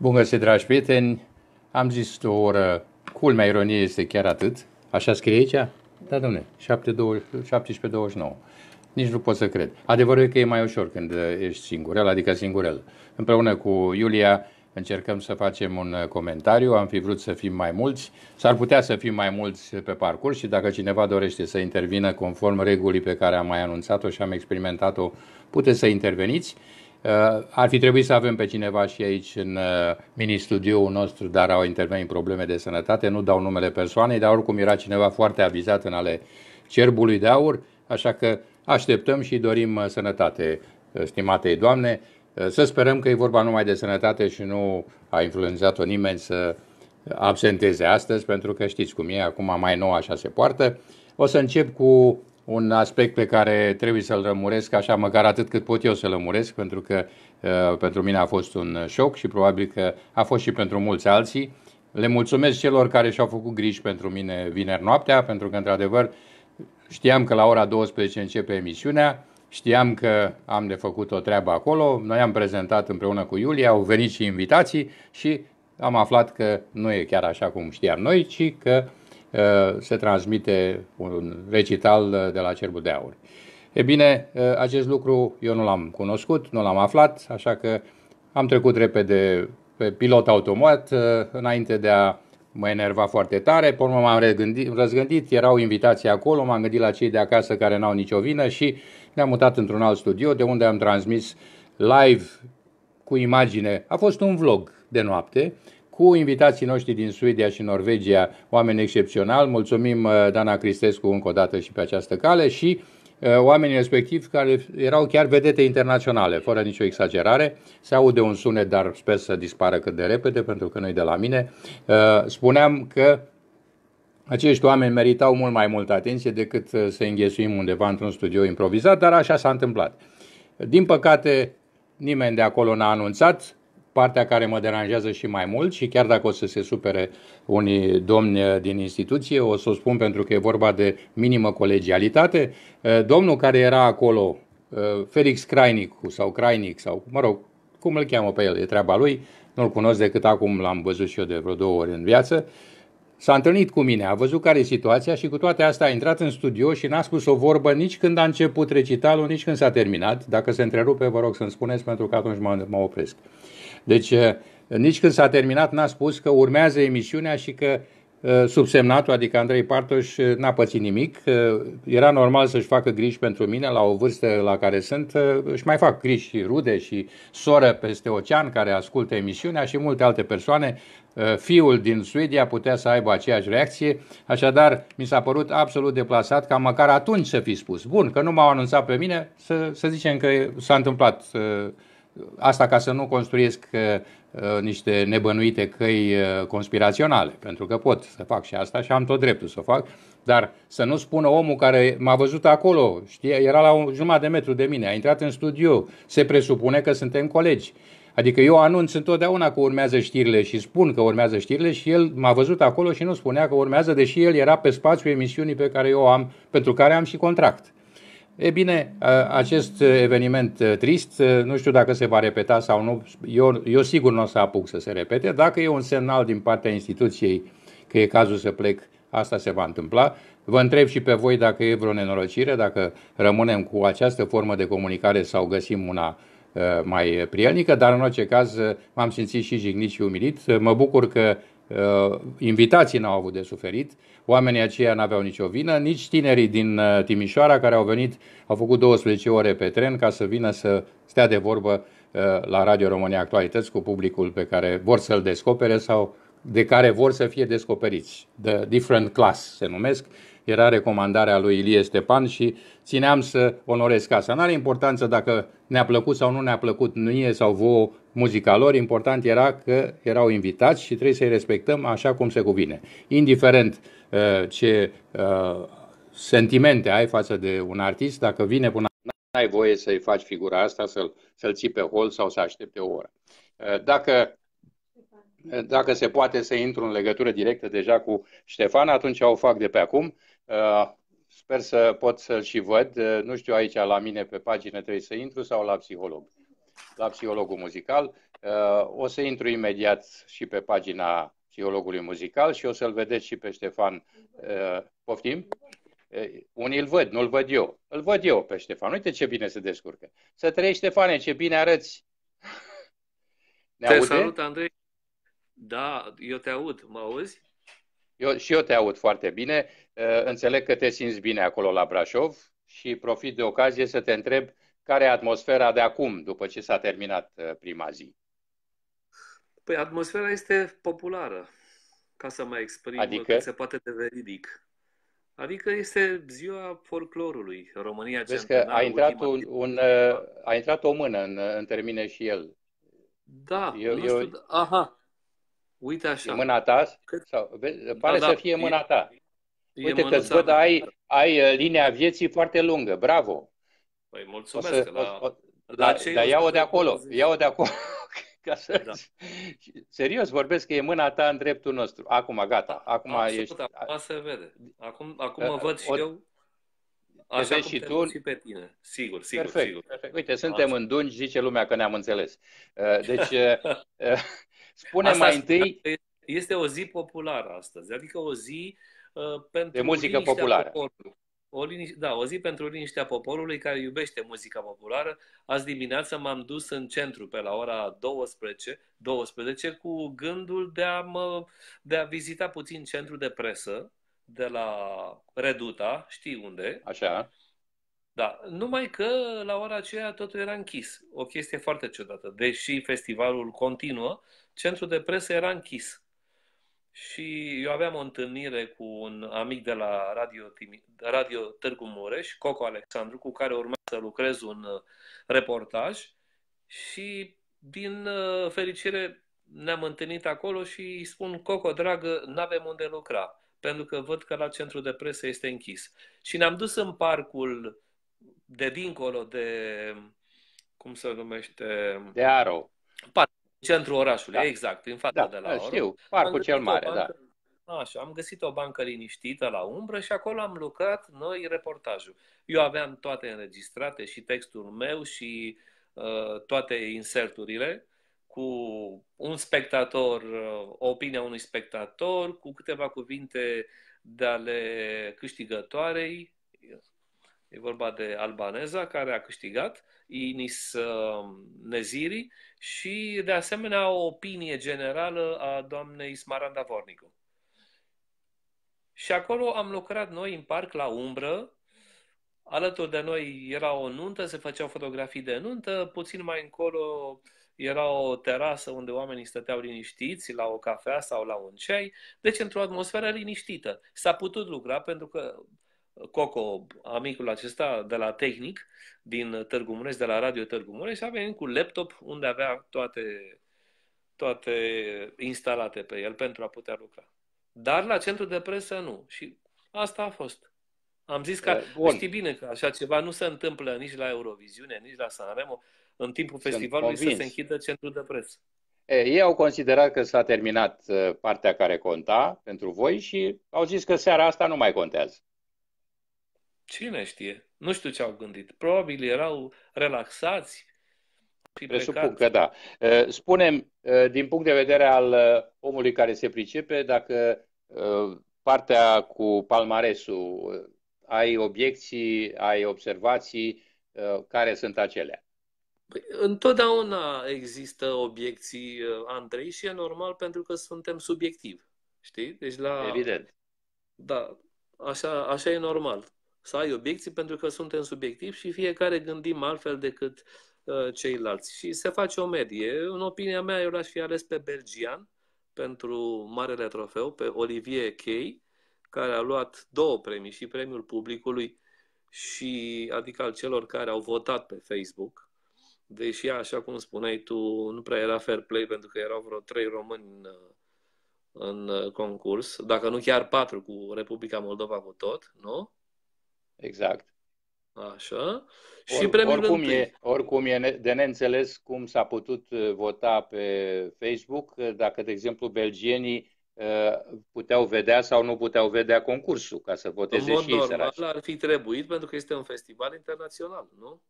Bun găsit, dragi prieteni! Am zis o oră, culmea ironiei este chiar atât. Așa scrie aici? Da, domne, 17-29. Nici nu pot să cred. Adevărul e că e mai ușor când ești singurel, adică singurel. Împreună cu Iulia încercăm să facem un comentariu, am fi vrut să fim mai mulți, s-ar putea să fim mai mulți pe parcurs și dacă cineva dorește să intervină conform regulii pe care am mai anunțat-o și am experimentat-o, puteți să interveniți. Uh, ar fi trebuit să avem pe cineva și aici în uh, mini-studioul nostru, dar au intervenit probleme de sănătate. Nu dau numele persoanei, dar oricum era cineva foarte avizat în ale cerbului de aur, așa că așteptăm și dorim uh, sănătate, stimatei doamne. Să sperăm că e vorba numai de sănătate și nu a influențat-o nimeni să absenteze astăzi, pentru că știți cum e, acum mai nou așa se poartă. O să încep cu un aspect pe care trebuie să-l rămuresc, așa măcar atât cât pot eu să-l rămuresc, pentru că uh, pentru mine a fost un șoc și probabil că a fost și pentru mulți alții. Le mulțumesc celor care și-au făcut griji pentru mine vineri noaptea, pentru că, într-adevăr, știam că la ora 12 începe emisiunea, știam că am de făcut o treabă acolo, noi am prezentat împreună cu Iulia, au venit și invitații și am aflat că nu e chiar așa cum știam noi, ci că Uh, se transmite un recital uh, de la Cerbul de Aur. E bine, uh, acest lucru eu nu l-am cunoscut, nu l-am aflat, așa că am trecut repede pe pilot automat înainte de a mă enerva foarte tare, pe urmă m-am răzgândit, erau invitații acolo, m-am gândit la cei de acasă care n-au nicio vină și ne-am mutat într-un alt studio de unde am transmis live cu imagine. A fost un vlog de noapte cu invitații noștri din Suedia și Norvegia, oameni excepționali. Mulțumim uh, Dana Cristescu încă o dată și pe această cale și uh, oamenii respectivi care erau chiar vedete internaționale, fără nicio exagerare. Se aude un sunet, dar sper să dispară cât de repede, pentru că nu de la mine. Uh, spuneam că acești oameni meritau mult mai multă atenție decât să înghesuim undeva într-un studio improvizat, dar așa s-a întâmplat. Din păcate, nimeni de acolo n-a anunțat, partea care mă deranjează și mai mult și chiar dacă o să se supere unii domni din instituție, o să o spun pentru că e vorba de minimă colegialitate, eh, domnul care era acolo, eh, Felix Crainic sau Crainic sau, mă rog, cum îl cheamă pe el, e treaba lui, nu-l cunosc decât acum l-am văzut și eu de vreo două ori în viață, S-a întâlnit cu mine, a văzut care e situația și cu toate astea a intrat în studio și n-a spus o vorbă nici când a început recitalul, nici când s-a terminat. Dacă se întrerupe, vă rog să-mi spuneți pentru că atunci mă, mă opresc. Deci, eh, nici când s-a terminat, n-a spus că urmează emisiunea și că eh, subsemnatul, adică Andrei Partoș, eh, n-a pățit nimic. Era normal să-și facă griji pentru mine la o vârstă la care sunt. Își mai fac griji și rude și soră peste ocean care ascultă emisiunea și multe alte persoane. Fiul din Suedia putea să aibă aceeași reacție, așadar mi s-a părut absolut deplasat ca măcar atunci să fi spus. Bun, că nu m-au anunțat pe mine, să, să zicem că s-a întâmplat Asta ca să nu construiesc uh, uh, niște nebănuite căi uh, conspiraționale, pentru că pot să fac și asta și am tot dreptul să fac, dar să nu spună omul care m-a văzut acolo, știe, era la un jumătate de metru de mine, a intrat în studio, se presupune că suntem colegi. Adică eu anunț întotdeauna că urmează știrile și spun că urmează știrile și el m-a văzut acolo și nu spunea că urmează, deși el era pe spațiul emisiunii pe care eu am, pentru care am și contract. E bine, acest eveniment trist, nu știu dacă se va repeta sau nu, eu, eu sigur nu o să apuc să se repete. Dacă e un semnal din partea instituției că e cazul să plec, asta se va întâmpla. Vă întreb și pe voi dacă e vreo nenorocire, dacă rămânem cu această formă de comunicare sau găsim una mai prielnică, dar în orice caz m-am simțit și jignit și umilit. Mă bucur că Uh, invitații n-au avut de suferit, oamenii aceia n-aveau nicio vină, nici tinerii din uh, Timișoara care au venit, au făcut 12 ore pe tren ca să vină să stea de vorbă uh, la Radio România Actualități cu publicul pe care vor să-l descopere sau de care vor să fie descoperiți. The Different Class se numesc. Era recomandarea lui Ilie Stepan și țineam să onorez casa. Nu are importanță dacă ne-a plăcut sau nu ne-a plăcut mie sau vouă muzica lor, important era că erau invitați și trebuie să-i respectăm așa cum se cuvine. Indiferent uh, ce uh, sentimente ai față de un artist, dacă vine până ai voie să-i faci figura asta, să-l, să-l ții pe hol sau să aștepte o oră. Uh, dacă, uh, dacă se poate să intru în legătură directă deja cu Ștefan, atunci o fac de pe acum. Uh, sper să pot să-l și văd. Uh, nu știu aici la mine pe pagină trebuie să intru sau la psiholog. La psihologul muzical. Uh, o să intru imediat și pe pagina psihologului muzical și o să-l vedeți și pe Ștefan. Uh, poftim? Unii îl văd, nu-l văd eu. Îl văd eu pe Ștefan. Uite ce bine se descurcă. Să trăiești, Ștefane, ce bine arăți. Ne te aude? salut, Andrei. Da, eu te aud. Mă auzi? Eu, și eu te aud foarte bine. Înțeleg că te simți bine acolo la Brașov și profit de ocazie să te întreb care e atmosfera de acum, după ce s-a terminat uh, prima zi. Păi atmosfera este populară, ca să mă exprim adică? cât se poate de veridic. Adică este ziua folclorului, România Vezi că a intrat, un, un, uh, a intrat o mână în, între mine și el. Da, eu, nu știu, eu, aha, uite așa. E mâna ta? Sau, vezi, pare da, să da, fie mâna ta. Uite că îți văd, ai, ai uh, linia vieții foarte lungă. Bravo! Păi mulțumesc. O să, la, o, o, la, dar dar ia-o de acolo. Ia-o de acolo. Ca să... da. Serios, vorbesc că e mâna ta în dreptul nostru. Acum, gata. Acum Absolut, ești... acum se vede. Acum, acum mă văd și o... eu Așa cum și tu și pe tine. Sigur, sigur, perfect, sigur. Perfect. Uite, suntem Așa. în dungi, zice lumea că ne-am înțeles. Uh, deci, uh, spune Asta mai întâi... Este o zi populară astăzi, adică o zi uh, pentru de muzică populară. Poporului o, liniște, da, o zi pentru liniștea poporului care iubește muzica populară. Azi dimineață m-am dus în centru pe la ora 12, 12 cu gândul de a, mă, de a vizita puțin centrul de presă de la Reduta, știi unde? Așa. Da, numai că la ora aceea totul era închis. O chestie foarte ciudată. Deși festivalul continuă, centrul de presă era închis și eu aveam o întâlnire cu un amic de la Radio, Radio Târgu Mureș, Coco Alexandru, cu care urma să lucrez un uh, reportaj și din uh, fericire ne-am întâlnit acolo și îi spun, Coco, dragă, n-avem unde lucra, pentru că văd că la centru de presă este închis. Și ne-am dus în parcul de dincolo de, cum se numește? De Aro. Parc centrul orașului, da. exact, în fața da, de la Oro. Știu, parcul cel mare, da. bancă, da. Așa, am găsit o bancă liniștită la umbră și acolo am lucrat noi reportajul. Eu aveam toate înregistrate și textul meu și uh, toate inserturile cu un spectator, uh, opinia unui spectator, cu câteva cuvinte de ale câștigătoarei. E vorba de albaneza care a câștigat Inis uh, Neziri și, de asemenea, o opinie generală a doamnei Smaranda Vornicu. Și acolo am lucrat noi în parc la umbră, alături de noi era o nuntă, se făceau fotografii de nuntă, puțin mai încolo era o terasă unde oamenii stăteau liniștiți la o cafea sau la un ceai, deci într-o atmosferă liniștită. S-a putut lucra pentru că Coco, amicul acesta de la Tehnic, din Târgu Mureș, de la Radio Târgu Mureș, a venit cu laptop unde avea toate, toate instalate pe el pentru a putea lucra. Dar la centru de presă nu. Și asta a fost. Am zis că Bun. știi bine că așa ceva nu se întâmplă nici la Euroviziune, nici la Sanremo, în timpul Sunt festivalului convins. să se închidă centrul de presă. Ei au considerat că s-a terminat uh, partea care conta pentru voi și au zis că seara asta nu mai contează. Cine știe? Nu știu ce au gândit. Probabil erau relaxați. Presupun că da. Spunem, din punct de vedere al omului care se pricepe, dacă partea cu palmaresul, ai obiecții, ai observații, care sunt acelea? Păi, întotdeauna există obiecții, Andrei, și e normal pentru că suntem subiectivi. Știi? Deci la... Evident. Da, așa, așa e normal să ai obiecții pentru că suntem subiectivi și fiecare gândim altfel decât uh, ceilalți. Și se face o medie. În opinia mea, eu l-aș fi ales pe belgian pentru Marele Trofeu, pe Olivier Kay, care a luat două premii, și premiul publicului și adică al celor care au votat pe Facebook. Deși, așa cum spuneai tu, nu prea era fair play pentru că erau vreo trei români în, în concurs, dacă nu chiar patru cu Republica Moldova cu tot, nu? Exact. Așa. Și Or, premiul oricum, e, oricum e de neînțeles cum s-a putut uh, vota pe Facebook, uh, dacă, de exemplu, belgienii uh, puteau vedea sau nu puteau vedea concursul ca să voteze În mod și normal săraci. ar fi trebuit pentru că este un festival internațional, nu?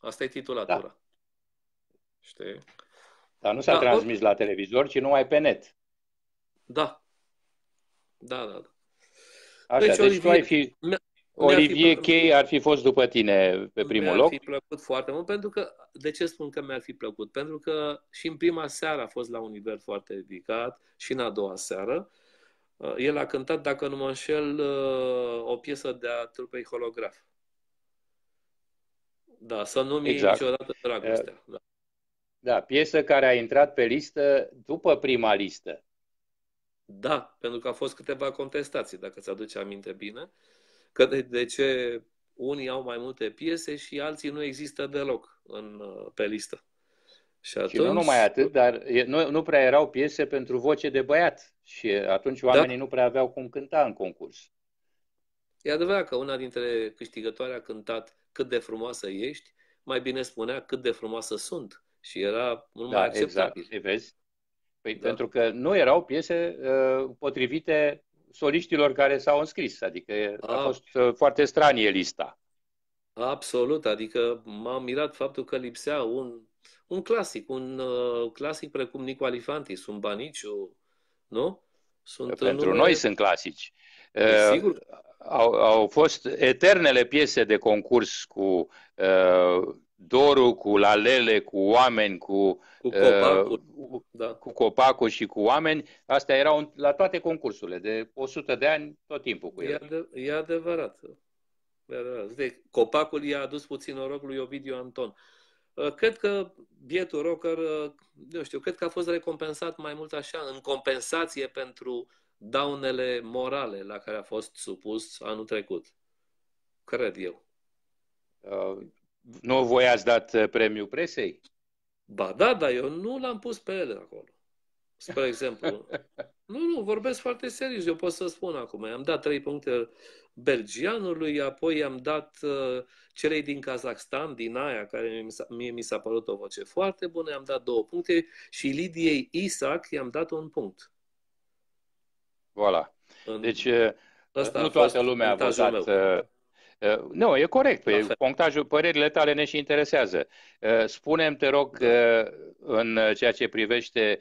Asta e titulatura. Da. Știi? Dar nu s-a da, transmis la televizor, ci numai pe net. Da. Da, da, da. Așa, deci, deci Olivier, tu ai fi... Olivier fi Chei ar fi fost după tine pe primul loc? Mi-ar fi plăcut foarte mult, pentru că, de ce spun că mi-ar fi plăcut? Pentru că și în prima seară a fost la un nivel foarte ridicat și în a doua seară. Uh, el a cântat, dacă nu mă înșel, uh, o piesă de a trupei holograf. Da, să nu-mi exact. niciodată dragostea. Da. da, piesă care a intrat pe listă după prima listă. Da, pentru că au fost câteva contestații, dacă ți-aduce aminte bine, că de, de ce unii au mai multe piese și alții nu există deloc în, pe listă. Și, atunci... și nu numai atât, dar nu, nu prea erau piese pentru voce de băiat și atunci da. oamenii da. nu prea aveau cum cânta în concurs. E adevărat că una dintre câștigătoare a cântat Cât de frumoasă ești, mai bine spunea cât de frumoasă sunt și era mult da, mai acceptabil. Exact. Vezi? Păi da. pentru că nu erau piese uh, potrivite soliștilor care s-au înscris, adică a, a fost uh, foarte stranie lista. Absolut, adică m-am mirat faptul că lipsea un, un clasic, un uh, clasic precum Nico Alifantis, un Baniciu, nu? Sunt Pentru nume... noi sunt clasici. Uh, sigur. Au, au fost eternele piese de concurs cu uh, Doru, cu Lalele, cu oameni, cu, cu, copacul, uh, da. cu copacul și cu oameni. Astea erau la toate concursurile, de 100 de ani, tot timpul cu ele. E, adev- e adevărat. E adevărat. De, copacul i-a adus puțin noroc lui Ovidiu Anton. Uh, cred că bietul rocker, uh, nu știu, cred că a fost recompensat mai mult așa, în compensație pentru daunele morale la care a fost supus anul trecut. Cred eu. Uh, nu voi ați dat uh, premiul presei? Ba da, dar eu nu l-am pus pe ele acolo. Spre exemplu. nu, nu, vorbesc foarte serios. Eu pot să spun acum. I-am dat trei puncte belgianului, apoi i-am dat uh, celei din Kazakhstan, din aia, care mie mi s-a părut o voce foarte bună, i-am dat două puncte și Lidiei Isaac i-am dat un punct. Voilà. Deci, uh, nu toată lumea a votat meu. Uh, nu, e corect. Păi, punctajul, părerile tale ne și interesează. Uh, spune te rog, uh, în ceea ce privește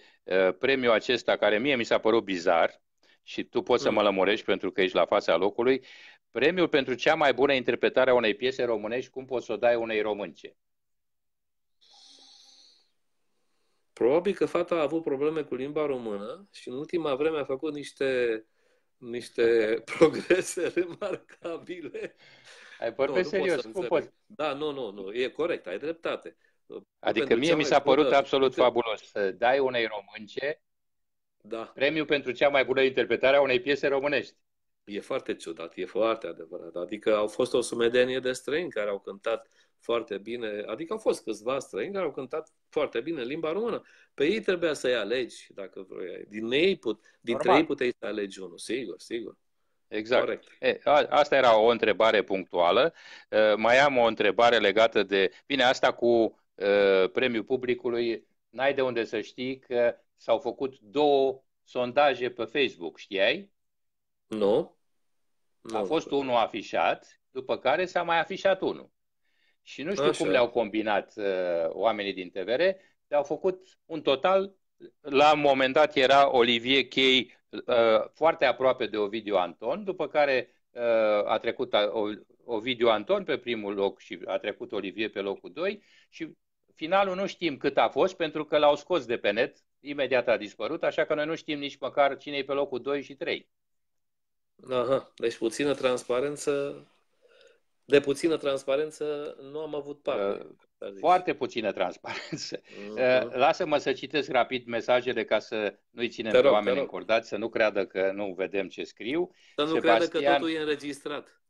premiul acesta, care mie mi s-a părut bizar, și tu poți să mă mm. lămurești pentru că ești la fața locului, premiul pentru cea mai bună interpretare a unei piese românești, cum poți să o dai unei românce? Probabil că fata a avut probleme cu limba română și în ultima vreme a făcut niște, niște progrese remarcabile ai vorbit nu, serios, cum poți? Da, nu, nu, nu, e corect, ai dreptate. Adică pentru mie mi s-a părut bună, absolut putem... fabulos să dai unei românce da. premiu pentru cea mai bună interpretare a unei piese românești. E foarte ciudat, e foarte adevărat. Adică au fost o sumedenie de străini care au cântat foarte bine, adică au fost câțiva străini care au cântat foarte bine în limba română. Pe ei trebuia să-i alegi, dacă vrei. Din ei put, dintre ei puteai să alegi unul, sigur, sigur. Exact. E, a, asta era o întrebare punctuală. E, mai am o întrebare legată de... Bine, asta cu e, premiul publicului, n-ai de unde să știi că s-au făcut două sondaje pe Facebook, știai? Nu. A fost unul afișat, după care s-a mai afișat unul. Și nu știu Așa. cum le-au combinat uh, oamenii din TVR, le-au făcut un total. La un moment dat era Olivier Chei Uh, foarte aproape de Ovidiu Anton, după care uh, a trecut Ovidiu Anton pe primul loc și a trecut Olivier pe locul 2 și finalul nu știm cât a fost pentru că l-au scos de pe net, imediat a dispărut, așa că noi nu știm nici măcar cine e pe locul 2 și 3. Aha, deci puțină transparență de puțină transparență nu am avut parte. Uh, foarte puțină transparență. Uh-huh. Lasă-mă să citesc rapid mesajele ca să nu-i ținem pe oameni încordați, să nu creadă că nu vedem ce scriu. Să nu Sebastian... creadă că totul e înregistrat.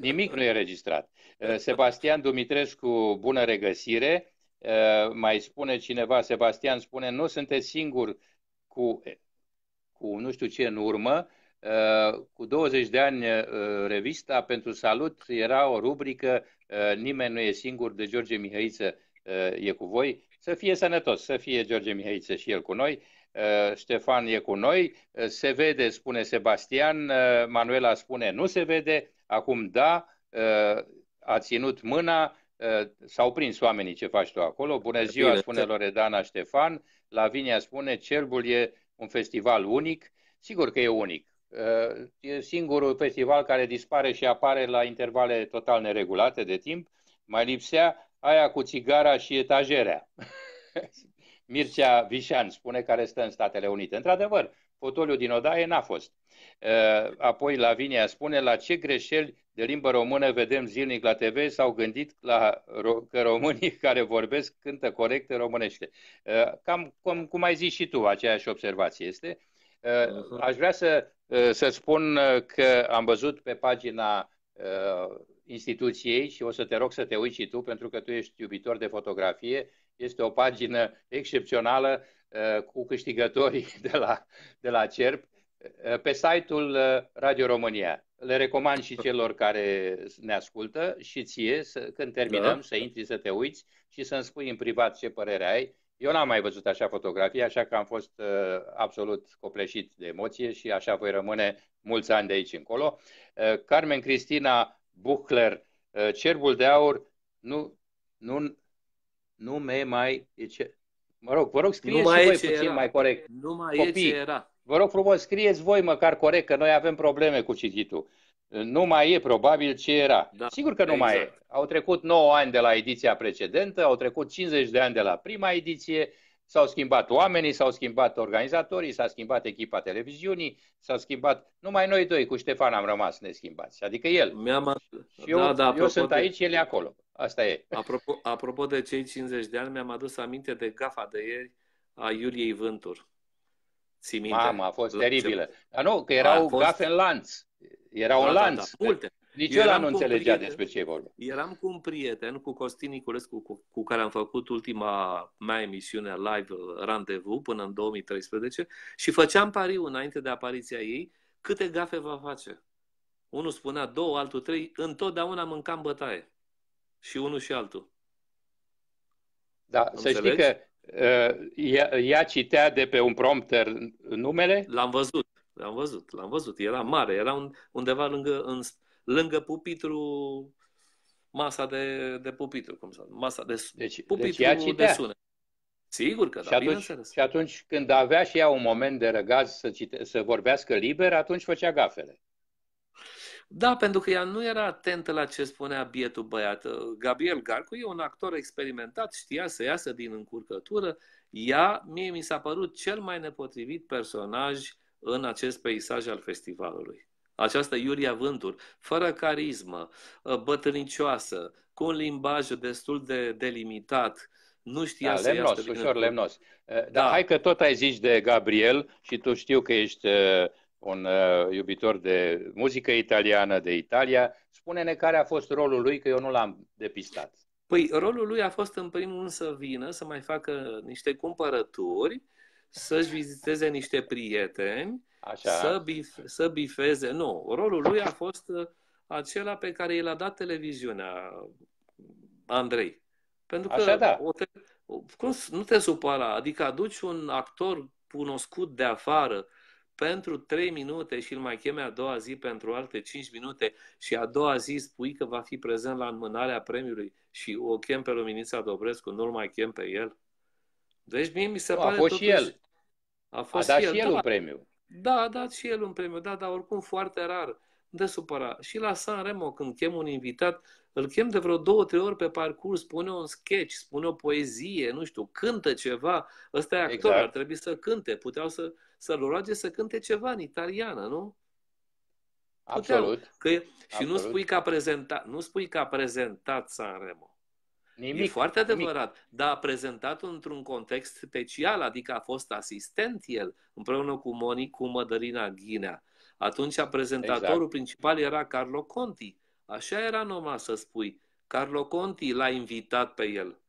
Nimic nu e înregistrat. Uh, Sebastian Dumitrescu, bună regăsire. Uh, mai spune cineva, Sebastian spune, nu sunteți singur cu, cu nu știu ce în urmă, Uh, cu 20 de ani, uh, revista pentru salut era o rubrică uh, Nimeni nu e singur de George Mihăiță e cu voi. Să fie sănătos, să fie George Mihăiță și el cu noi. Ștefan e cu noi. Se vede, spune Sebastian. Manuela spune nu se vede. Acum da, a ținut mâna. s-au prins oamenii ce faci tu acolo. Bună ziua, Bine, spune Loredana Ștefan. Lavinia spune, Cerbul e un festival unic. Sigur că e unic. E singurul festival care dispare și apare la intervale total neregulate de timp. Mai lipsea aia cu țigara și etajerea. Mircea Vișan spune care stă în Statele Unite. Într-adevăr, fotoliul din odaie n-a fost. Apoi Lavinia spune la ce greșeli de limbă română vedem zilnic la TV s-au gândit la, că românii care vorbesc cântă corect românește. Cam cum, cum ai zis și tu, aceeași observație este. Uh-huh. Aș vrea să, să spun că am văzut pe pagina instituției și o să te rog să te uiți și tu, pentru că tu ești iubitor de fotografie. Este o pagină excepțională cu câștigătorii de la, de la CERP pe site-ul Radio România. Le recomand și celor care ne ascultă și ție, să, când terminăm, da. să intri să te uiți și să-mi spui în privat ce părere ai. Eu n-am mai văzut așa fotografie, așa că am fost uh, absolut copleșit de emoție și așa voi rămâne mulți ani de aici încolo. Uh, Carmen Cristina Buchler, uh, Cerbul de Aur, nu, nu, nu me mai... E ce... Mă rog, vă rog, scrieți și voi puțin era. mai corect. Nu mai Copii, e ce era. Vă rog frumos, scrieți voi măcar corect, că noi avem probleme cu cititul. Nu mai e probabil ce era. Da, Sigur că nu exact. mai e. Au trecut 9 ani de la ediția precedentă, au trecut 50 de ani de la prima ediție, s-au schimbat oamenii, s-au schimbat organizatorii, s-a schimbat echipa televiziunii, s-au schimbat... Numai noi doi cu Ștefan am rămas neschimbați, adică el. Mi-am... Și eu, da, da, eu sunt de... aici, el e acolo. Asta e. Apropo, apropo de cei 50 de ani, mi-am adus aminte de gafa de ieri a Iuliei Vântur. Ții minte? Mamă, a fost teribilă. Dar nu, că erau fost... gafe în lanț. Era un da, lanț. Da, da, multe. Nici ăla nu înțelegea prieten, despre ce e vorba. Eram cu un prieten, cu Costin Niculescu, cu, cu care am făcut ultima mea emisiune live, Randevu, până în 2013, și făceam pariu înainte de apariția ei câte gafe va face. Unul spunea două, altul trei, întotdeauna mâncam bătaie. Și unul și altul. Da, Înțelegi? să știi că uh, ea, ea citea de pe un prompter numele? L-am văzut. L-am văzut, l-am văzut. Era mare, era un, undeva lângă, în, lângă pupitru, masa de, de pupitru, cum să masa de deci, deci pupitru deci de sunet. Sigur că da, și atunci, și atunci când avea și ea un moment de răgaz să, cite, să vorbească liber, atunci făcea gafele. Da, pentru că ea nu era atentă la ce spunea bietul băiat. Gabriel Garcu e un actor experimentat, știa să iasă din încurcătură. Ea, mie mi s-a părut cel mai nepotrivit personaj uh, în acest peisaj al festivalului. Această Iuria Vântur, fără carismă, ă, bătrânicioasă, cu un limbaj destul de delimitat, nu știa da, să lemnos, iasă ușor lemnos. Ă, dar da. hai că tot ai zis de Gabriel și tu știu că ești ă, un iubitor de muzică italiană, de Italia. Spune-ne care a fost rolul lui, că eu nu l-am depistat. Păi rolul lui a fost în primul rând să vină, să mai facă niște cumpărături să-și viziteze niște prieteni, Așa. Să, bif, să bifeze. Nu, rolul lui a fost uh, acela pe care i l-a dat televiziunea, Andrei. Pentru că Așa, da. o te, cum, nu te supăra, adică aduci un actor cunoscut de afară pentru 3 minute și îl mai cheme a doua zi pentru alte 5 minute și a doua zi spui că va fi prezent la înmânarea premiului și o chem pe Luminița Dobrescu, nu-l mai chem pe el. Deci mie mi se nu, pare a fost totuși... și el. A, fost a dat și el, și el da. un premiu. Da, a dat și el un premiu, da, dar oricum foarte rar. De supăra. Și la San Remo, când chem un invitat, îl chem de vreo două, trei ori pe parcurs, spune un sketch, spune o poezie, nu știu, cântă ceva. Ăsta e actor, exact. ar trebui să cânte. Puteau să, să-l roage să cânte ceva în italiană, nu? Puteau. Absolut. Că, și Absolut. nu spui că a prezentat, nu spui că a prezentat San Remo. Nimic. E foarte adevărat, nimic. dar a prezentat într-un context special, adică a fost asistent el, împreună cu Monic, cu Mădălina Ghinea. Atunci prezentatorul exact. principal era Carlo Conti. Așa era normal să spui. Carlo Conti l-a invitat pe el.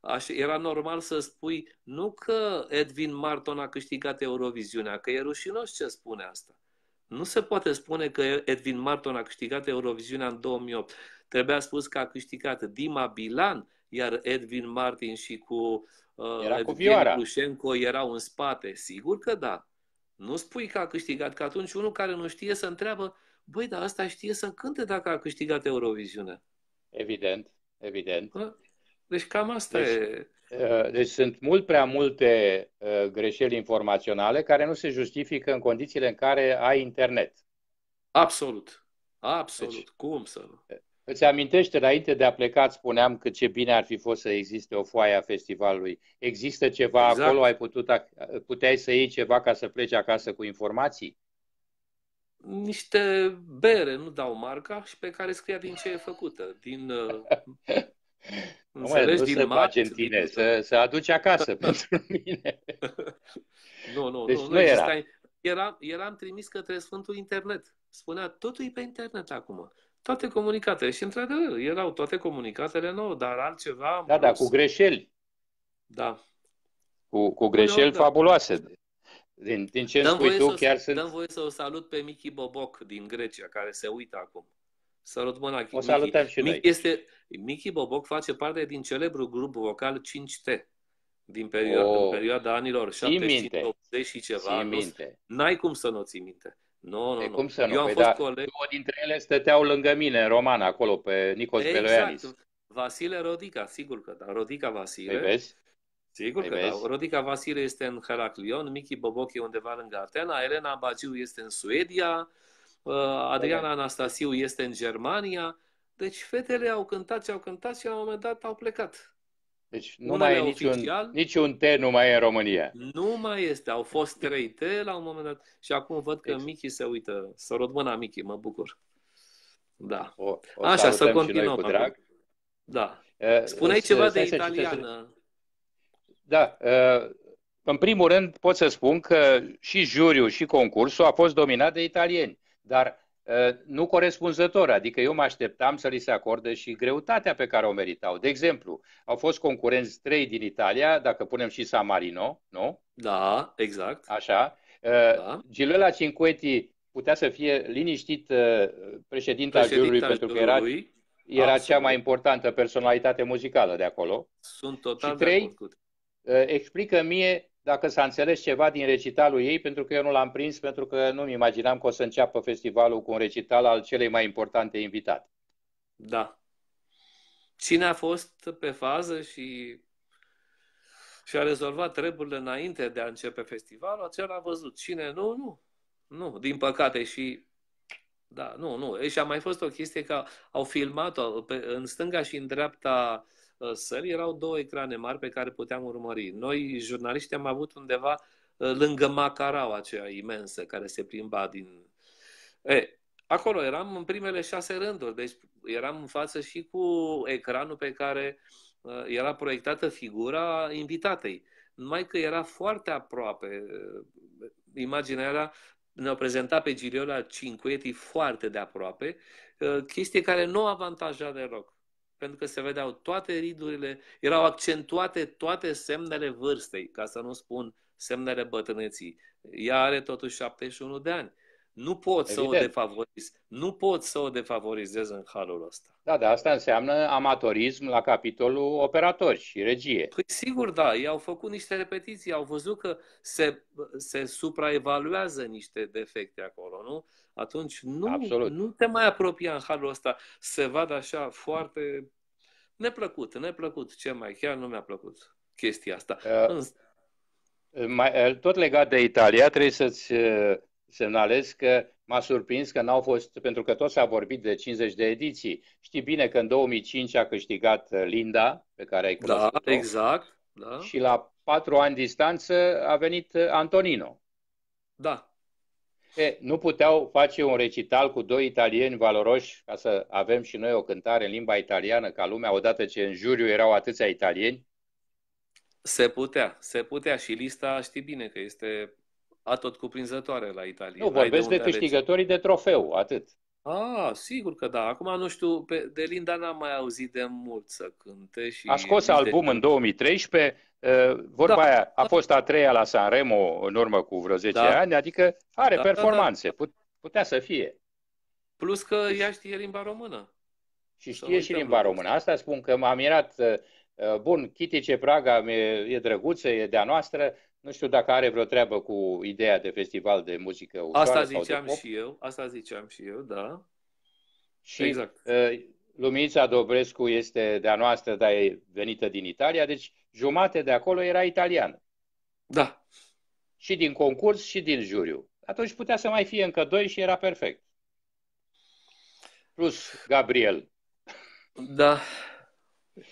Așa, era normal să spui nu că Edwin Marton a câștigat Euroviziunea, că e rușinos ce spune asta. Nu se poate spune că Edwin Marton a câștigat Euroviziunea în 2008. Trebuia spus că a câștigat Dima Bilan, iar Edwin Martin și cu uh, Era cu Lușenco erau în spate. Sigur că da. Nu spui că a câștigat, că atunci unul care nu știe să întreabă, băi, dar ăsta știe să cânte dacă a câștigat Euroviziunea. Evident. evident. Deci cam asta deci, e. Uh, deci sunt mult prea multe uh, greșeli informaționale care nu se justifică în condițiile în care ai internet. Absolut. Absolut. Deci, Cum să nu? Îți amintește, înainte de a pleca, spuneam că ce bine ar fi fost să existe o foaie a festivalului. Există ceva exact. acolo? Ai putut, puteai să iei ceva ca să pleci acasă cu informații? Niște bere, nu dau marca, și pe care scria din ce e făcută. Din, uh, nu, mă, nu din să mat, în tine, din... să, să aduci acasă pentru mine. Nu, nu, deci nu, nu, nu era. Eram, eram trimis către Sfântul Internet. Spunea, totul e pe internet acum toate comunicatele. Și într-adevăr, erau toate comunicatele nouă, dar altceva... Da, da, cu greșeli. Da. Cu, cu greșeli da. fabuloase. Din, din ce dăm spui tu, chiar sunt... Dăm voie să o salut pe Michi Boboc din Grecia, care se uită acum. Salut mâna. O salutăm Michi. și noi. Michi, este, Michi Boboc face parte din celebrul grup vocal 5T din perioada, oh. în perioada anilor 70 80 și ceva. Minte. N-ai cum să nu ții minte. Nu, nu, e, nu. Cum să nu? Eu am păi fost da, coleg... Două dintre ele stăteau lângă mine în roman, acolo, pe Nicos exact. Beloianis. Vasile Rodica, sigur că da. Rodica Vasile. Păi vezi? Sigur păi că da. vezi? da. Rodica Vasile este în Heraclion, Miki Boboc e undeva lângă Atena, Elena Bagiu este în Suedia, uh, Adriana păi Anastasiu este în Germania. Deci fetele au cântat și au cântat și la un moment dat au plecat. Deci nu Unele mai e niciun, oficial, niciun T nu mai e în România. Nu mai este. Au fost trei T la un moment dat și acum văd că deci... Michi se uită. Să rog mâna Michi, mă bucur. Da. O, o Așa, să continuăm. Cu drag. Da. Uh, Spuneai ceva de italiană. Da. Uh, în primul rând pot să spun că și juriul și concursul a fost dominat de italieni. Dar Uh, nu corespunzător, adică eu mă așteptam să li se acorde și greutatea pe care o meritau. De exemplu, au fost concurenți trei din Italia, dacă punem și San Marino, nu? Da, exact. Așa. Uh, da. Gilela Cinquetti putea să fie liniștit uh, președinta, jurului pentru că era, era cea mai importantă personalitate muzicală de acolo. Sunt total și trei, explică mie dacă s-a înțeles ceva din recitalul ei, pentru că eu nu l-am prins, pentru că nu-mi imaginam că o să înceapă festivalul cu un recital al celei mai importante invitate. Da. Cine a fost pe fază și și a rezolvat treburile înainte de a începe festivalul, acela a văzut. Cine nu, nu. Nu, din păcate și da, nu, nu. Și a mai fost o chestie că au filmat-o pe, în stânga și în dreapta Uh, sări, erau două ecrane mari pe care puteam urmări. Noi, jurnaliști, am avut undeva uh, lângă Macaraua aceea imensă care se plimba din... E, acolo eram în primele șase rânduri, deci eram în față și cu ecranul pe care uh, era proiectată figura invitatei. Numai că era foarte aproape. Imaginea era ne-au prezentat pe Giriola Cinquetti foarte de aproape, chestie care nu avantaja deloc pentru că se vedeau toate ridurile, erau accentuate toate semnele vârstei, ca să nu spun semnele bătrâneții. Ea are totuși 71 de ani. Nu pot Evident. să o defavorizez. Nu pot să o defavorizez în halul ăsta. Da, dar asta înseamnă amatorism la capitolul operatori și regie. Păi sigur, da. Ei au făcut niște repetiții, au văzut că se, se supraevaluează niște defecte acolo, nu? Atunci nu, Absolut. nu te mai apropia în halul ăsta. Se vadă așa foarte neplăcut, neplăcut. Ce mai? Chiar nu mi-a plăcut chestia asta. Uh, mai, uh, tot legat de Italia, trebuie să-ți uh, semnalez că m-a surprins că n-au fost, pentru că tot s-a vorbit de 50 de ediții. Știi bine că în 2005 a câștigat uh, Linda, pe care ai da, cunoscut-o. Da, exact. Da. Și la patru ani distanță a venit uh, Antonino. Da. E, nu puteau face un recital cu doi italieni valoroși ca să avem și noi o cântare în limba italiană ca lumea, odată ce în juriu erau atâția italieni? Se putea, se putea și lista știi bine că este atot cuprinzătoare la Italia. Nu, vorbesc de, de câștigătorii de trofeu, atât. Ah, sigur că da. Acum nu știu, pe, de Linda n-am mai auzit de mult să cânte. Și a scos album de... în 2013, uh, vorba da, aia a da. fost a treia la Sanremo în urmă cu vreo 10 da. ani, adică are da, performanțe, da, da. putea să fie. Plus că ea știe limba română. Și știe și limba română. Asta spun că m-a mirat, uh, bun, Chitice Praga e, e drăguță, e de-a noastră, nu știu dacă are vreo treabă cu ideea de festival de muzică ușoară Asta ziceam și eu, asta ziceam și eu, da. Și exact. Uh, Luminița Dobrescu este de-a noastră, dar e venită din Italia, deci jumate de acolo era italiană. Da. Și din concurs și din juriu. Atunci putea să mai fie încă doi și era perfect. Plus Gabriel. Da.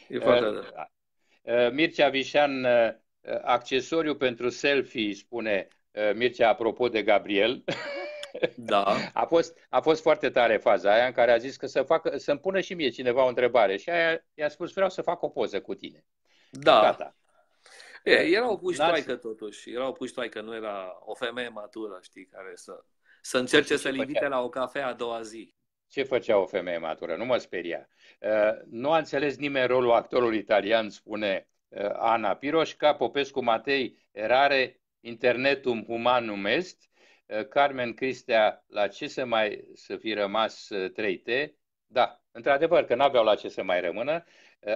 E foarte... Uh, uh, Mircea Vișan, uh, accesoriu pentru selfie, spune Mircea apropo de Gabriel. Da. A fost, a fost foarte tare faza aia în care a zis că să facă, să-mi pună și mie cineva o întrebare și aia i-a spus vreau să fac o poză cu tine. Da. Gata. E, era o puștoaică totuși, era o puștoaică, nu era o femeie matură, știi, care să, să încerce să-l invite la o cafea a doua zi. Ce făcea o femeie matură? Nu mă speria. Uh, nu a înțeles nimeni rolul actorului italian, spune uh, Ana Piroșca, Popescu Matei, erare internetum humanum est, uh, Carmen Cristea, la ce să mai să fi rămas 3T? Da, într-adevăr că n-aveau la ce să mai rămână.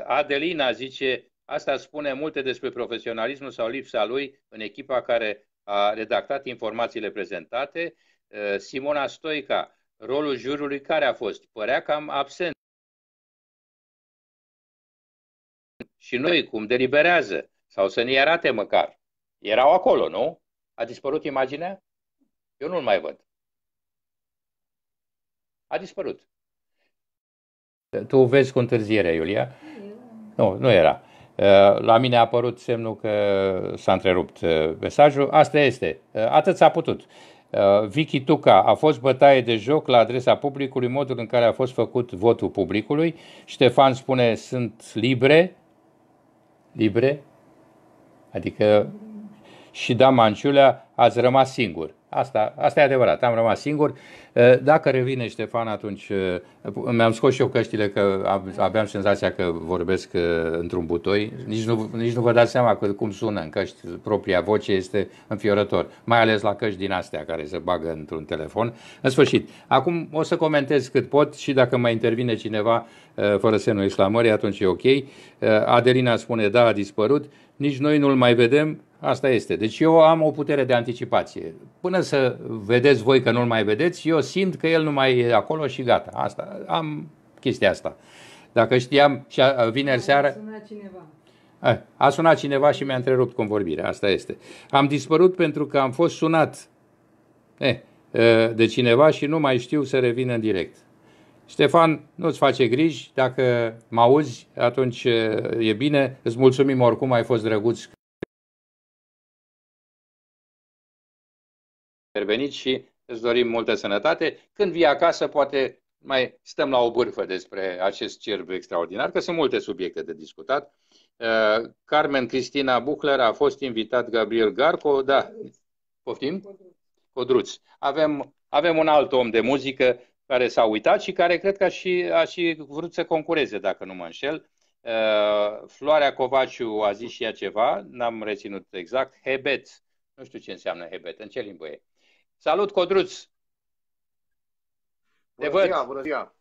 Adelina zice, asta spune multe despre profesionalismul sau lipsa lui în echipa care a redactat informațiile prezentate. Simona Stoica, rolul jurului care a fost? Părea cam absent. Și noi, cum deliberează? Sau să ne arate măcar. Erau acolo, nu? A dispărut imaginea? Eu nu-l mai văd. A dispărut. Tu vezi cu întârziere, Iulia? Nu, nu era. La mine a apărut semnul că s-a întrerupt uh, mesajul. Asta este. Uh, atât s-a putut. Uh, Vicky Tuca a fost bătaie de joc la adresa publicului, modul în care a fost făcut votul publicului. Ștefan spune, sunt libre, libre, adică și da Manciulea, ați rămas singur. Asta, asta e adevărat, am rămas singur. Dacă revine Ștefan, atunci mi-am scos și eu căștile că aveam senzația că vorbesc într-un butoi. Nici nu, nici nu vă dați seama că, cum sună în căști, propria voce este înfiorător. Mai ales la căști din astea care se bagă într-un telefon. În sfârșit, acum o să comentez cât pot și dacă mai intervine cineva fără semnul exclamării, atunci e ok. Adelina spune, da, a dispărut. Nici noi nu-l mai vedem, Asta este. Deci eu am o putere de anticipație. Până să vedeți voi că nu-l mai vedeți, eu simt că el nu mai e acolo și gata. Asta, am chestia asta. Dacă știam și vineri seara... A sunat cineva. A sunat cineva și mi-a întrerupt convorbirea. Asta este. Am dispărut pentru că am fost sunat eh, de cineva și nu mai știu să revin în direct. Ștefan, nu-ți face griji, dacă mă auzi, atunci e bine, îți mulțumim oricum, ai fost drăguț intervenit și îți dorim multă sănătate. Când vii acasă, poate mai stăm la o bârfă despre acest cerb extraordinar, că sunt multe subiecte de discutat. Uh, Carmen Cristina Buchler a fost invitat Gabriel Garco, da, poftim? Codruț. Avem, avem un alt om de muzică care s-a uitat și care cred că a și, a și vrut să concureze, dacă nu mă înșel. Uh, Floarea Covaciu a zis și ea ceva, n-am reținut exact, Hebet. Nu știu ce înseamnă Hebet, în ce limbă e? Salut, Codruț! Bună Te ziua, bună ziua!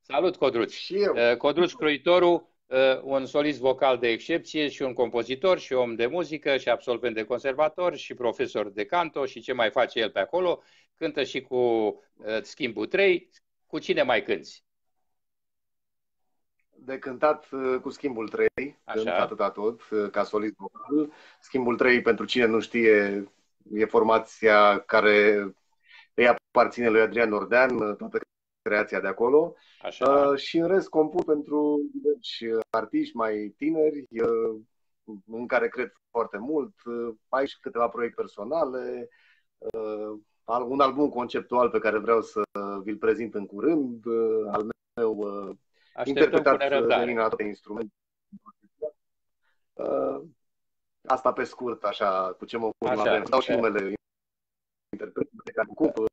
Salut, Codruț! Și eu! Uh, Codruț Croitorul, uh, un solist vocal de excepție și un compozitor și om de muzică și absolvent de conservator și profesor de canto și ce mai face el pe acolo. Cântă și cu uh, Schimbul 3. Cu cine mai cânti? de cântat cu Schimbul 3, Așa. cânt atâta tot, ca solist vocal. Schimbul 3, pentru cine nu știe, e formația care îi aparține lui Adrian Nordean, toată creația de acolo. Așa. Uh, și în rest compun pentru deci, artiști mai tineri, uh, în care cred foarte mult. Uh, ai și câteva proiecte personale, uh, un album conceptual pe care vreau să vi-l prezint în curând, uh, al meu uh, interpretat de toate instrumente. Uh, Asta pe scurt, așa, cu ce mă ocup, avem. Dau și numele interpretului de care ocup.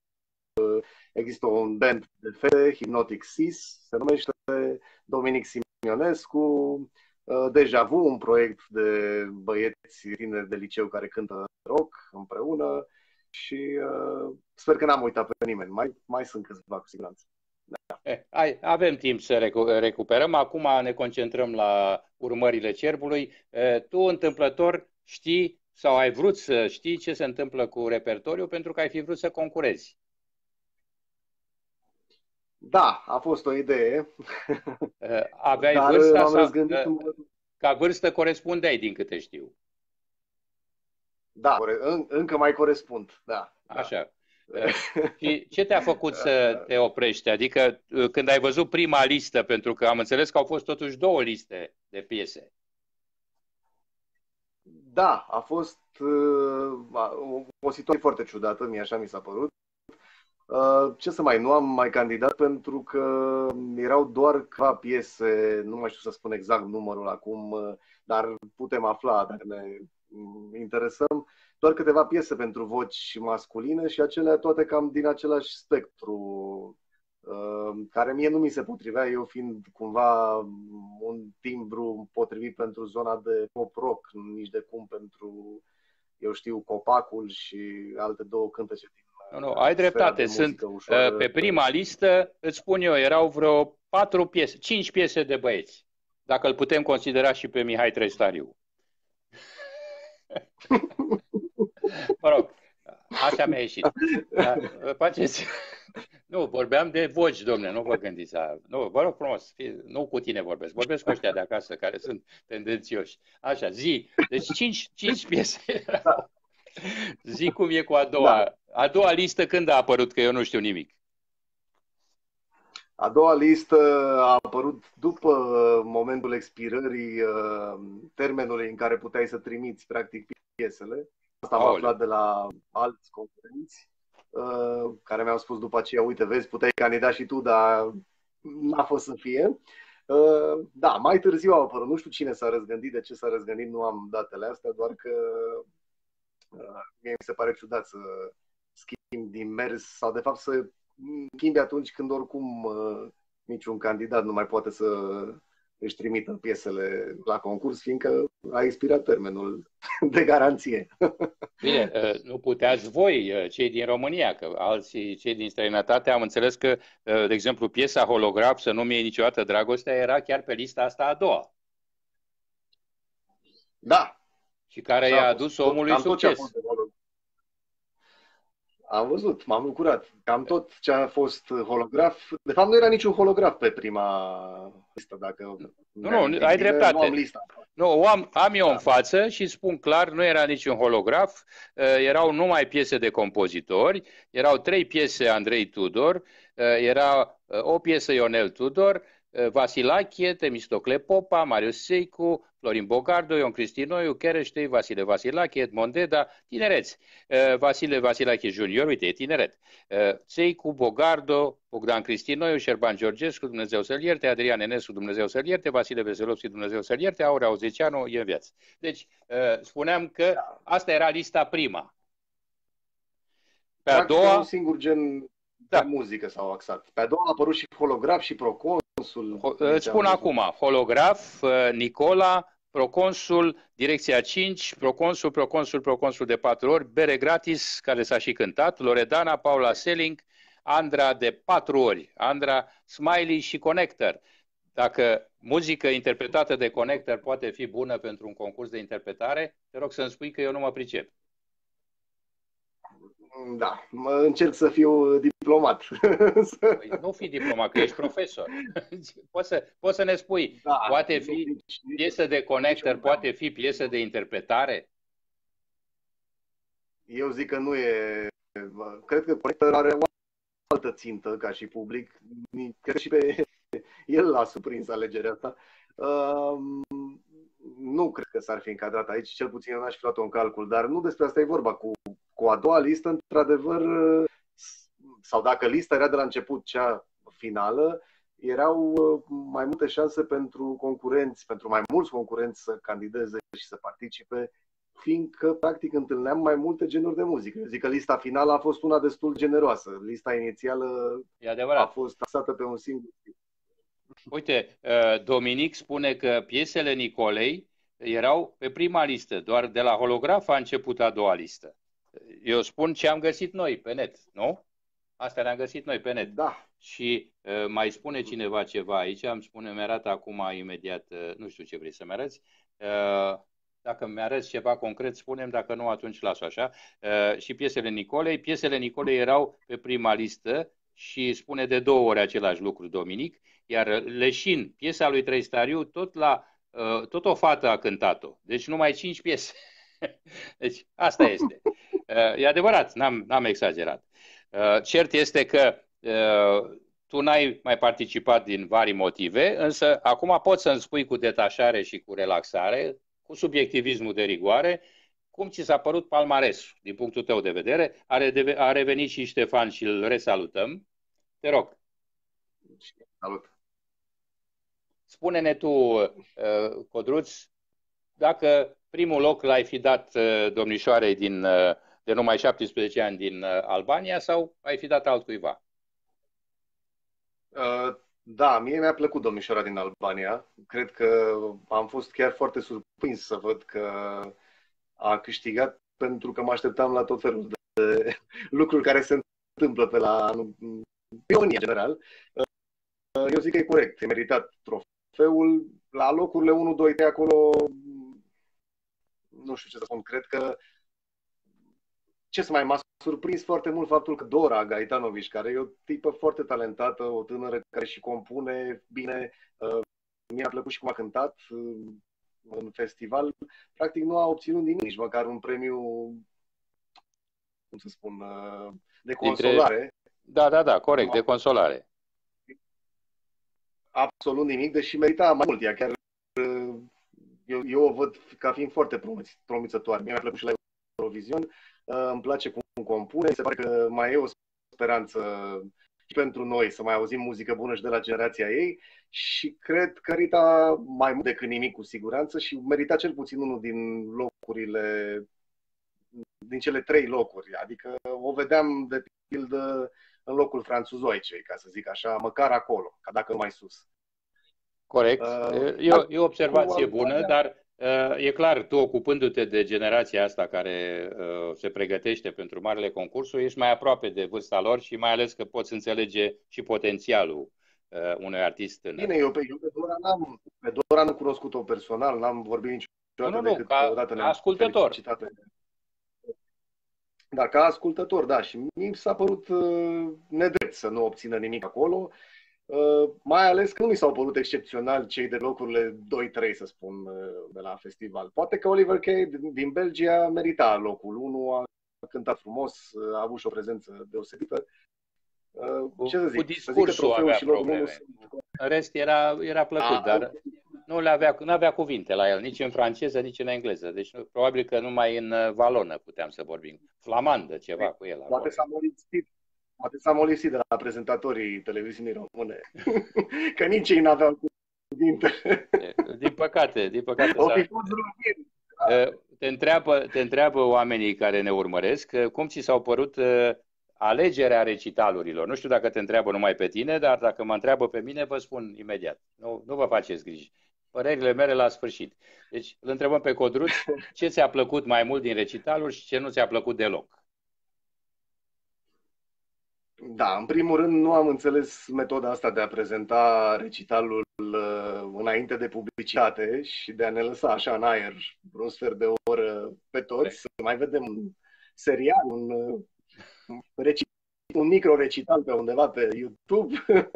Există un band de fete, Hypnotic Sis, se numește Dominic Simionescu, uh, Deja Vu, un proiect de băieți tineri de liceu care cântă rock împreună și uh, sper că n-am uitat pe nimeni. Mai, mai sunt câțiva cu siguranță. Da. Eh, ai, avem timp să recu- recuperăm. Acum ne concentrăm la urmările cerbului. Eh, tu, întâmplător, știi sau ai vrut să știi ce se întâmplă cu repertoriu pentru că ai fi vrut să concurezi. Da, a fost o idee. Aveai Dar vârsta sau... Ca vârstă corespundeai, din câte știu. Da, în, încă mai corespund, da. Așa. Da. Și ce te-a făcut să te oprești? Adică când ai văzut prima listă, pentru că am înțeles că au fost totuși două liste de piese. Da, a fost uh, o, o situație foarte ciudată, mie așa mi s-a părut. Uh, ce să mai, nu am mai candidat pentru că erau doar câteva piese, nu mai știu să spun exact numărul acum, uh, dar putem afla dacă ne interesăm, doar câteva piese pentru voci masculine și acelea toate cam din același spectru, uh, care mie nu mi se potrivea, eu fiind cumva un timbru potrivit pentru zona de pop-rock, nici de cum pentru, eu știu, Copacul și alte două cântece din nu, nu, ai dreptate. Sunt ușoară. pe prima listă, îți spun eu, erau vreo patru piese, cinci piese de băieți. Dacă îl putem considera și pe Mihai Trestariu. Mă rog, așa mi-a ieșit. Dar, faceți... Nu, vorbeam de voci, domne, nu vă gândiți. A... Nu, vă rog frumos, fie, nu cu tine vorbesc, vorbesc cu ăștia de acasă care sunt tendențioși. Așa, zi. Deci cinci, cinci piese. Da. Zi cum e cu a doua. Da. A doua listă când a apărut, că eu nu știu nimic. A doua listă a apărut după momentul expirării uh, termenului în care puteai să trimiți practic piesele. Asta am aflat de la alți concurenți uh, care mi-au spus după aceea, uite, vezi, puteai candida și tu, dar n-a fost să fie. Uh, da, mai târziu au apărut. Nu știu cine s-a răzgândit, de ce s-a răzgândit, nu am datele astea, doar că mie mi se pare ciudat să schimbi din mers sau de fapt să schimbi atunci când oricum uh, niciun candidat nu mai poate să își trimită piesele la concurs, fiindcă a expirat termenul de garanție. Bine, uh, nu puteați voi, uh, cei din România, că alții, cei din străinătate, am înțeles că, de exemplu, piesa Holograf, să nu mi niciodată dragostea, era chiar pe lista asta a doua. Da. Și care da, i-a adus omului succes. Am văzut, m-am bucurat. Cam tot ce a fost holograf. De fapt, nu era niciun holograf pe prima listă, dacă... Nu, nu, ai dreptate. Nu am lista. Nu, o am, am eu da. în față și spun clar, nu era niciun holograf, uh, erau numai piese de compozitori, erau trei piese Andrei Tudor, uh, era uh, o piesă Ionel Tudor, Vasilache, Temistocle Popa, Marius Seicu, Florin Bogardo, Ion Cristinoiu, Chereștei, Vasile Vasilache, Edmond Deda, tinereți. Vasile Vasilache Junior, uite, e tineret. Seicu, Bogardo, Bogdan Cristinoiu, Șerban Georgescu, Dumnezeu să-l ierte, Adrian Enescu, Dumnezeu să-l ierte, Vasile Veselovski, Dumnezeu să-l ierte, Aurea Auzeceanu, e în viață. Deci, spuneam că asta era lista prima. Pe a doua... un singur gen da. de muzică s-au axat. Pe a doua a apărut și holograf și procon proconsul. Îți spun acum, holograf, uh, Nicola, proconsul, direcția 5, proconsul, proconsul, proconsul de 4 ori, bere gratis, care s-a și cântat, Loredana, Paula Selling, Andra de 4 ori, Andra, Smiley și Connector. Dacă muzică interpretată de Connector poate fi bună pentru un concurs de interpretare, te rog să-mi spui că eu nu mă pricep. Da, mă încerc să fiu diplomat. Păi nu fi diplomat, că ești profesor. Poți să, poți să ne spui, da, poate fi nici, piesă de conector, poate fi piesă de interpretare? Eu zic că nu e... Cred că conector are o altă țintă ca și public. Cred că și pe el l-a surprins alegerea asta. Um, nu cred că s-ar fi încadrat aici, cel puțin eu n-aș fi luat-o în calcul, dar nu despre asta e vorba. Cu, cu a doua listă, într-adevăr, sau dacă lista era de la început cea finală, erau uh, mai multe șanse pentru concurenți, pentru mai mulți concurenți să candideze și să participe, fiindcă, practic, întâlneam mai multe genuri de muzică. Eu zic că lista finală a fost una destul generoasă. Lista inițială e adevărat. a fost taxată pe un singur tip. Uite, uh, Dominic spune că piesele Nicolei erau pe prima listă, doar de la holograf a început a doua listă. Eu spun ce am găsit noi pe net, nu? Asta le-am găsit noi pe net. Da. Și uh, mai spune cineva ceva aici, îmi spune, mi-arată acum imediat, uh, nu știu ce vrei să-mi arăți. Uh, dacă mi-arăți ceva concret, spunem, dacă nu, atunci las așa. Uh, și piesele Nicolei. Piesele Nicolei erau pe prima listă și spune de două ori același lucru Dominic, iar Leșin, piesa lui Trăistariu, tot, la, uh, tot o fată a cântat-o. Deci numai cinci piese. Deci asta este. Uh, e adevărat, n-am, n-am exagerat. Uh, cert este că tu n-ai mai participat din vari motive, însă acum poți să-mi spui cu detașare și cu relaxare, cu subiectivismul de rigoare, cum ți s-a părut palmaresul, din punctul tău de vedere? A, redeve- a revenit și Ștefan și îl resalutăm. Te rog. Salut. Spune-ne tu, uh, Codruț, dacă primul loc l-ai fi dat uh, domnișoarei din, uh, de numai 17 ani din Albania sau ai fi dat altcuiva? Da, mie mi-a plăcut domnișoara din Albania. Cred că am fost chiar foarte surprins să văd că a câștigat pentru că mă așteptam la tot felul de lucruri care se întâmplă pe la Pionia, general. Eu zic că e corect, e meritat trofeul. La locurile 1, 2, 3 acolo, nu știu ce să spun, cred că ce să mai m-a surprins foarte mult faptul că Dora Gaitanovici, care e o tipă foarte talentată, o tânără care și compune bine, uh, mi-a plăcut și cum a cântat uh, în festival, practic nu a obținut nimic, nici măcar un premiu, cum să spun, uh, de consolare. Dintre... Da, da, da, corect, de consolare. Absolut nimic, deși merita mai mult. Ea chiar eu, eu o văd ca fiind foarte promițătoare. Mi-a plăcut și la Eurovision. Uh, îmi place cum compune. Se pare că mai e o speranță și pentru noi să mai auzim muzică bună și de la generația ei și cred că merita mai mult decât nimic cu siguranță și merita cel puțin unul din locurile din cele trei locuri. Adică o vedeam de pildă în locul franțuzoicei, ca să zic așa, măcar acolo, ca dacă mai sus. Corect. Uh, e, o, e o observație bună, dar uh, e clar, tu ocupându-te de generația asta care uh, se pregătește pentru marele concursuri, ești mai aproape de vârsta lor și mai ales că poți înțelege și potențialul uh, unui artist tânăr. Bine, eu pe, eu pe Dora n-am, pe Dora nu cunoscut-o personal, n-am vorbit niciodată nu, nu, decât ca odată ascultător. Dar ca ascultător, da, și mi s-a părut uh, nedrept să nu obțină nimic acolo. Uh, mai ales că nu mi s-au părut excepțional cei de locurile 2-3, să spun, uh, de la festival. Poate că Oliver Kay din Belgia merita locul 1, a cântat frumos, uh, a avut și o prezență deosebită. Ce să zic? Cu discursul să zic avea și probleme. În rest era, era plăcut, a, dar nu avea, nu avea cuvinte la el, nici în franceză, nici în engleză. Deci probabil că numai în valonă puteam să vorbim. Flamandă ceva cu el. Poate s-a molipsit Poate s-a molisit de la prezentatorii televiziunii române, că nici ei n-aveau cuvinte. Din păcate, din păcate. O fi fost te întreabă, te întreabă oamenii care ne urmăresc cum ți s-au părut alegerea recitalurilor. Nu știu dacă te întreabă numai pe tine, dar dacă mă întreabă pe mine, vă spun imediat. Nu, nu vă faceți griji. Părerile mele la sfârșit. Deci îl întrebăm pe Codruț ce ți-a plăcut mai mult din recitaluri și ce nu ți-a plăcut deloc. Da, în primul rând nu am înțeles metoda asta de a prezenta recitalul uh, înainte de publicitate și de a ne lăsa așa în aer un sfert de oră pe toți, să mai vedem un serial, un, uh, un micro-recital pe undeva pe YouTube.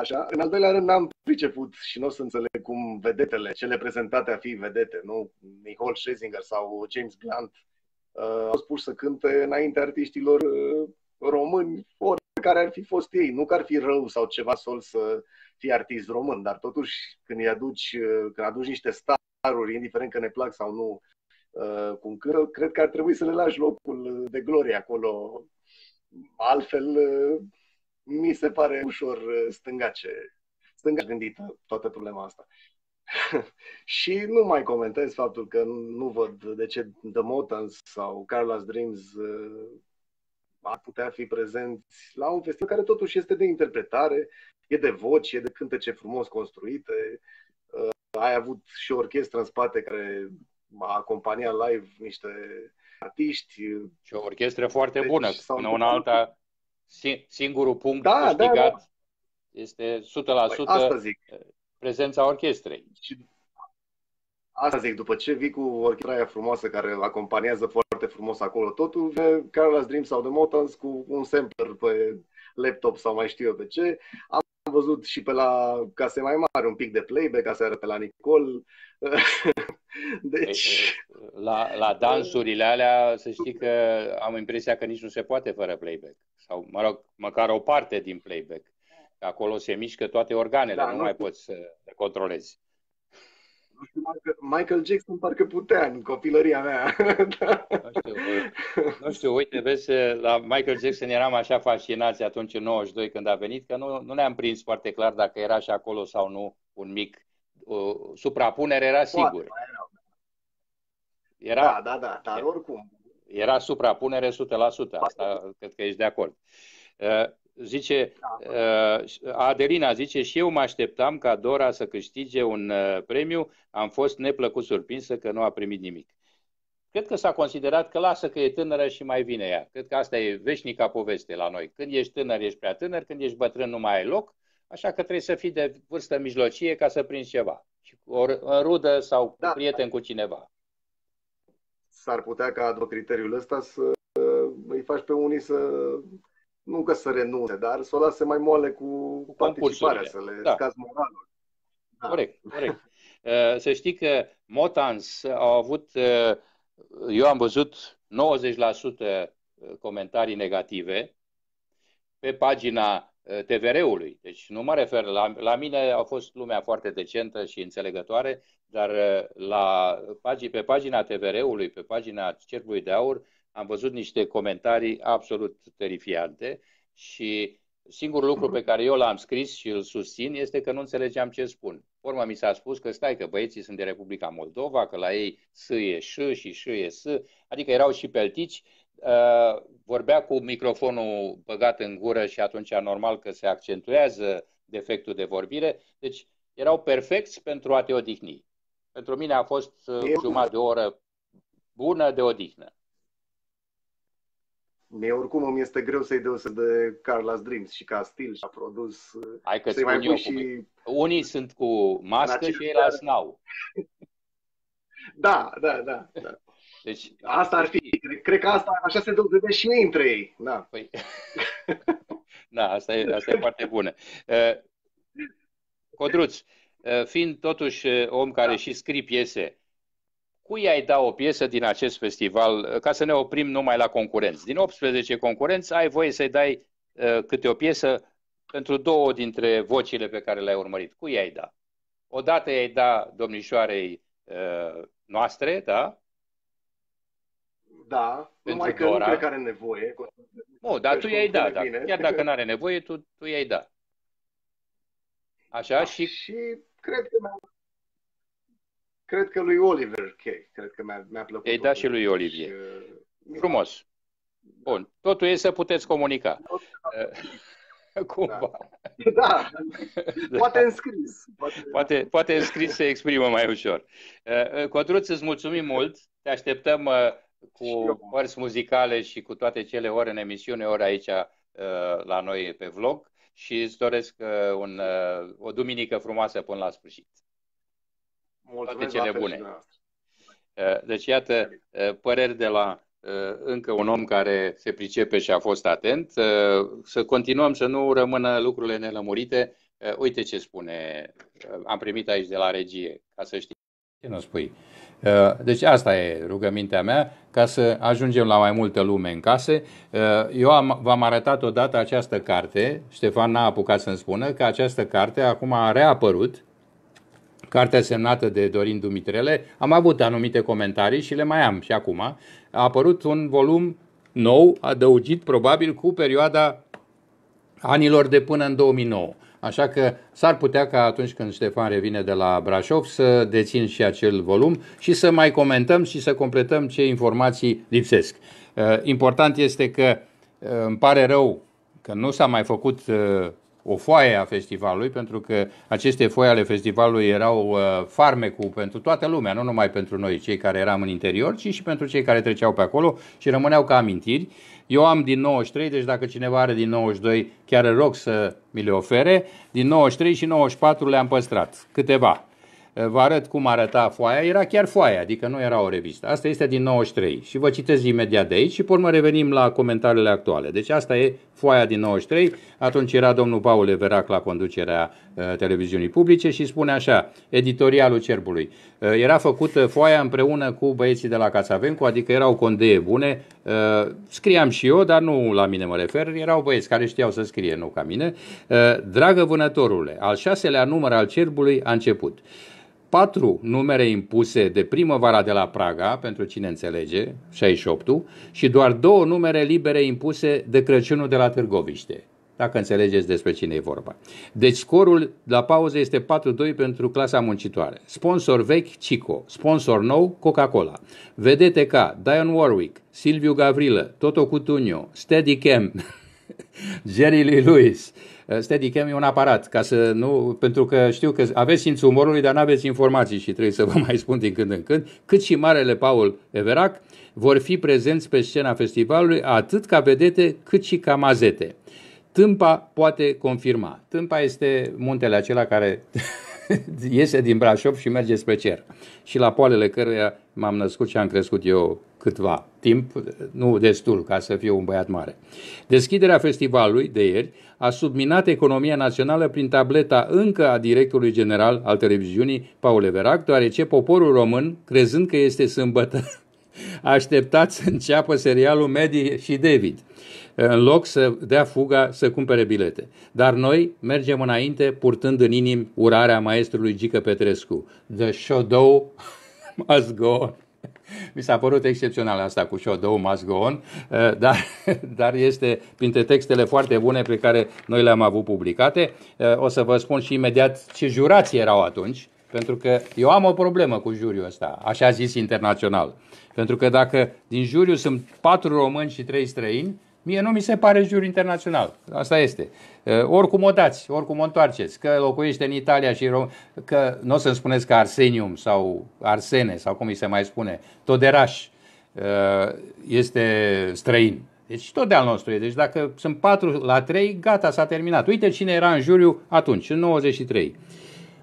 Așa. În al doilea rând n-am priceput și nu o să înțeleg cum vedetele, cele prezentate a fi vedete, nu? Nicole Scherzinger sau James Blunt uh, au spus să cânte înainte artiștilor uh, români, oricare ar fi fost ei. Nu că ar fi rău sau ceva sol să fie artist român, dar totuși când îi aduci, când aduci niște staruri, indiferent că ne plac sau nu, uh, cum cântă, cred că ar trebui să le lași locul de glorie acolo. Altfel, uh, mi se pare ușor uh, stângace, stângace gândită toată problema asta. și nu mai comentez faptul că nu văd de ce The Motans sau Carla's Dreams ar putea fi prezenți la un festival care totuși este de interpretare, e de voci, e de cântece frumos construite. Uh, ai avut și o orchestră în spate care a acompaniat live niște artiști. Și o orchestră foarte deci, bună. Până una alta, singurul punct da, câștigat da, da. este 100% păi, asta zic. prezența orchestrei. Și Asta zic, după ce vii cu orchestra aia frumoasă care acompaniază foarte frumos acolo totul, vine Carlos Dream sau The Motans cu un sampler pe laptop sau mai știu eu pe ce. Am văzut și pe la case mai mari un pic de playback, aseară pe la Nicol. deci... La, la dansurile alea, să știi că am impresia că nici nu se poate fără playback. Sau, mă rog, măcar o parte din playback. Acolo se mișcă toate organele, da, nu, nu mai poți să le controlezi. Michael Jackson parcă putea în copilăria mea. nu, știu, nu știu, uite, vezi, la Michael Jackson eram așa fascinați atunci în 92 când a venit, că nu, nu ne-am prins foarte clar dacă era și acolo sau nu un mic uh, suprapunere, era sigur. Era, da, da, da, dar oricum. Era suprapunere 100%, asta cred că ești de acord. Uh, Zice, uh, Adelina zice, și eu mă așteptam ca Dora să câștige un uh, premiu, am fost neplăcut surprinsă că nu a primit nimic. Cred că s-a considerat că lasă că e tânără și mai vine ea. Cred că asta e veșnica poveste la noi. Când ești tânăr, ești prea tânăr, când ești bătrân, nu mai ai loc, așa că trebuie să fii de vârstă mijlocie ca să prinzi ceva. Și o în rudă sau da. prieten cu cineva. S-ar putea ca după criteriul ăsta să uh, îi faci pe unii să nu că să renunțe, dar să o lase mai moale cu, cu participarea, să le da. scazi moralul. Da. Corect, corect. Uh, să știi că Motans au avut, uh, eu am văzut 90% comentarii negative pe pagina uh, TVR-ului. Deci nu mă refer, la, la mine a fost lumea foarte decentă și înțelegătoare, dar la, pe pagina TVR-ului, pe pagina Cercului de Aur, am văzut niște comentarii absolut terifiante și singurul lucru pe care eu l-am scris și îl susțin este că nu înțelegeam ce spun. Forma mi s-a spus că stai că băieții sunt de Republica Moldova, că la ei S e ș și ș e S, adică erau și peltici, uh, vorbea cu microfonul băgat în gură și atunci normal că se accentuează defectul de vorbire, deci erau perfecți pentru a te odihni. Pentru mine a fost uh, jumătate de oră bună de odihnă. Mie oricum îmi este greu să-i deoseb de Carla's Dreams și ca stil și a produs. Hai că spun eu și... Unii sunt cu mască și ei la snau. Da, da, da. da. Deci, asta ar fi. Cred că asta, așa se deosebesc și ei între ei. Da. Păi... da, asta e, asta e foarte bună. Uh, Codruț, uh, fiind totuși uh, om care da. și scrie piese, cui ai da o piesă din acest festival, ca să ne oprim numai la concurenți? Din 18 concurenți, ai voie să-i dai uh, câte o piesă pentru două dintre vocile pe care le-ai urmărit. Cui ai da? Odată i-ai da domnișoarei uh, noastre, da? Da, pentru numai că Dora. nu cred că are nevoie. Nu, dar tu i-ai da, da. Chiar dacă nu are nevoie, tu, tu i-ai da. Așa da, și... Și cred că Cred că lui Oliver Kay. Cred că mi-a, mi-a plăcut. Ei da și lui Olivier. Și, uh, Frumos. Bun. Totul e să puteți comunica. Cumva. Da. da. Poate înscris. Poate, poate, poate înscris se exprimă mai ușor. Uh, uh, Codruț, îți mulțumim mult. Te așteptăm uh, cu părți muzicale și cu toate cele ori în emisiune, ori aici la noi pe vlog și îți doresc un, o duminică frumoasă până la sfârșit. Mulțumesc toate cele bune. Uh, deci, iată, uh, păreri de la uh, încă un om care se pricepe și a fost atent. Să continuăm să nu rămână lucrurile nelămurite. Uite ce spune, am primit aici de la regie, ca să știi. Ce nu spui? Deci asta e rugămintea mea, ca să ajungem la mai multă lume în case. Eu am, v-am arătat odată această carte, Ștefan n-a apucat să-mi spună că această carte acum a reapărut cartea semnată de Dorin Dumitrele, am avut anumite comentarii și le mai am și acum. A apărut un volum nou, adăugit probabil cu perioada anilor de până în 2009. Așa că s-ar putea ca atunci când Ștefan revine de la Brașov să dețin și acel volum și să mai comentăm și să completăm ce informații lipsesc. Uh, important este că uh, îmi pare rău că nu s-a mai făcut uh, o foaie a festivalului, pentru că aceste foi ale festivalului erau uh, farmecul pentru toată lumea, nu numai pentru noi, cei care eram în interior, ci și pentru cei care treceau pe acolo și rămâneau ca amintiri. Eu am din 93, deci dacă cineva are din 92, chiar îl rog să mi le ofere. Din 93 și 94 le-am păstrat, câteva. Vă arăt cum arăta foaia, era chiar foaia, adică nu era o revistă. Asta este din 93 și vă citesc imediat de aici și pe urmă revenim la comentariile actuale. Deci asta e foaia din 93, atunci era domnul Paul Everac la conducerea uh, televiziunii publice și spune așa, editorialul Cerbului. Uh, era făcută foaia împreună cu băieții de la Cațavencu, adică erau condee bune, uh, scriam și eu, dar nu la mine mă refer, erau băieți care știau să scrie, nu ca mine. Uh, dragă vânătorule, al șaselea număr al Cerbului a început patru numere impuse de primăvara de la Praga, pentru cine înțelege, 68 și doar două numere libere impuse de Crăciunul de la Târgoviște, dacă înțelegeți despre cine e vorba. Deci scorul la pauză este 4-2 pentru clasa muncitoare. Sponsor vechi, Cico. Sponsor nou, Coca-Cola. VDTK, Diane Warwick, Silviu Gavrilă, Toto Cutugno, Steadicam, Jerry Lee Lewis, Uh, Steadicam e un aparat, ca să nu, pentru că știu că aveți simțul umorului, dar nu aveți informații și trebuie să vă mai spun din când în când, cât și Marele Paul Everac vor fi prezenți pe scena festivalului atât ca vedete cât și ca mazete. Tâmpa poate confirma. Tâmpa este muntele acela care iese din Brașov și merge spre cer. Și la poalele căruia m-am născut și am crescut eu câtva timp, nu destul ca să fiu un băiat mare. Deschiderea festivalului de ieri a subminat economia națională prin tableta încă a directorului general al televiziunii, Paul Everac, deoarece poporul român, crezând că este sâmbătă, a așteptat să înceapă serialul Medi și David în loc să dea fuga să cumpere bilete. Dar noi mergem înainte purtând în inim urarea maestrului Gică Petrescu. The show must go on. Mi s-a părut excepțional asta cu show must go on, uh, dar, dar este printre textele foarte bune pe care noi le-am avut publicate. Uh, o să vă spun și imediat ce jurații erau atunci, pentru că eu am o problemă cu juriul ăsta, așa zis internațional. Pentru că dacă din juriu sunt patru români și trei străini, Mie nu mi se pare jur internațional. Asta este. Oricum o dați, oricum o întoarceți, că locuiește în Italia și rom- că nu o să-mi spuneți că Arsenium sau Arsene sau cum îi se mai spune, Toderaș este străin. Deci tot de-al nostru e. Deci dacă sunt 4 la 3, gata, s-a terminat. Uite cine era în juriu atunci, în 93.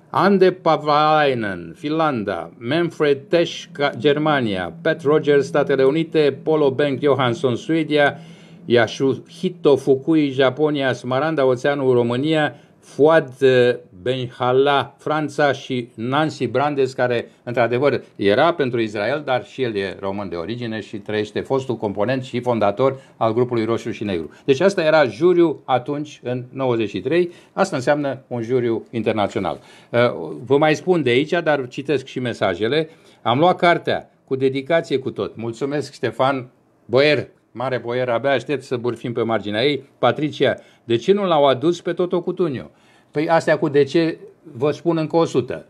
Ande Pavalainen, Finlanda, Manfred Tesch, Germania, Pat Rogers, Statele Unite, Polo Bank Johansson, Suedia, Yasuhito Fukui, Japonia, Smaranda, Oceanul, România, Fuad eh, Benhala, Franța și Nancy Brandes, care într-adevăr era pentru Israel, dar și el e român de origine și trăiește fostul component și fondator al grupului Roșu și Negru. Deci asta era juriu atunci, în 93, asta înseamnă un juriu internațional. Eh, vă mai spun de aici, dar citesc și mesajele. Am luat cartea cu dedicație cu tot. Mulțumesc, Ștefan Boier, mare boier, abia aștept să burfim pe marginea ei. Patricia, de ce nu l-au adus pe Toto Cutuniu? Păi astea cu de ce vă spun încă 100.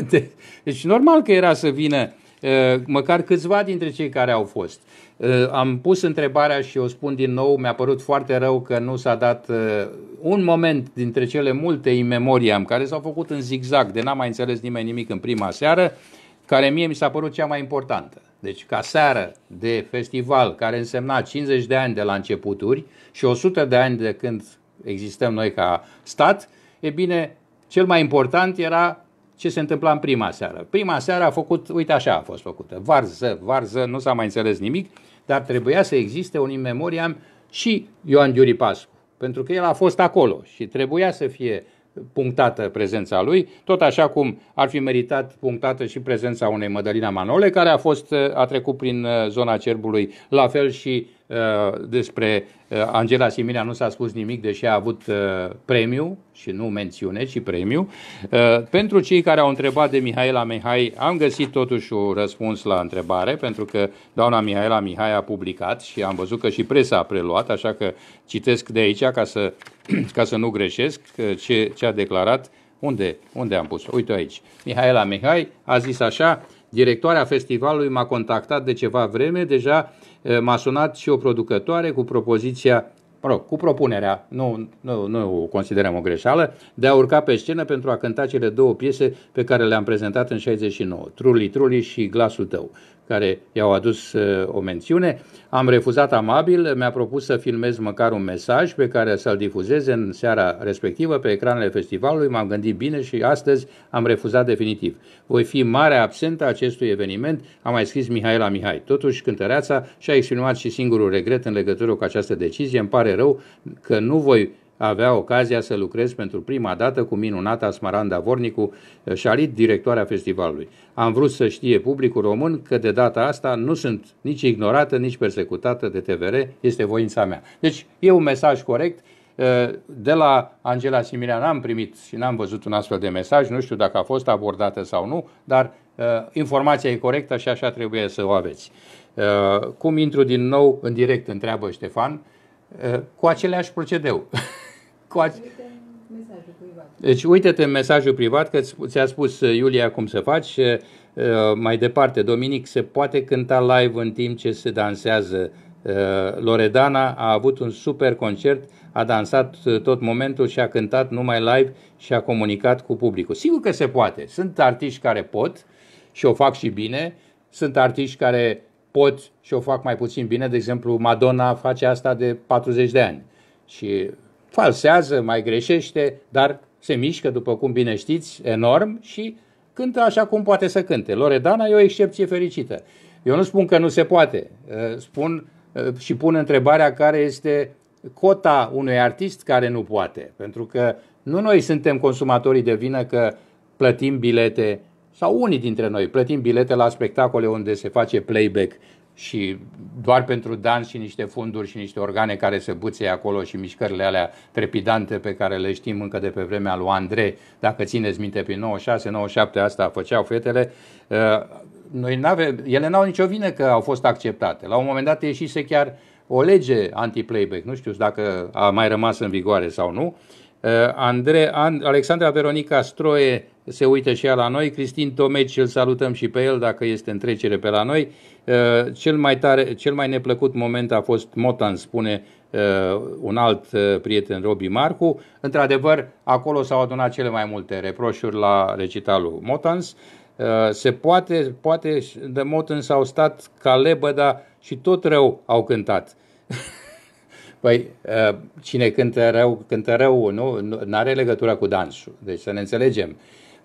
deci normal că era să vină măcar câțiva dintre cei care au fost. Am pus întrebarea și o spun din nou, mi-a părut foarte rău că nu s-a dat un moment dintre cele multe imemoriam care s-au făcut în zigzag, de n-a mai înțeles nimeni nimic în prima seară, care mie mi s-a părut cea mai importantă. Deci ca seară de festival care însemna 50 de ani de la începuturi și 100 de ani de când existăm noi ca stat, e bine, cel mai important era ce se întâmpla în prima seară. Prima seară a făcut, uite așa a fost făcută, varză, varză, nu s-a mai înțeles nimic, dar trebuia să existe un memoriam și Ioan Giuri Pascu, pentru că el a fost acolo și trebuia să fie punctată prezența lui, tot așa cum ar fi meritat punctată și prezența unei Mădălina Manole, care a, fost, a trecut prin uh, zona cerbului, la fel și Uh, despre uh, Angela Simina nu s-a spus nimic, deși a avut uh, premiu și nu mențiune, ci premiu. Pentru cei care au întrebat de Mihaela Mihai, am găsit totuși un răspuns la întrebare, pentru că doamna Mihaela Mihai a publicat și am văzut că și presa a preluat, așa că citesc de aici ca să, ca să nu greșesc ce, ce a declarat. Unde, unde am pus Uite aici. Mihaela Mihai a zis așa, directoarea festivalului m-a contactat de ceva vreme, deja m-a sunat și o producătoare cu propoziția mă rog, cu propunerea, nu, nu, nu o considerăm o greșeală, de a urca pe scenă pentru a cânta cele două piese pe care le-am prezentat în 69, Truli Truli și Glasul tău. Care i-au adus uh, o mențiune. Am refuzat amabil, mi-a propus să filmez măcar un mesaj pe care să-l difuzeze în seara respectivă pe ecranele festivalului. M-am gândit bine și astăzi am refuzat definitiv. Voi fi mare absentă a acestui eveniment, a mai scris Mihaela Mihai. Totuși, cântăreața și-a exprimat și singurul regret în legătură cu această decizie. Îmi pare rău că nu voi avea ocazia să lucrez pentru prima dată cu minunata Smaranda Vornicu, șalit directoarea festivalului. Am vrut să știe publicul român că de data asta nu sunt nici ignorată, nici persecutată de TVR, este voința mea. Deci e un mesaj corect. De la Angela Simirea n-am primit și n-am văzut un astfel de mesaj, nu știu dacă a fost abordată sau nu, dar informația e corectă și așa trebuie să o aveți. Cum intru din nou în direct, întreabă Ștefan, cu aceleași procedeu. cu a... Deci uite-te în mesajul privat că ți-a spus uh, Iulia cum să faci. Uh, mai departe, Dominic, se poate cânta live în timp ce se dansează. Uh, Loredana a avut un super concert, a dansat tot momentul și a cântat numai live și a comunicat cu publicul. Sigur că se poate. Sunt artiști care pot și o fac și bine. Sunt artiști care pot și o fac mai puțin bine. De exemplu, Madonna face asta de 40 de ani și falsează, mai greșește, dar se mișcă, după cum bine știți, enorm și cântă așa cum poate să cânte. Loredana e o excepție fericită. Eu nu spun că nu se poate, uh, spun uh, și pun întrebarea care este cota unui artist care nu poate. Pentru că nu noi suntem consumatorii de vină că plătim bilete, sau unii dintre noi plătim bilete la spectacole unde se face playback și doar pentru dans și niște funduri și niște organe care se buțe acolo și mișcările alea trepidante pe care le știm încă de pe vremea lui Andrei, dacă țineți minte, prin 96, 97 asta făceau fetele, uh, noi n-ave, ele n-au nicio vină că au fost acceptate. La un moment dat ieșise chiar o lege anti-playback, nu știu dacă a mai rămas în vigoare sau nu, Uh, Andre, Alexandra Veronica Stroie se uită și ea la noi, Cristin Tomeci îl salutăm și pe el dacă este în trecere pe la noi. Uh, cel mai, tare, cel mai neplăcut moment a fost Motan, spune uh, un alt prieten, Robi Marcu. Într-adevăr, acolo s-au adunat cele mai multe reproșuri la recitalul Motans. Se poate, poate de Motans au stat ca lebăda și tot rău au cântat. Păi, ă, cine cântă rău, cântă rău, nu? Nu are legătură cu dansul. Deci să ne înțelegem.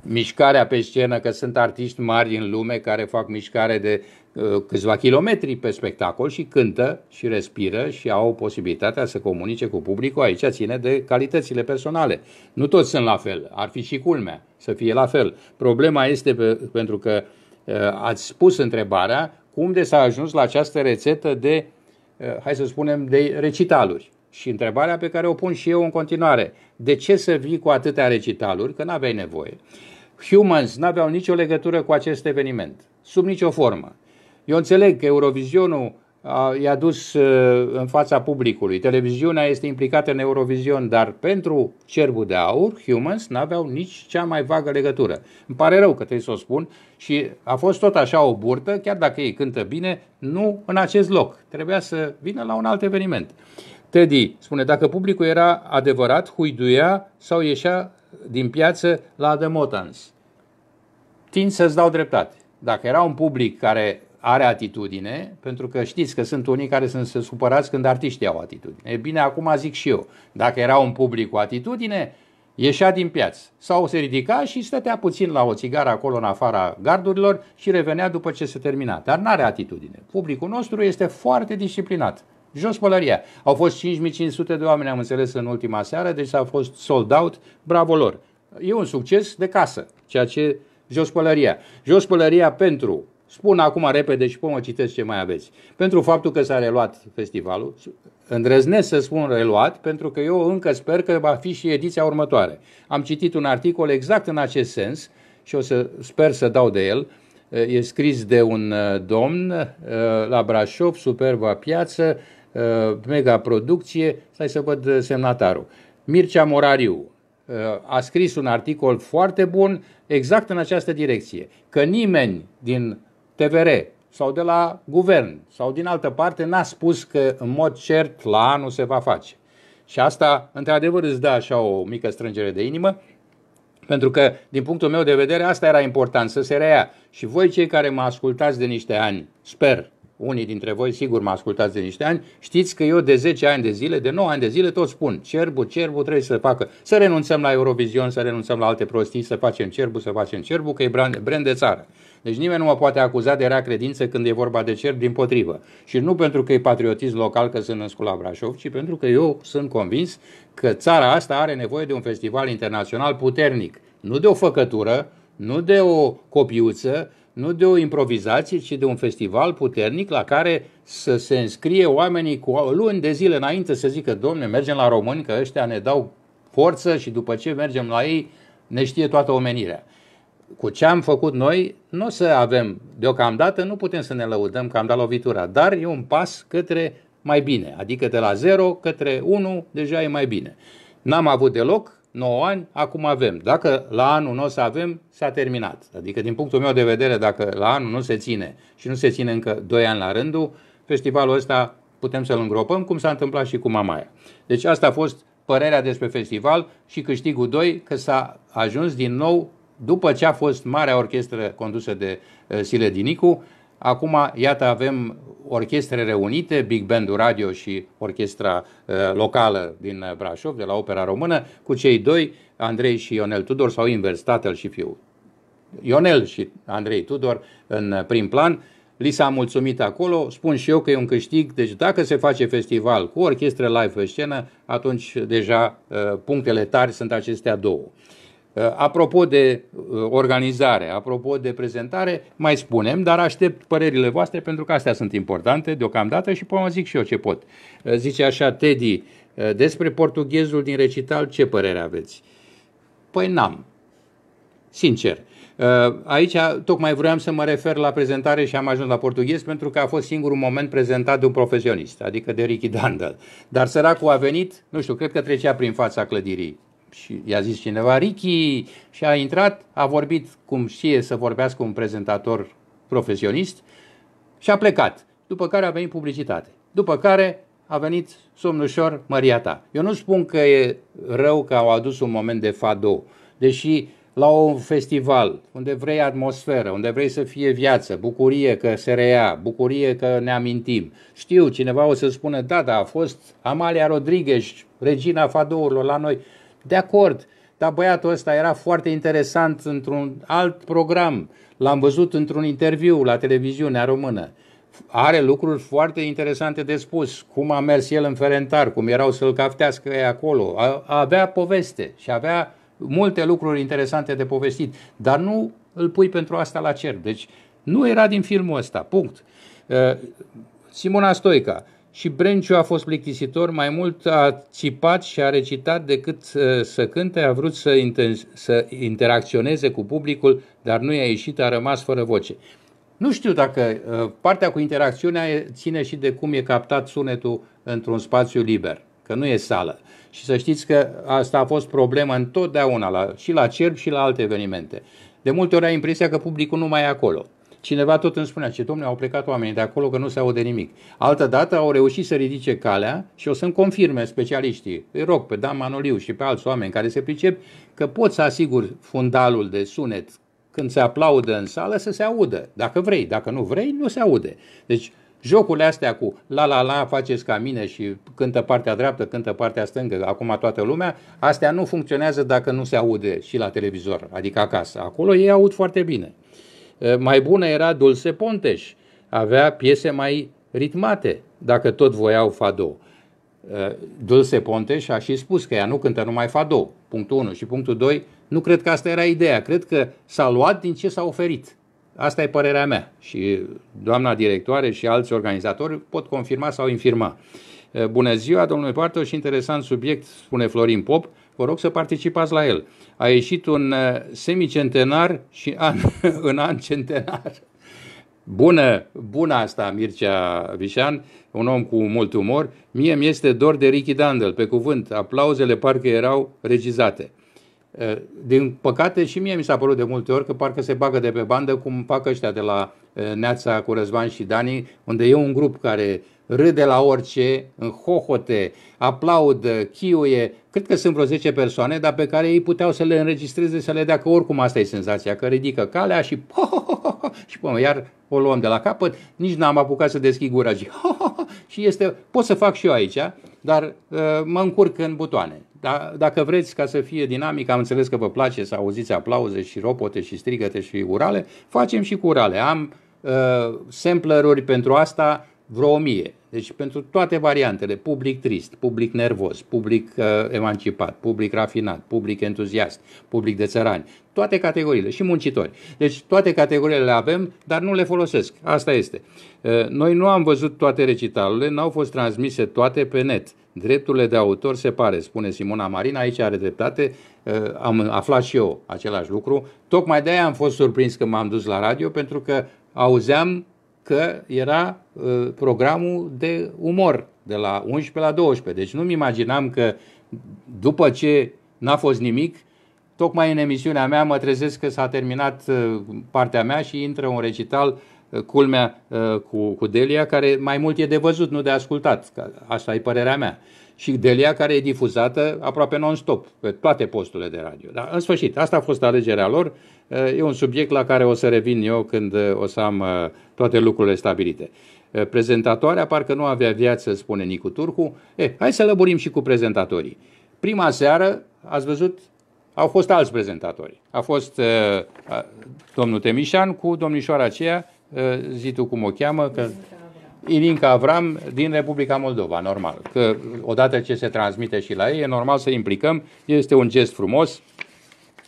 Mișcarea pe scenă, că sunt artiști mari în lume care fac mișcare de uh, câțiva kilometri pe spectacol și cântă și respiră și au posibilitatea să comunice cu publicul. Aici ține de calitățile personale. Nu toți sunt la fel. Ar fi și culmea să fie la fel. Problema este pe, pentru că uh, ați spus întrebarea cum de s-a ajuns la această rețetă de uh, Eh, hai să spunem, de recitaluri. Și întrebarea pe care o pun și eu în continuare, de ce să vii cu atâtea recitaluri, că n-aveai nevoie? Humans n-aveau nicio legătură cu acest eveniment, sub nicio formă. Eu înțeleg că Eurovizionul i-a dus în fața publicului. Televiziunea este implicată în Eurovision, dar pentru Cerbul de Aur, Humans n-aveau nici cea mai vagă legătură. Îmi pare rău că trebuie să o spun și a fost tot așa o burtă, chiar dacă ei cântă bine, nu în acest loc. Trebuia să vină la un alt eveniment. Teddy spune, dacă publicul era adevărat, huiduia sau ieșea din piață la The Motans. Tind să-ți dau dreptate. Dacă era un public care are atitudine, pentru că știți că sunt unii care sunt se supărați când artiștii au atitudine. E bine, acum zic și eu, dacă era un public cu atitudine, ieșea din piață sau se ridica și stătea puțin la o țigară acolo în afara gardurilor și revenea după ce se termina. Dar nu are atitudine. Publicul nostru este foarte disciplinat. Jos pălăria. Au fost 5500 de oameni, am înțeles, în ultima seară, deci s-a fost sold out. Bravo lor. E un succes de casă, ceea ce jos pălăria. Jos pălăria pentru Spun acum repede și până mă citesc ce mai aveți. Pentru faptul că s-a reluat festivalul, îndrăznesc să spun reluat, pentru că eu încă sper că va fi și ediția următoare. Am citit un articol exact în acest sens și o să sper să dau de el. E scris de un uh, domn uh, la Brașov, superba piață, uh, mega producție, stai să văd semnatarul. Mircea Morariu, a scris un articol foarte bun exact în această direcție. Că nimeni din TVR sau de la guvern sau din altă parte n-a spus că în mod cert la anul se va face. Și asta, într-adevăr, îți dă așa o mică strângere de inimă. Pentru că, din punctul meu de vedere, asta era important, să se reia. Și voi, cei care mă ascultați de niște ani, sper, unii dintre voi sigur mă ascultați de niște ani, știți că eu de 10 ani de zile, de 9 ani de zile tot spun, cerbu, cerbu trebuie să facă, să renunțăm la Eurovision, să renunțăm la alte prostii, să facem cerbu, să facem cerbu, că e brand, brand de țară. Deci nimeni nu mă poate acuza de rea credință când e vorba de cerb, din potrivă. Și nu pentru că e patriotism local că sunt născut la Brașov, ci pentru că eu sunt convins că țara asta are nevoie de un festival internațional puternic. Nu de o făcătură, nu de o copiuță, nu de o improvizație, ci de un festival puternic la care să se înscrie oamenii cu luni de zile înainte să zică, domne, mergem la români, că ăștia ne dau forță și după ce mergem la ei, ne știe toată omenirea. Cu ce am făcut noi, nu o să avem, deocamdată nu putem să ne lăudăm că am dat lovitura, dar e un pas către mai bine, adică de la 0 către 1 deja e mai bine. N-am avut deloc, 9 ani, acum avem. Dacă la anul nu o să avem, s-a terminat. Adică, din punctul meu de vedere, dacă la anul nu se ține și nu se ține încă 2 ani la rândul, festivalul ăsta putem să-l îngropăm, cum s-a întâmplat și cu Mamaia. Deci asta a fost părerea despre festival și câștigul 2, că s-a ajuns din nou, după ce a fost marea orchestră condusă de uh, Sile Dinicu, Acum, iată, avem orchestre reunite, Big Band Radio și orchestra uh, locală din uh, Brașov, de la Opera Română, cu cei doi, Andrei și Ionel Tudor, sau invers, tatăl și fiul. Ionel și Andrei Tudor în uh, prim plan, li s-a mulțumit acolo, spun și eu că e un câștig, deci dacă se face festival cu orchestre live pe scenă, atunci deja uh, punctele tari sunt acestea două. Uh, apropo de uh, organizare, apropo de prezentare, mai spunem, dar aștept părerile voastre pentru că astea sunt importante deocamdată și până zic și eu ce pot. Uh, zice așa Teddy, despre portughezul din recital, ce părere aveți? Păi n-am. Sincer. Aici tocmai vreau să mă refer la prezentare și am ajuns la portughez pentru că a fost singurul moment prezentat de un profesionist, adică de Ricky Dandel. Dar săracul a venit, nu știu, cred că trecea prin fața clădirii și i-a zis cineva, Ricky, și a intrat, a vorbit cum știe să vorbească un prezentator profesionist și a plecat. După care a venit publicitate. După care a venit somnușor Maria ta. Eu nu spun că e rău că au adus un moment de fado, deși la un festival unde vrei atmosferă, unde vrei să fie viață, bucurie că se reia, bucurie că ne amintim. Știu, cineva o să spună, da, da, a fost Amalia Rodriguez, regina fadourilor la noi. De acord, dar băiatul ăsta era foarte interesant într-un alt program. L-am văzut într-un interviu la televiziunea română. Are lucruri foarte interesante de spus. Cum a mers el în Ferentar, cum erau să-l caftească ei acolo. A, avea poveste și avea multe lucruri interesante de povestit. Dar nu îl pui pentru asta la cer. Deci nu era din filmul ăsta. Punct. Uh, Simona Stoica. Și Brenciu a fost plictisitor, mai mult a țipat și a recitat decât să, să cânte, a vrut să, inter, să interacționeze cu publicul, dar nu i-a ieșit, a rămas fără voce. Nu știu dacă uh, partea cu interacțiunea ține și de cum e captat sunetul într-un spațiu liber, că nu e sală. Și să știți că asta a fost problemă întotdeauna, la, și la CERB și la alte evenimente. De multe ori ai impresia că publicul nu mai e acolo. Cineva tot îmi spunea, ce domnule, au plecat oamenii de acolo că nu se aude nimic. Altă dată au reușit să ridice calea și o să-mi confirme specialiștii. Îi rog pe Dan Manoliu și pe alți oameni care se pricep că pot să asigur fundalul de sunet când se aplaudă în sală să se audă. Dacă vrei, dacă nu vrei, nu se aude. Deci jocurile astea cu la la la faceți ca mine și cântă partea dreaptă, cântă partea stângă, acum toată lumea, astea nu funcționează dacă nu se aude și la televizor, adică acasă. Acolo ei aud foarte bine. Mai bună era Dulce Ponteș. Avea piese mai ritmate, dacă tot voiau fado. Dulce Ponteș a și spus că ea nu cântă numai fado, punctul 1. Și punctul 2, nu cred că asta era ideea. Cred că s-a luat din ce s-a oferit. Asta e părerea mea. Și doamna directoare și alți organizatori pot confirma sau infirma. Bună ziua, domnule Partoș, interesant subiect, spune Florin Pop vă rog să participați la el. A ieșit un uh, semicentenar și an, în an centenar. Bună, bună asta, Mircea Vișan, un om cu mult umor. Mie mi este dor de Ricky Dandel, pe cuvânt. Aplauzele parcă erau regizate. Uh, din păcate și mie mi s-a părut de multe ori că parcă se bagă de pe bandă cum fac ăștia de la uh, Neața cu Răzvan și Dani, unde e un grup care râde la orice, în hohote, aplaudă, chiuie. Cred că sunt vreo 10 persoane, dar pe care ei puteau să le înregistreze, să le dea că oricum asta e senzația, că ridică calea și ho, ho, ho, ho, și până iar o luăm de la capăt, nici n-am apucat să deschid gura și ho, ho, ho, și este, pot să fac și eu aici, dar uh, mă încurc în butoane. Da, dacă vreți ca să fie dinamic, am înțeles că vă place să auziți aplauze și ropote și strigăte și urale, facem și cu urale. Am uh, sampleruri pentru asta vreo o mie. Deci pentru toate variantele, public trist, public nervos, public uh, emancipat, public rafinat, public entuziast, public de țărani, toate categoriile și muncitori. Deci toate categoriile le avem, dar nu le folosesc. Asta este. Uh, noi nu am văzut toate recitalurile, n-au fost transmise toate pe net. Drepturile de autor se pare, spune Simona Marina, aici are dreptate, uh, am aflat și eu același lucru. Tocmai de aia am fost surprins când m-am dus la radio, pentru că auzeam că era uh, programul de umor de la 11 la 12. Deci nu-mi imaginam că după ce n-a fost nimic, tocmai în emisiunea mea mă trezesc că s-a terminat uh, partea mea și intră un recital uh, culmea uh, cu, cu Delia, care mai mult e de văzut, nu de ascultat. Asta e părerea mea. Și Delia, care e difuzată aproape non-stop pe toate posturile de radio. Dar, în sfârșit, asta a fost alegerea lor. E un subiect la care o să revin eu când o să am toate lucrurile stabilite. Prezentatoarea parcă nu avea viață, spune Nicu Turcu. E, hai să lăburim și cu prezentatorii. Prima seară, ați văzut, au fost alți prezentatori. A fost uh, domnul Temișan cu domnișoara aceea, uh, zi tu cum o cheamă, că... Ilinca Avram din Republica Moldova, normal. Că odată ce se transmite și la ei, e normal să implicăm, este un gest frumos.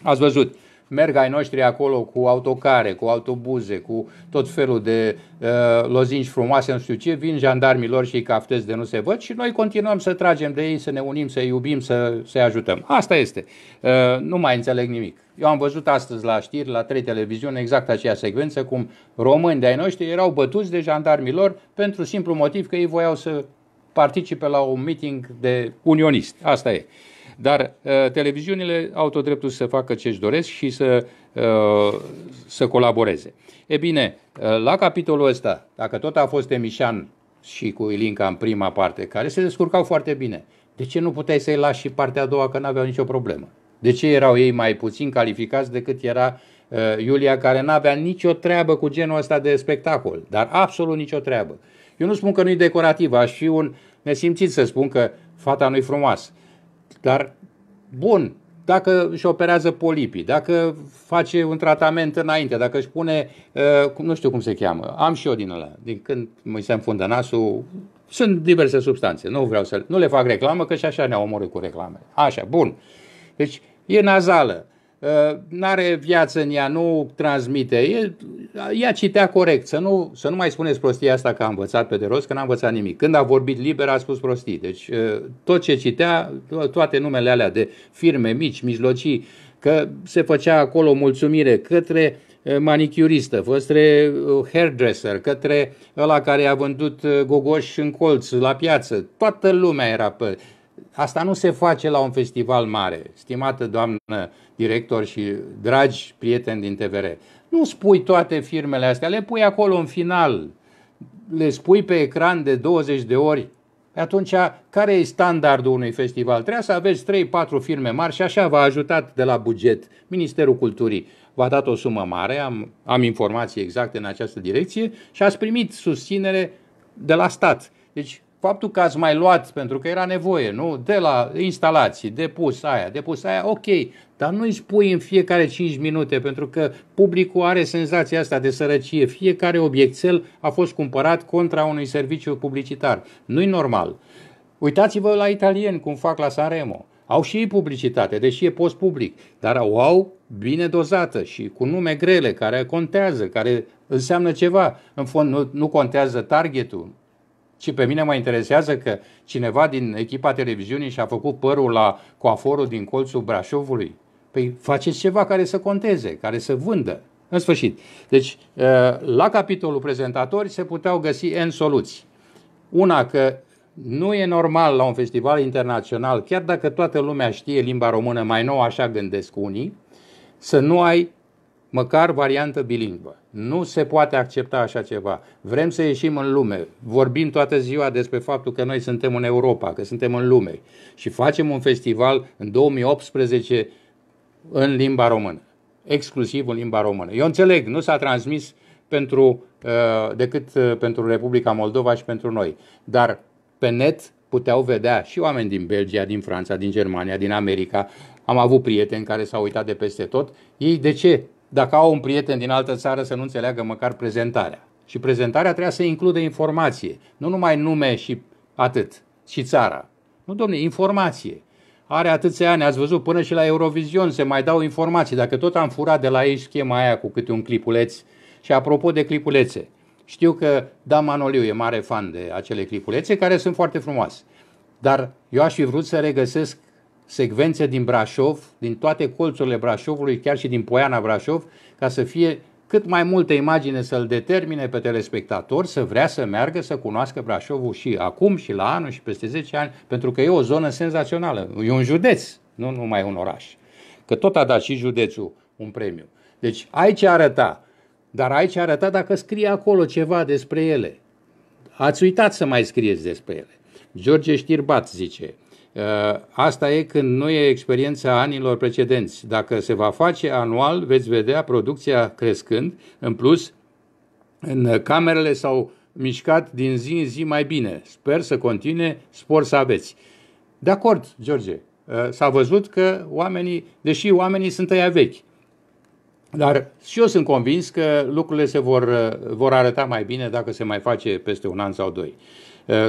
Ați văzut, merg ai noștri acolo cu autocare, cu autobuze, cu tot felul de uh, lozinci frumoase, nu știu ce, vin jandarmilor și caftezi de nu se văd și noi continuăm să tragem de ei, să ne unim, să iubim, să, să ajutăm. Asta este. Uh, nu mai înțeleg nimic. Eu am văzut astăzi la știri, la trei televiziuni, exact aceea secvență, cum români de ai noștri erau bătuți de jandarmilor pentru simplu motiv că ei voiau să participe la un meeting de unionist. Asta e. Dar uh, televiziunile au tot dreptul să facă ce își doresc și să, uh, să colaboreze. E bine, uh, la capitolul ăsta, dacă tot a fost Emișan și cu Ilinca în prima parte, care se descurcau foarte bine, de ce nu puteai să-i lași și partea a doua, că nu aveau nicio problemă? De ce erau ei mai puțin calificați decât era uh, Iulia, care nu avea nicio treabă cu genul ăsta de spectacol, dar absolut nicio treabă. Eu nu spun că nu-i decorativă, aș fi un nesimțit să spun că fata nu-i frumoasă. Dar, bun, dacă își operează polipii, dacă face un tratament înainte, dacă își pune, uh, nu știu cum se cheamă, am și eu din ăla, din când mi se înfundă nasul, sunt diverse substanțe, nu vreau să, nu le fac reclamă, că și așa ne-au omorât cu reclame. Așa, bun. Deci, e nazală, uh, n-are viață în ea, nu transmite, e, ea citea corect, să nu, să nu mai spuneți prostia asta că a învățat pe de rost, că n-a învățat nimic. Când a vorbit liber a spus prostii. Deci uh, tot ce citea, toate numele alea de firme mici, mijlocii, că se făcea acolo mulțumire către uh, manicuristă, către hairdresser, către ăla care a vândut gogoși în colț la piață. Toată lumea era pe Asta nu se face la un festival mare, stimată doamnă director și dragi prieteni din TVR. Nu spui toate firmele astea, le pui acolo în final, le spui pe ecran de 20 de ori. Atunci, care e standardul unui festival? Trebuie să aveți 3-4 firme mari și așa v-a ajutat de la buget Ministerul Culturii. V-a dat o sumă mare, am, am informații exacte în această direcție și ați primit susținere de la stat. Deci faptul că ați mai luat, pentru că era nevoie, nu? De la instalații, de pus aia, de pus aia, ok, dar nu îi spui în fiecare 5 minute, pentru că publicul are senzația asta de sărăcie. Fiecare obiectel a fost cumpărat contra unui serviciu publicitar. Nu-i normal. Uitați-vă la italieni cum fac la Sanremo. Au și ei publicitate, deși e post public, dar o au bine dozată și cu nume grele, care contează, care înseamnă ceva. În fond, nu, nu contează targetul, și pe mine mă interesează că cineva din echipa televiziunii și-a făcut părul la coaforul din colțul Brașovului. Păi faceți ceva care să conteze, care să vândă. În sfârșit. Deci, uh, la capitolul prezentatori se puteau găsi N soluții. Una că nu e normal la un festival internațional, chiar dacă toată lumea știe limba română mai nou, așa gândesc unii, să nu ai măcar variantă bilingvă. Nu se poate accepta așa ceva. Vrem să ieșim în lume. Vorbim toată ziua despre faptul că noi suntem în Europa, că suntem în lume. Și facem un festival în 2018 în limba română. Exclusiv în limba română. Eu înțeleg, nu s-a transmis pentru, uh, decât uh, pentru Republica Moldova și pentru noi. Dar pe net puteau vedea și oameni din Belgia, din Franța, din Germania, din America. Am avut prieteni care s-au uitat de peste tot. Ei de ce dacă au un prieten din altă țară să nu înțeleagă măcar prezentarea. Și prezentarea trebuie să includă informație, nu numai nume și atât, și țara. Nu, domne, informație. Are atâția ani, ați văzut, până și la Eurovision se mai dau informații. Dacă tot am furat de la ei schema aia cu câte un clipuleț, și apropo de clipulețe, știu că Dan Manoliu e mare fan de acele clipulețe, care sunt foarte frumoase. Dar eu aș fi vrut să regăsesc secvențe din Brașov, din toate colțurile Brașovului, chiar și din Poiana Brașov, ca să fie cât mai multe imagine să-l determine pe telespectator să vrea să meargă să cunoască Brașovul și acum și la anul și peste 10 ani, pentru că e o zonă senzațională. E un județ, nu numai un oraș. Că tot a dat și județul un premiu. Deci aici arăta, dar aici arăta dacă scrie acolo ceva despre ele. Ați uitat să mai scrieți despre ele. George Știrbat zice, Uh, asta e când nu e experiența anilor precedenți. Dacă se va face anual, veți vedea producția crescând. În plus, în camerele s-au mișcat din zi în zi mai bine. Sper să continue, spor să aveți. De acord, George. Uh, s-a văzut că oamenii, deși oamenii sunt ăia vechi, dar și eu sunt convins că lucrurile se vor, uh, vor arăta mai bine dacă se mai face peste un an sau doi.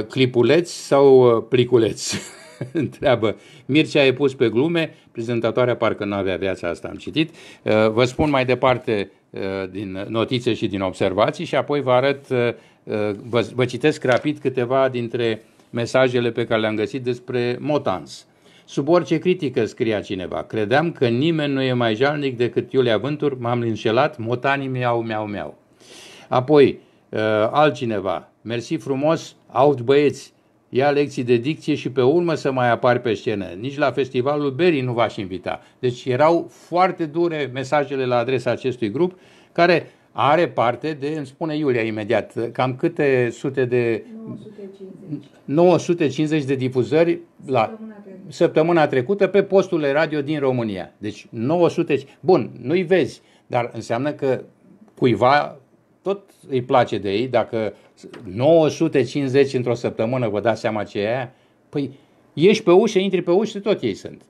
Clipuleți sau pliculeți? întreabă. Mircea e pus pe glume, prezentatoarea parcă nu avea viața asta, am citit. Uh, vă spun mai departe uh, din notițe și din observații și apoi vă arăt, uh, vă, vă citesc rapid câteva dintre mesajele pe care le-am găsit despre Motans. Sub orice critică scria cineva, credeam că nimeni nu e mai jalnic decât Iulia Vântur, m-am înșelat, motanii miau, miau, miau. Apoi, altcineva, mersi frumos, aut băieți, ia lecții de dicție și pe urmă să mai apari pe scenă. Nici la festivalul Berry nu v-aș invita. Deci erau foarte dure mesajele la adresa acestui grup, care are parte de, îmi spune Iulia imediat, cam câte sute de... 950. 950 de difuzări la săptămâna trecută. săptămâna trecută pe posturile radio din România. Deci 900... Bun, nu-i vezi, dar înseamnă că cuiva tot îi place de ei, dacă 950 într-o săptămână, vă dați seama ce e aia? Păi ieși pe ușă, intri pe ușă, tot ei sunt.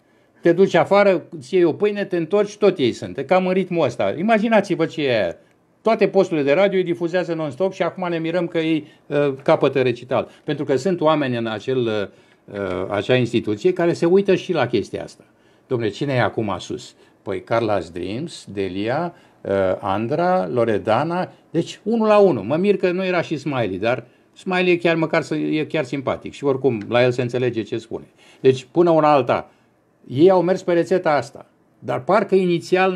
Te duci afară, îți iei o pâine, te întorci, tot ei sunt. Cam în ritmul ăsta. Imaginați-vă ce e aia. Toate posturile de radio îi difuzează non-stop și acum ne mirăm că ei uh, capătă recital. Pentru că sunt oameni în acel, uh, acea instituție care se uită și la chestia asta. Domnule, cine e acum sus? Păi Carla's Dreams, Delia, uh, Andra, Loredana, deci unul la unul. Mă mir că nu era și Smiley, dar Smiley e chiar măcar e chiar simpatic și oricum la el se înțelege ce spune. Deci până una alta, ei au mers pe rețeta asta. Dar parcă inițial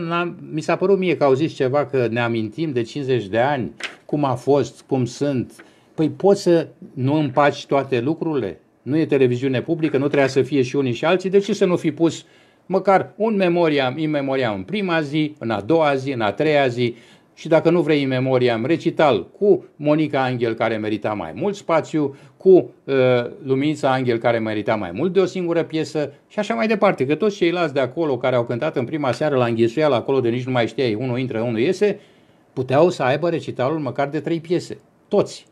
mi s-a părut mie că au zis ceva că ne amintim de 50 de ani, cum a fost, cum sunt. Păi poți să nu împaci toate lucrurile? Nu e televiziune publică, nu trebuie să fie și unii și alții, de ce să nu fi pus măcar un memoriam, in memoriam în prima zi, în a doua zi, în a treia zi, și dacă nu vrei în memoriam, recital cu Monica Angel care merita mai mult spațiu, cu uh, Luminița Angel care merita mai mult de o singură piesă și așa mai departe. Că toți ceilalți de acolo care au cântat în prima seară la înghesuială acolo de nici nu mai știai, unul intră, unul iese, puteau să aibă recitalul măcar de trei piese. Toți.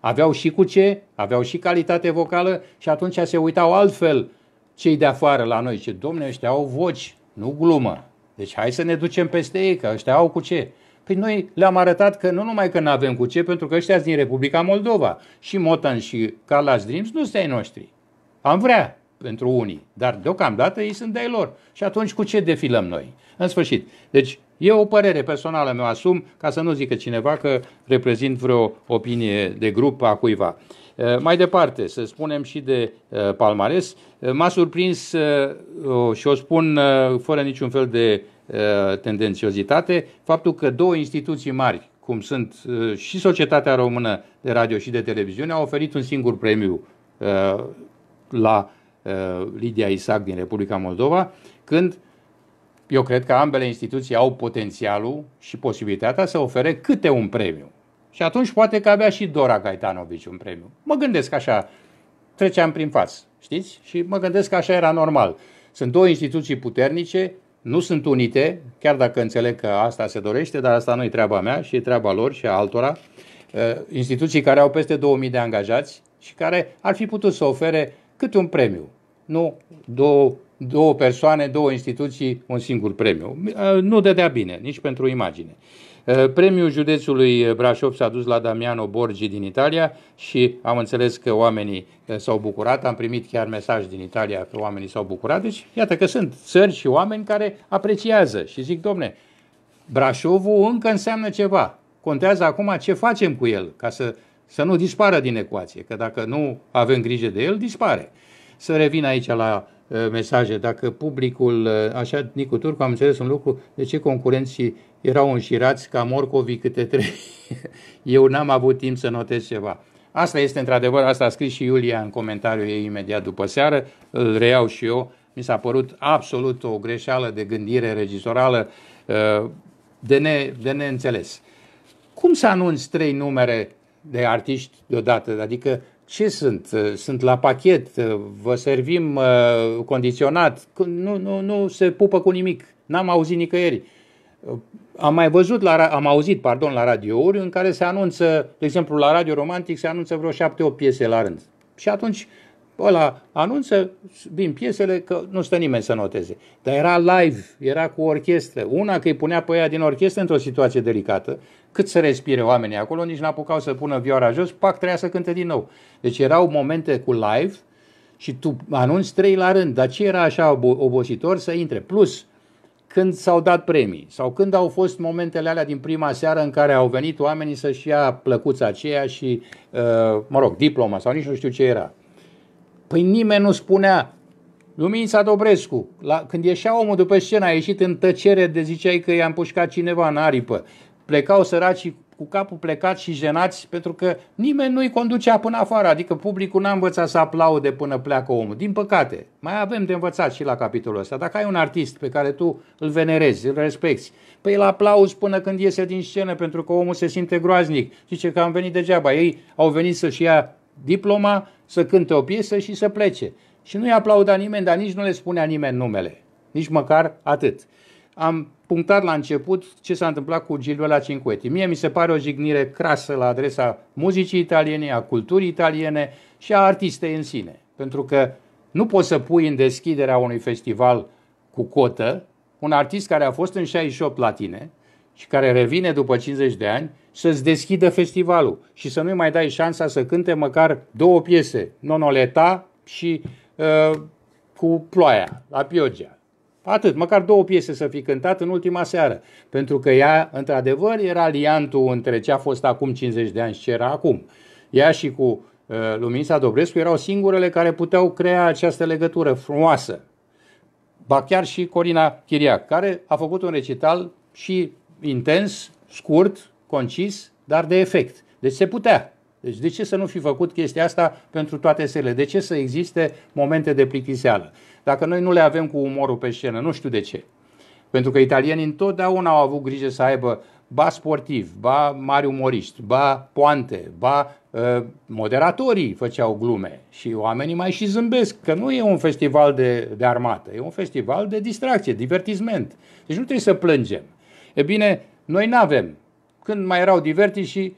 Aveau și cu ce, aveau și calitate vocală și atunci se uitau altfel cei de afară la noi. Ce domne, ăștia au voci, nu glumă. Deci hai să ne ducem peste ei, că ăștia au cu ce. Păi noi le-am arătat că nu numai că nu avem cu ce, pentru că ăștia din Republica Moldova. Și Motan și Carlos Dreams nu sunt ai noștri. Am vrea pentru unii, dar deocamdată ei sunt de lor. Și atunci cu ce defilăm noi? În sfârșit. Deci e o părere personală, mi-o asum, ca să nu zică cineva că reprezint vreo opinie de grup a cuiva. Eh, mai departe, să spunem și de eh, palmares, eh, m-a surprins și o spun fără niciun fel de tendențiozitate, faptul că două instituții mari, cum sunt și Societatea Română de Radio și de Televiziune, au oferit un singur premiu la Lidia Isaac din Republica Moldova, când eu cred că ambele instituții au potențialul și posibilitatea să ofere câte un premiu. Și atunci poate că avea și Dora Gaetanovici un premiu. Mă gândesc așa, treceam prin față, știți? Și mă gândesc că așa era normal. Sunt două instituții puternice, nu sunt unite, chiar dacă înțeleg că asta se dorește, dar asta nu e treaba mea și e treaba lor și a altora. Uh, instituții care au peste 2000 de angajați și care ar fi putut să ofere câte un premiu. Nu două, două persoane, două instituții, un singur premiu. Uh, nu dădea bine, nici pentru imagine. Uh, premiul județului Brașov s-a dus la Damiano Borgi din Italia și am înțeles că oamenii uh, s-au bucurat. Am primit chiar mesaj din Italia că oamenii s-au bucurat. Deci, iată că sunt țări și oameni care apreciază și zic, domne, Brașovul încă înseamnă ceva. Contează acum ce facem cu el, ca să, să nu dispară din ecuație, că dacă nu avem grijă de el, dispare. Să revin aici la uh, mesaje. Dacă publicul, uh, așa, Nicu Turcu, am înțeles un lucru, de ce concurenții erau înșirați ca morcovi câte trei. Eu n-am avut timp să notez ceva. Asta este într-adevăr, asta a scris și Iulia în comentariul ei imediat după seară, îl reiau și eu. Mi s-a părut absolut o greșeală de gândire regisorală uh, de, ne, de neînțeles. Cum să anunți trei numere de artiști deodată? Adică ce sunt? Sunt la pachet, vă servim uh, condiționat, nu, nu, nu se pupă cu nimic. N-am auzit nicăieri. Am mai văzut, la, am auzit, pardon, la radiouri în care se anunță, de exemplu, la Radio Romantic se anunță vreo șapte-opt piese la rând. Și atunci ăla anunță, vin piesele, că nu stă nimeni să noteze. Dar era live, era cu orchestră. Una că îi punea pe ea din orchestră într-o situație delicată, cât să respire oamenii acolo, nici n-apucau să pună vioara jos, pac, trebuia să cânte din nou. Deci erau momente cu live și tu anunți trei la rând, dar ce era așa obositor să intre? Plus, când s-au dat premii sau când au fost momentele alea din prima seară în care au venit oamenii să-și ia plăcuța aceea și, uh, mă rog, diploma sau nici nu știu ce era. Păi nimeni nu spunea, Luminița Dobrescu, la, când ieșea omul după scenă, a ieșit în tăcere de ziceai că i-a împușcat cineva în aripă. Plecau săracii cu capul plecat și jenați pentru că nimeni nu-i conducea până afară, adică publicul n-a învățat să aplaude până pleacă omul. Din păcate, mai avem de învățat și la capitolul ăsta. Dacă ai un artist pe care tu îl venerezi, îl respecti, păi îl aplauzi până când iese din scenă pentru că omul se simte groaznic. Zice că am venit degeaba. Ei au venit să-și ia diploma, să cânte o piesă și să plece. Și nu-i aplauda nimeni, dar nici nu le spunea nimeni numele. Nici măcar atât. Am punctat la început ce s-a întâmplat cu Giluela Cinquetti. Mie mi se pare o jignire crasă la adresa muzicii italiene, a culturii italiene și a artistei în sine. Pentru că nu poți să pui în deschiderea unui festival cu cotă un artist care a fost în 68 latine și care revine după 50 de ani să-ți deschidă festivalul și să nu-i mai dai șansa să cânte măcar două piese, Nonoleta și uh, cu ploaia, la Pioggia. Atât, măcar două piese să fi cântat în ultima seară. Pentru că ea, într-adevăr, era liantul între ce a fost acum 50 de ani și ce era acum. Ea și cu uh, Luminița Dobrescu erau singurele care puteau crea această legătură frumoasă. Ba chiar și Corina Chiriac, care a făcut un recital și intens, scurt, concis, dar de efect. Deci se putea. Deci de ce să nu fi făcut chestia asta pentru toate serile? De ce să existe momente de plictiseală? Dacă noi nu le avem cu umorul pe scenă, nu știu de ce. Pentru că italienii întotdeauna au avut grijă să aibă ba sportiv, ba mari umoriști, ba poante, ba uh, moderatorii făceau glume și oamenii mai și zâmbesc, că nu e un festival de, de armată, e un festival de distracție, divertisment. Deci nu trebuie să plângem. E bine, noi nu avem. Când mai erau diverti și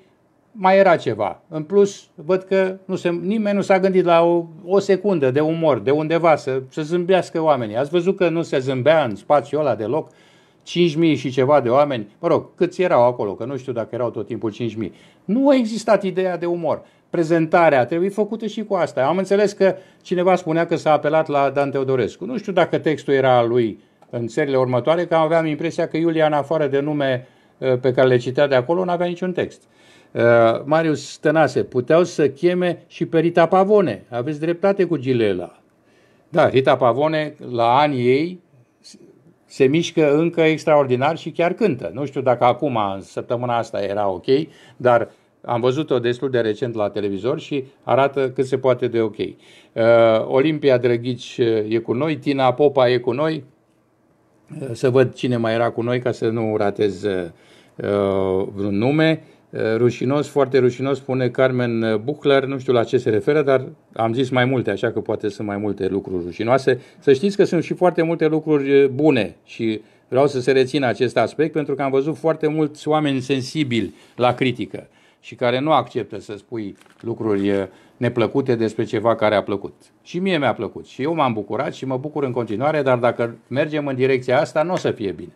mai era ceva. În plus, văd că nu se, nimeni nu s-a gândit la o, o secundă de umor, de undeva, să, să zâmbească oamenii. Ați văzut că nu se zâmbea în spațiul ăla deloc? 5.000 și ceva de oameni, mă rog, câți erau acolo, că nu știu dacă erau tot timpul 5.000. Nu a existat ideea de umor. Prezentarea trebuie făcută și cu asta. Am înțeles că cineva spunea că s-a apelat la Dan Teodorescu. Nu știu dacă textul era al lui în serile următoare, că aveam impresia că Iulia, în afară de nume uh, pe care le citea de acolo, nu avea niciun text. Uh, Marius Stănase, puteau să cheme și pe Rita Pavone. Aveți dreptate cu Gilela. Da, Rita Pavone, la anii ei, se mișcă încă extraordinar și chiar cântă. Nu știu dacă acum, în săptămâna asta, era ok, dar am văzut-o destul de recent la televizor și arată cât se poate de ok. Uh, Olimpia Drăghici uh, e cu noi, Tina Popa e cu noi, să văd cine mai era cu noi ca să nu ratez vreun nume. Rușinos, foarte rușinos, spune Carmen Buchler, nu știu la ce se referă, dar am zis mai multe, așa că poate sunt mai multe lucruri rușinoase. Să știți că sunt și foarte multe lucruri bune și vreau să se rețină acest aspect pentru că am văzut foarte mulți oameni sensibili la critică și care nu acceptă să spui lucruri neplăcute despre ceva care a plăcut. Și mie mi-a plăcut și eu m-am bucurat și mă bucur în continuare, dar dacă mergem în direcția asta, nu o să fie bine.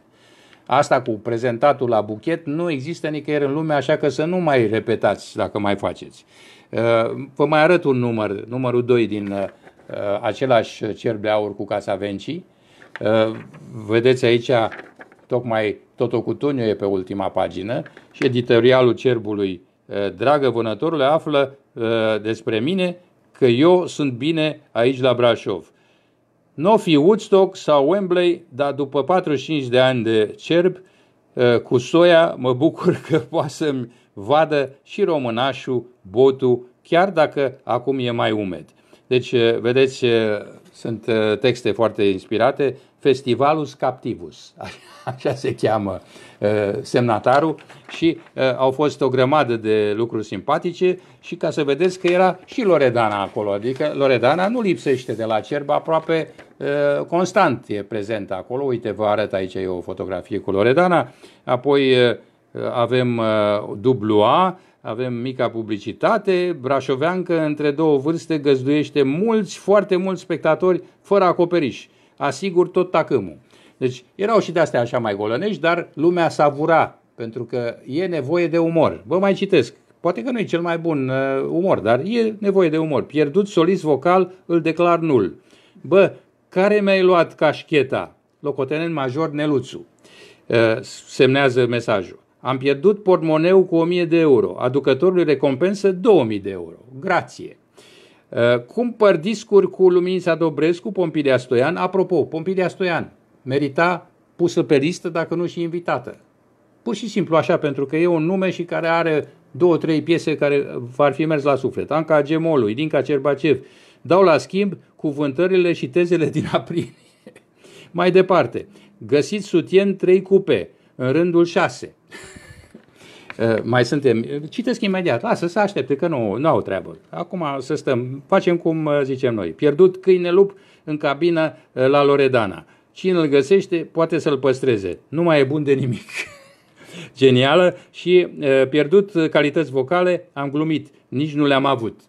Asta cu prezentatul la buchet nu există nicăieri în lume, așa că să nu mai repetați dacă mai faceți. Uh, vă mai arăt un număr, numărul 2 din uh, același cerb de aur cu Casa Venci. Uh, vedeți aici, tocmai Toto Cutuniu e pe ultima pagină și editorialul cerbului Dragă vânătorule află despre mine că eu sunt bine aici la Brașov. Nu o fi Woodstock sau Wembley, dar după 45 de ani de cerb, uh, cu soia, mă bucur că poate să-mi vadă și românașul botul, chiar dacă acum e mai umed. Deci, uh, vedeți, uh, sunt texte foarte inspirate. Festivalul Captivus, așa se cheamă semnatarul și au fost o grămadă de lucruri simpatice și ca să vedeți că era și Loredana acolo, adică Loredana nu lipsește de la cerb aproape constant e prezent acolo. Uite, vă arăt aici e o fotografie cu Loredana. Apoi avem dublu A, avem mica publicitate, Brașoveancă între două vârste găzduiește mulți, foarte mulți spectatori fără acoperiș. Asigur tot tacâmul. Deci erau și de-astea așa mai golănești, dar lumea savura, pentru că e nevoie de umor. Vă mai citesc. Poate că nu e cel mai bun uh, umor, dar e nevoie de umor. Pierdut solist vocal, îl declar nul. Bă, care mi-ai luat cașcheta? Locotenent major Neluțu. Semnează mesajul. Am pierdut portmoneu cu 1000 de euro. Aducătorului recompensă 2000 de euro. Grație. Cumpăr discuri cu Luminița Dobrescu, Pompilia Stoian. Apropo, Pompilia Stoian merita pusă pe listă, dacă nu și invitată. Pur și simplu așa, pentru că e un nume și care are două, trei piese care v-ar fi mers la suflet. Anca Gemolu, Idinca Cerbacev. Dau la schimb cuvântările și tezele din aprilie. Mai departe, găsiți sutien 3 cupe, în rândul 6. Uh, mai suntem, citesc imediat, lasă să aștepte că nu, nu au treabă. Acum să stăm, facem cum uh, zicem noi. Pierdut câine lup în cabină uh, la Loredana. Cine îl găsește poate să-l păstreze. Nu mai e bun de nimic. Genială și pierdut calități vocale, am glumit, nici nu le-am avut.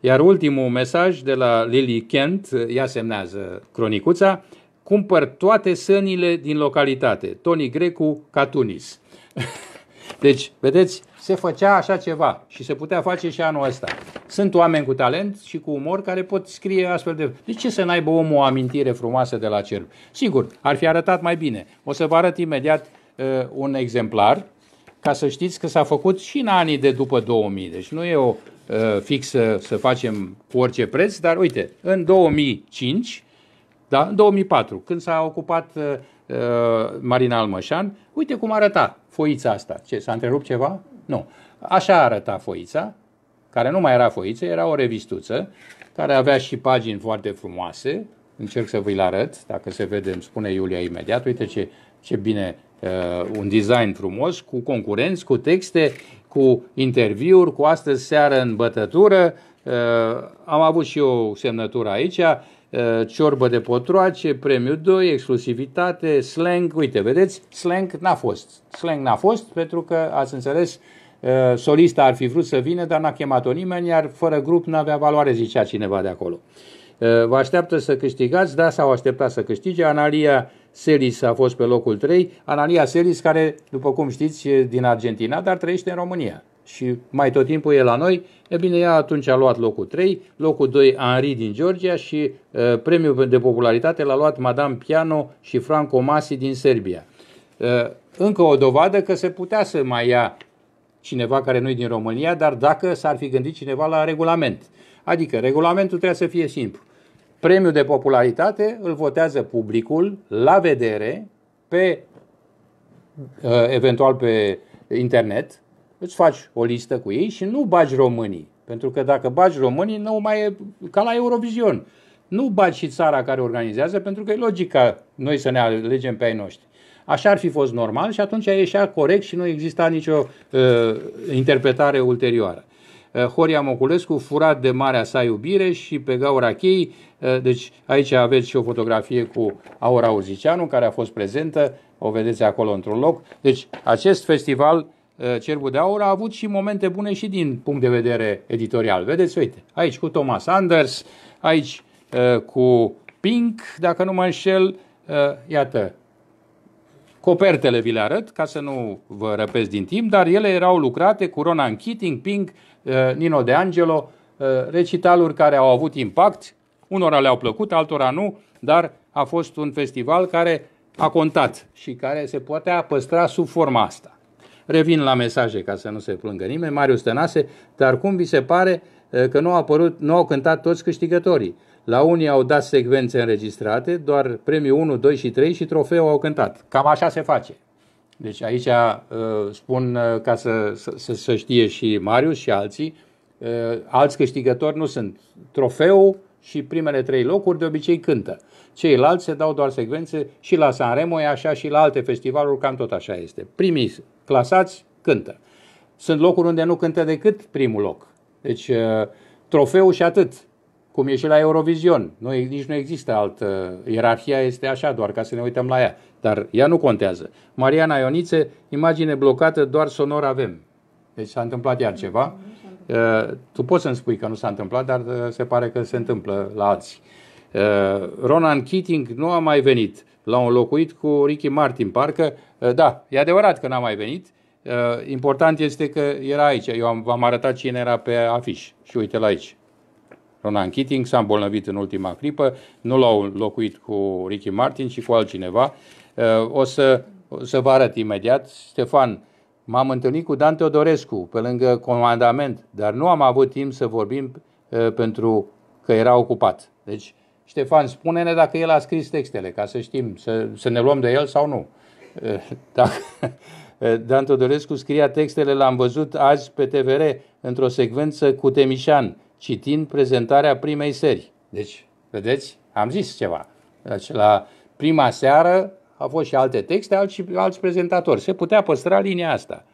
Iar ultimul mesaj de la Lily Kent, ea semnează cronicuța, cumpăr toate sănile din localitate. Tony Grecu, Catunis. Deci, vedeți, se făcea așa ceva și se putea face și anul ăsta. Sunt oameni cu talent și cu umor care pot scrie astfel de... De ce să n-aibă omul o amintire frumoasă de la cerb? Sigur, ar fi arătat mai bine. O să vă arăt imediat uh, un exemplar ca să știți că s-a făcut și în anii de după 2000. Deci nu e o uh, fixă să facem cu orice preț, dar uite, în 2005, da, în 2004, când s-a ocupat uh, uh, Marina Almășan, uite cum arăta foița asta. Ce, s-a întrerupt ceva? Nu. Așa arăta foița, care nu mai era foiță, era o revistuță, care avea și pagini foarte frumoase. Încerc să vi-l arăt, dacă se vede, îmi spune Iulia imediat. Uite ce, ce bine, uh, un design frumos, cu concurenți, cu texte, cu interviuri, cu astăzi seară în bătătură. Uh, am avut și o semnătură aici, uh, ciorbă de potroace, premiu 2, exclusivitate, slang. Uite, vedeți, slang n-a fost. Slang n-a fost pentru că, ați înțeles, uh, solista ar fi vrut să vină, dar n-a chemat-o nimeni, iar fără grup n-avea valoare, zicea cineva de acolo. Vă așteaptă să câștigați, da, s-au așteptat să câștige. Analia Selis a fost pe locul 3. Analia Selis, care, după cum știți, e din Argentina, dar trăiește în România. Și mai tot timpul e la noi. E bine, ea atunci a luat locul 3, locul 2 Henri din Georgia și uh, premiul de popularitate l-a luat Madame Piano și Franco Masi din Serbia. Uh, încă o dovadă că se putea să mai ia cineva care nu e din România, dar dacă s-ar fi gândit cineva la regulament. Adică regulamentul trebuie să fie simplu. Premiul de popularitate îl votează publicul la vedere, pe, uh, eventual pe internet, îți faci o listă cu ei și nu bagi românii. Pentru că dacă bagi românii, nu mai e ca la Eurovision. Nu bați și țara care organizează, pentru că e logic ca noi să ne alegem pe ai noștri. Așa ar fi fost normal și atunci ieșea corect și nu exista nicio uh, interpretare ulterioară. Uh, Horia Moculescu furat de marea sa iubire și pe gaura chei, uh, deci aici aveți și o fotografie cu Aura Urzicianu care a fost prezentă, o vedeți acolo într-un loc. Deci acest festival uh, Cerbul de Aur a avut și momente bune și din punct de vedere editorial. Vedeți, uite, aici cu Thomas Anders, aici uh, cu Pink, dacă nu mă înșel, uh, iată, copertele vi le arăt, ca să nu vă răpesc din timp, dar ele erau lucrate cu Ronan Keating, Pink, Nino De Angelo, recitaluri care au avut impact, unora le-au plăcut, altora nu, dar a fost un festival care a contat și care se poate păstra sub forma asta. Revin la mesaje ca să nu se plângă nimeni, Marius Tănase, dar cum vi se pare că nu au, apărut, nu au cântat toți câștigătorii? La unii au dat secvențe înregistrate, doar premiul 1, 2 și 3 și trofeul au cântat. Cam așa se face. Deci aici uh, spun uh, ca să, să, să știe și Marius și alții, uh, alți câștigători nu sunt. Trofeul și primele trei locuri de obicei cântă. Ceilalți se dau doar secvențe și la Sanremo e așa și la alte festivaluri cam tot așa este. Primii clasați cântă. Sunt locuri unde nu cântă decât primul loc. Deci uh, trofeul și atât, cum e și la Eurovision. Nu, nici nu există altă. Ierarhia este așa, doar ca să ne uităm la ea. Dar ea nu contează. Mariana Ionițe, imagine blocată, doar sonor avem. Deci s-a întâmplat iar ceva. Uh, tu poți să-mi spui că nu s-a întâmplat, dar uh, se pare că se întâmplă la alții. Uh, Ronan Keating nu a mai venit. L-au înlocuit cu Ricky Martin, parcă. Uh, da, e adevărat că n-a mai venit. Uh, important este că era aici. Eu am, v-am arătat cine era pe afiș. Și uite la aici. Ronan Keating s-a îmbolnăvit în ultima clipă, nu l-au înlocuit cu Ricky Martin, ci cu altcineva. O să, o să vă arăt imediat. Stefan, m-am întâlnit cu Dan Teodorescu pe lângă comandament, dar nu am avut timp să vorbim pentru că era ocupat. Deci, Ștefan, spune-ne dacă el a scris textele, ca să știm, să, să ne luăm de el sau nu. Dacă Dan Todorescu scria textele, l-am văzut azi pe TVR într-o secvență cu Temișan, citind prezentarea primei serii. Deci, vedeți, am zis ceva. Deci, la prima seară au fost și alte texte, alți, alți prezentatori. Se putea păstra linia asta.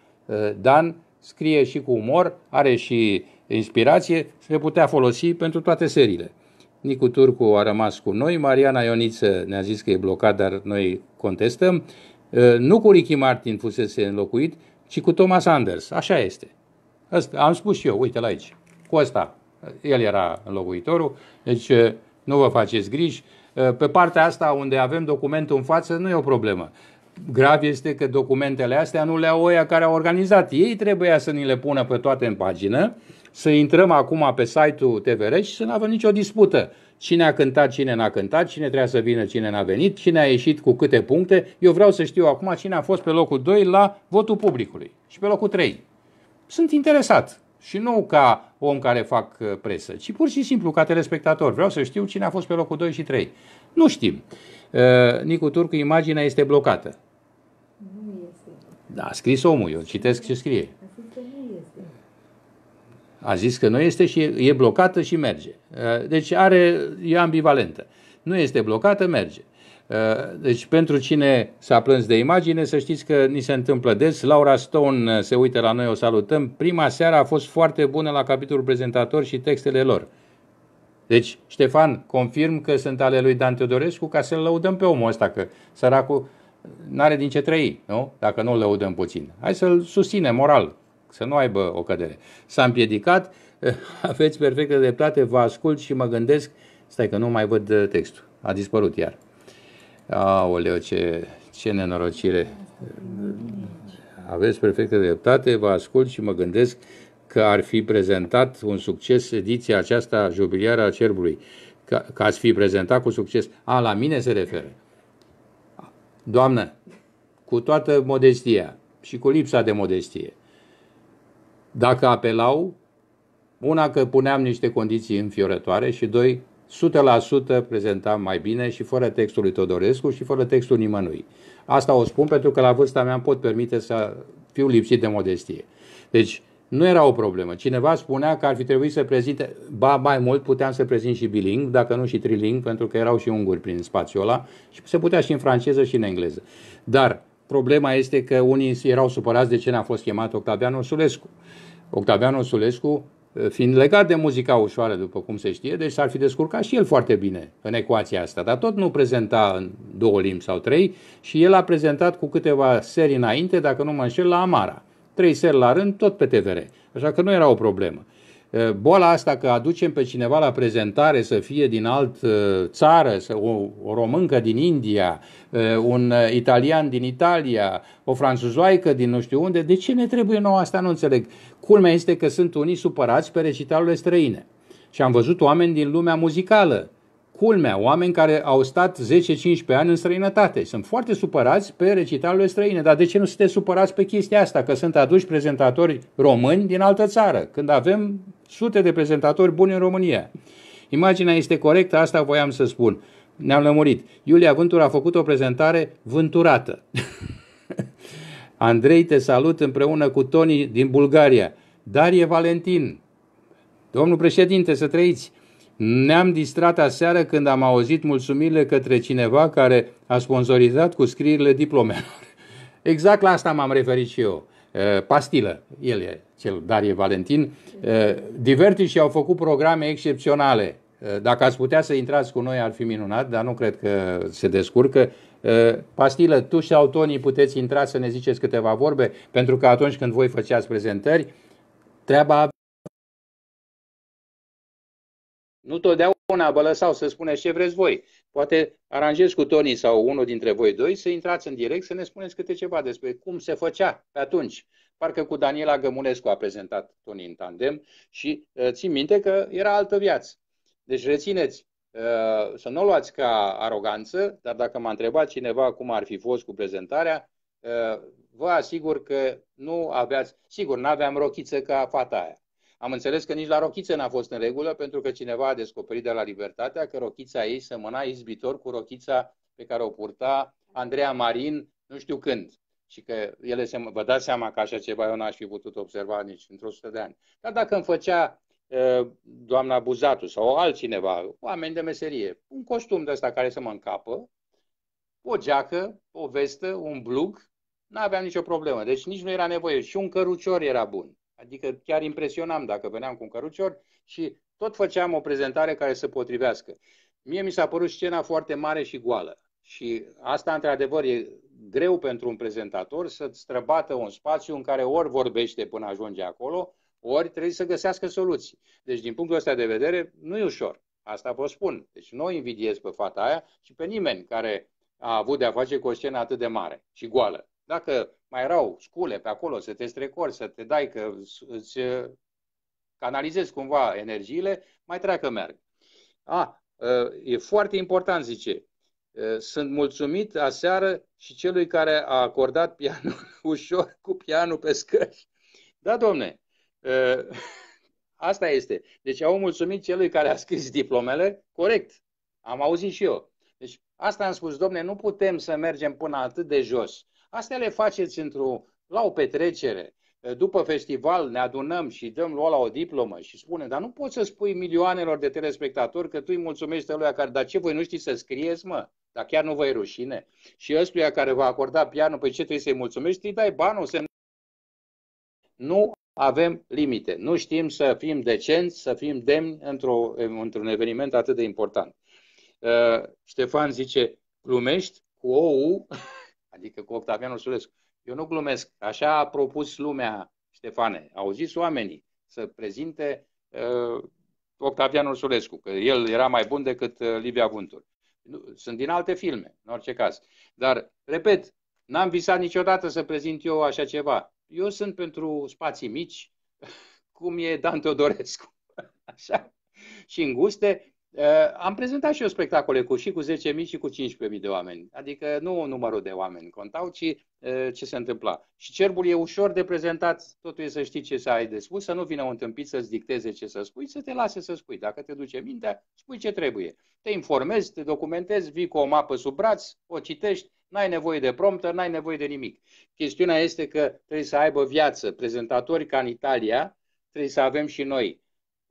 Dan scrie și cu umor, are și inspirație, se putea folosi pentru toate seriile. Nicu Turcu a rămas cu noi, Mariana Ioniță ne-a zis că e blocat, dar noi contestăm. Uh, nu cu Ricky Martin fusese înlocuit, ci cu Thomas Anders. Așa este. Asta, am spus și eu, uite la aici. Cu ăsta, el era înlocuitorul, deci uh, nu vă faceți griji. Uh, pe partea asta unde avem documentul în față nu e o problemă. Grav este că documentele astea nu le-au oia care au organizat. Ei trebuia să ni le pună pe toate în pagină să intrăm acum pe site-ul TVR și să nu avem nicio dispută. Cine a cântat, cine n-a cântat, cine trebuia să vină, cine n-a venit, cine a ieșit cu câte puncte. Eu vreau să știu acum cine a fost pe locul 2 la votul publicului și pe locul 3. Sunt interesat și nu ca om care fac uh, presă, ci pur și simplu ca telespectator. Vreau să știu cine a fost pe locul 2 și 3. Nu știm. Uh, Nicu Turcu, imaginea este blocată. Nu este. Da, a scris omul, eu citesc ce scrie. A zis că nu este și e blocată și merge. Uh, deci are, e ambivalentă. Nu este blocată, merge. Uh, deci pentru cine s-a plâns de imagine, să știți că ni se întâmplă des. Laura Stone uh, se uită la noi, o salutăm. Prima seară a fost foarte bună la capitolul prezentator și textele lor. Deci, Ștefan, confirm că sunt ale lui Dan Teodorescu ca să-l lăudăm pe omul ăsta, că săracul n-are din ce trăi, nu? Dacă nu-l lăudăm puțin. Hai să-l susținem moral, să nu aibă o cădere. S-a împiedicat, aveți perfectă dreptate, vă ascult și mă gândesc, stai că nu mai văd uh, textul, a dispărut iar. Aoleu, ce, ce nenorocire. Aveți perfectă dreptate, vă ascult și mă gândesc că ar fi prezentat un succes ediția aceasta jubiliară a Cerbului. Că, că ați fi prezentat cu succes. A, la mine se referă. Doamnă, cu toată modestia și cu lipsa de modestie, dacă apelau, una că puneam niște condiții înfiorătoare și doi, 100% prezentam mai bine și fără textul lui Todorescu și fără textul nimănui. Asta o spun pentru că la vârsta mea îmi pot permite să fiu lipsit de modestie. Deci, Nu era o problemă. Cineva spunea că ar fi trebuit să prezinte, ba mai mult puteam să prezint și biling, dacă nu și triling, pentru că erau și unguri prin spațiul ăla și se putea și în franceză și în engleză. Dar problema este că unii erau supărați de ce n-a fost chemat Octavian Ursulescu. Octavian Ursulescu fiind legat de muzica ușoară, după cum se știe, deci s-ar fi descurcat și el foarte bine în ecuația asta, dar tot nu prezenta în două limbi sau trei și el a prezentat cu câteva serii înainte, dacă nu mă înșel, la Amara. Trei seri la rând, tot pe TVR. Așa că nu era o problemă. Boala asta că aducem pe cineva la prezentare să fie din alt țară, o, o româncă din India, un italian din Italia, o franțuzoaică din nu știu unde, de ce ne trebuie nouă asta? Nu înțeleg. Culmea este că sunt unii supărați pe recitalurile străine. Și am văzut oameni din lumea muzicală, culmea, oameni care au stat 10-15 ani în străinătate. Sunt foarte supărați pe recitalurile străine. Dar de ce nu sunteți supărați pe chestia asta? Că sunt aduși prezentatori români din altă țară, când avem sute de prezentatori buni în România. Imaginea este corectă, asta voiam să spun. Ne-am lămurit. Iulia Vântur a făcut o prezentare vânturată. Andrei, te salut împreună cu Toni din Bulgaria. Darie Valentin. Domnul președinte, să trăiți. Ne-am distrat aseară când am auzit mulțumirile către cineva care a sponsorizat cu scrierile diplomelor. Exact la asta m-am referit și eu. Pastilă, el e cel Darie Valentin. Divertii și au făcut programe excepționale. Dacă ați putea să intrați cu noi ar fi minunat, dar nu cred că se descurcă. Pastilă, tu și autonii puteți intra să ne ziceți câteva vorbe, pentru că atunci când voi făceați prezentări, treaba nu totdeauna vă lăsau să spuneți ce vreți voi. Poate aranjez cu Tony sau unul dintre voi doi să intrați în direct să ne spuneți câte ceva despre cum se făcea pe atunci. Parcă cu Daniela Gămulescu a prezentat Tony în tandem și uh, țin minte că era altă viață. Deci rețineți, uh, să nu o luați ca aroganță, dar dacă m-a întrebat cineva cum ar fi fost cu prezentarea, uh, vă asigur că nu aveați, sigur, nu aveam rochiță ca fata aia. Am înțeles că nici la rochiță n-a fost în regulă, pentru că cineva a descoperit de la Libertatea că rochița ei semăna izbitor cu rochița pe care o purta Andreea Marin nu știu când. Și că ele se, vă dați seama că așa ceva eu n-aș fi putut observa nici într-o sută de ani. Dar dacă îmi făcea doamna Buzatu sau altcineva, oameni de meserie, un costum de ăsta care să mă încapă, o geacă, o vestă, un blug, n-aveam nicio problemă. Deci nici nu era nevoie. Și un cărucior era bun. Adică chiar impresionam dacă veneam cu un cărucior și tot făceam o prezentare care să potrivească. Mie mi s-a părut scena foarte mare și goală. Și asta, într-adevăr, e greu pentru un prezentator să-ți străbată un spațiu în care ori vorbește până ajunge acolo, ori trebuie să găsească soluții. Deci, din punctul ăsta de vedere, nu e ușor. Asta vă spun. Deci nu o invidiez pe fata aia și pe nimeni care a avut de-a face cu o scenă atât de mare și goală. Dacă mai erau scule pe acolo, să te strecori, să te dai că îți uh, canalizezi cumva energiile, mai treacă merg. A, uh, e foarte important, zice. Uh, sunt mulțumit aseară și celui care a acordat pianul ușor cu pianul pe scări. Da, domne, asta este. Deci au mulțumit celui care a scris diplomele, corect. Am auzit și eu. Deci asta am spus, domne, nu putem să mergem până atât de jos. Astea le faceți într-o, la o petrecere. După festival ne adunăm și dăm lua la o diplomă și spune, dar nu poți să spui milioanelor de telespectatori că tu îi mulțumești lui care, dar ce voi nu știți să scrieți, mă? Dar chiar nu vă e rușine? Și ăstuia care va acorda pianul, pe ce trebuie să-i mulțumești, îi dai banul, să nu avem limite. Nu știm să fim decenți, să fim demni într-o, într-un eveniment atât de important. Uh, Ștefan zice, glumești cu ou adică cu Octavian Ursulescu. Eu nu glumesc. Așa a propus lumea, Ștefane. Au zis oamenii să prezinte uh, Octavian Ursulescu, că el era mai bun decât uh, Livia Vuntur. Sunt din alte filme, în orice caz. Dar, repet, n-am visat niciodată să prezint eu așa ceva. Eu sunt pentru spații mici, cum e Dan Teodorescu. Așa. Și înguste, Uh, am prezentat și eu spectacole cu și cu 10.000 și cu 15.000 de oameni. Adică nu numărul de oameni contau, ci uh, ce se întâmpla. Și cerbul e ușor de prezentat, totul e să știi ce să ai de spus, să nu vină un tâmpit să-ți dicteze ce să spui, să te lase să spui. Dacă te duce mintea, spui ce trebuie. Te informezi, te documentezi, vii cu o mapă sub braț, o citești, N-ai nevoie de prompter, n-ai nevoie de nimic. Chestiunea este că trebuie să aibă viață. Prezentatori ca în Italia trebuie să avem și noi.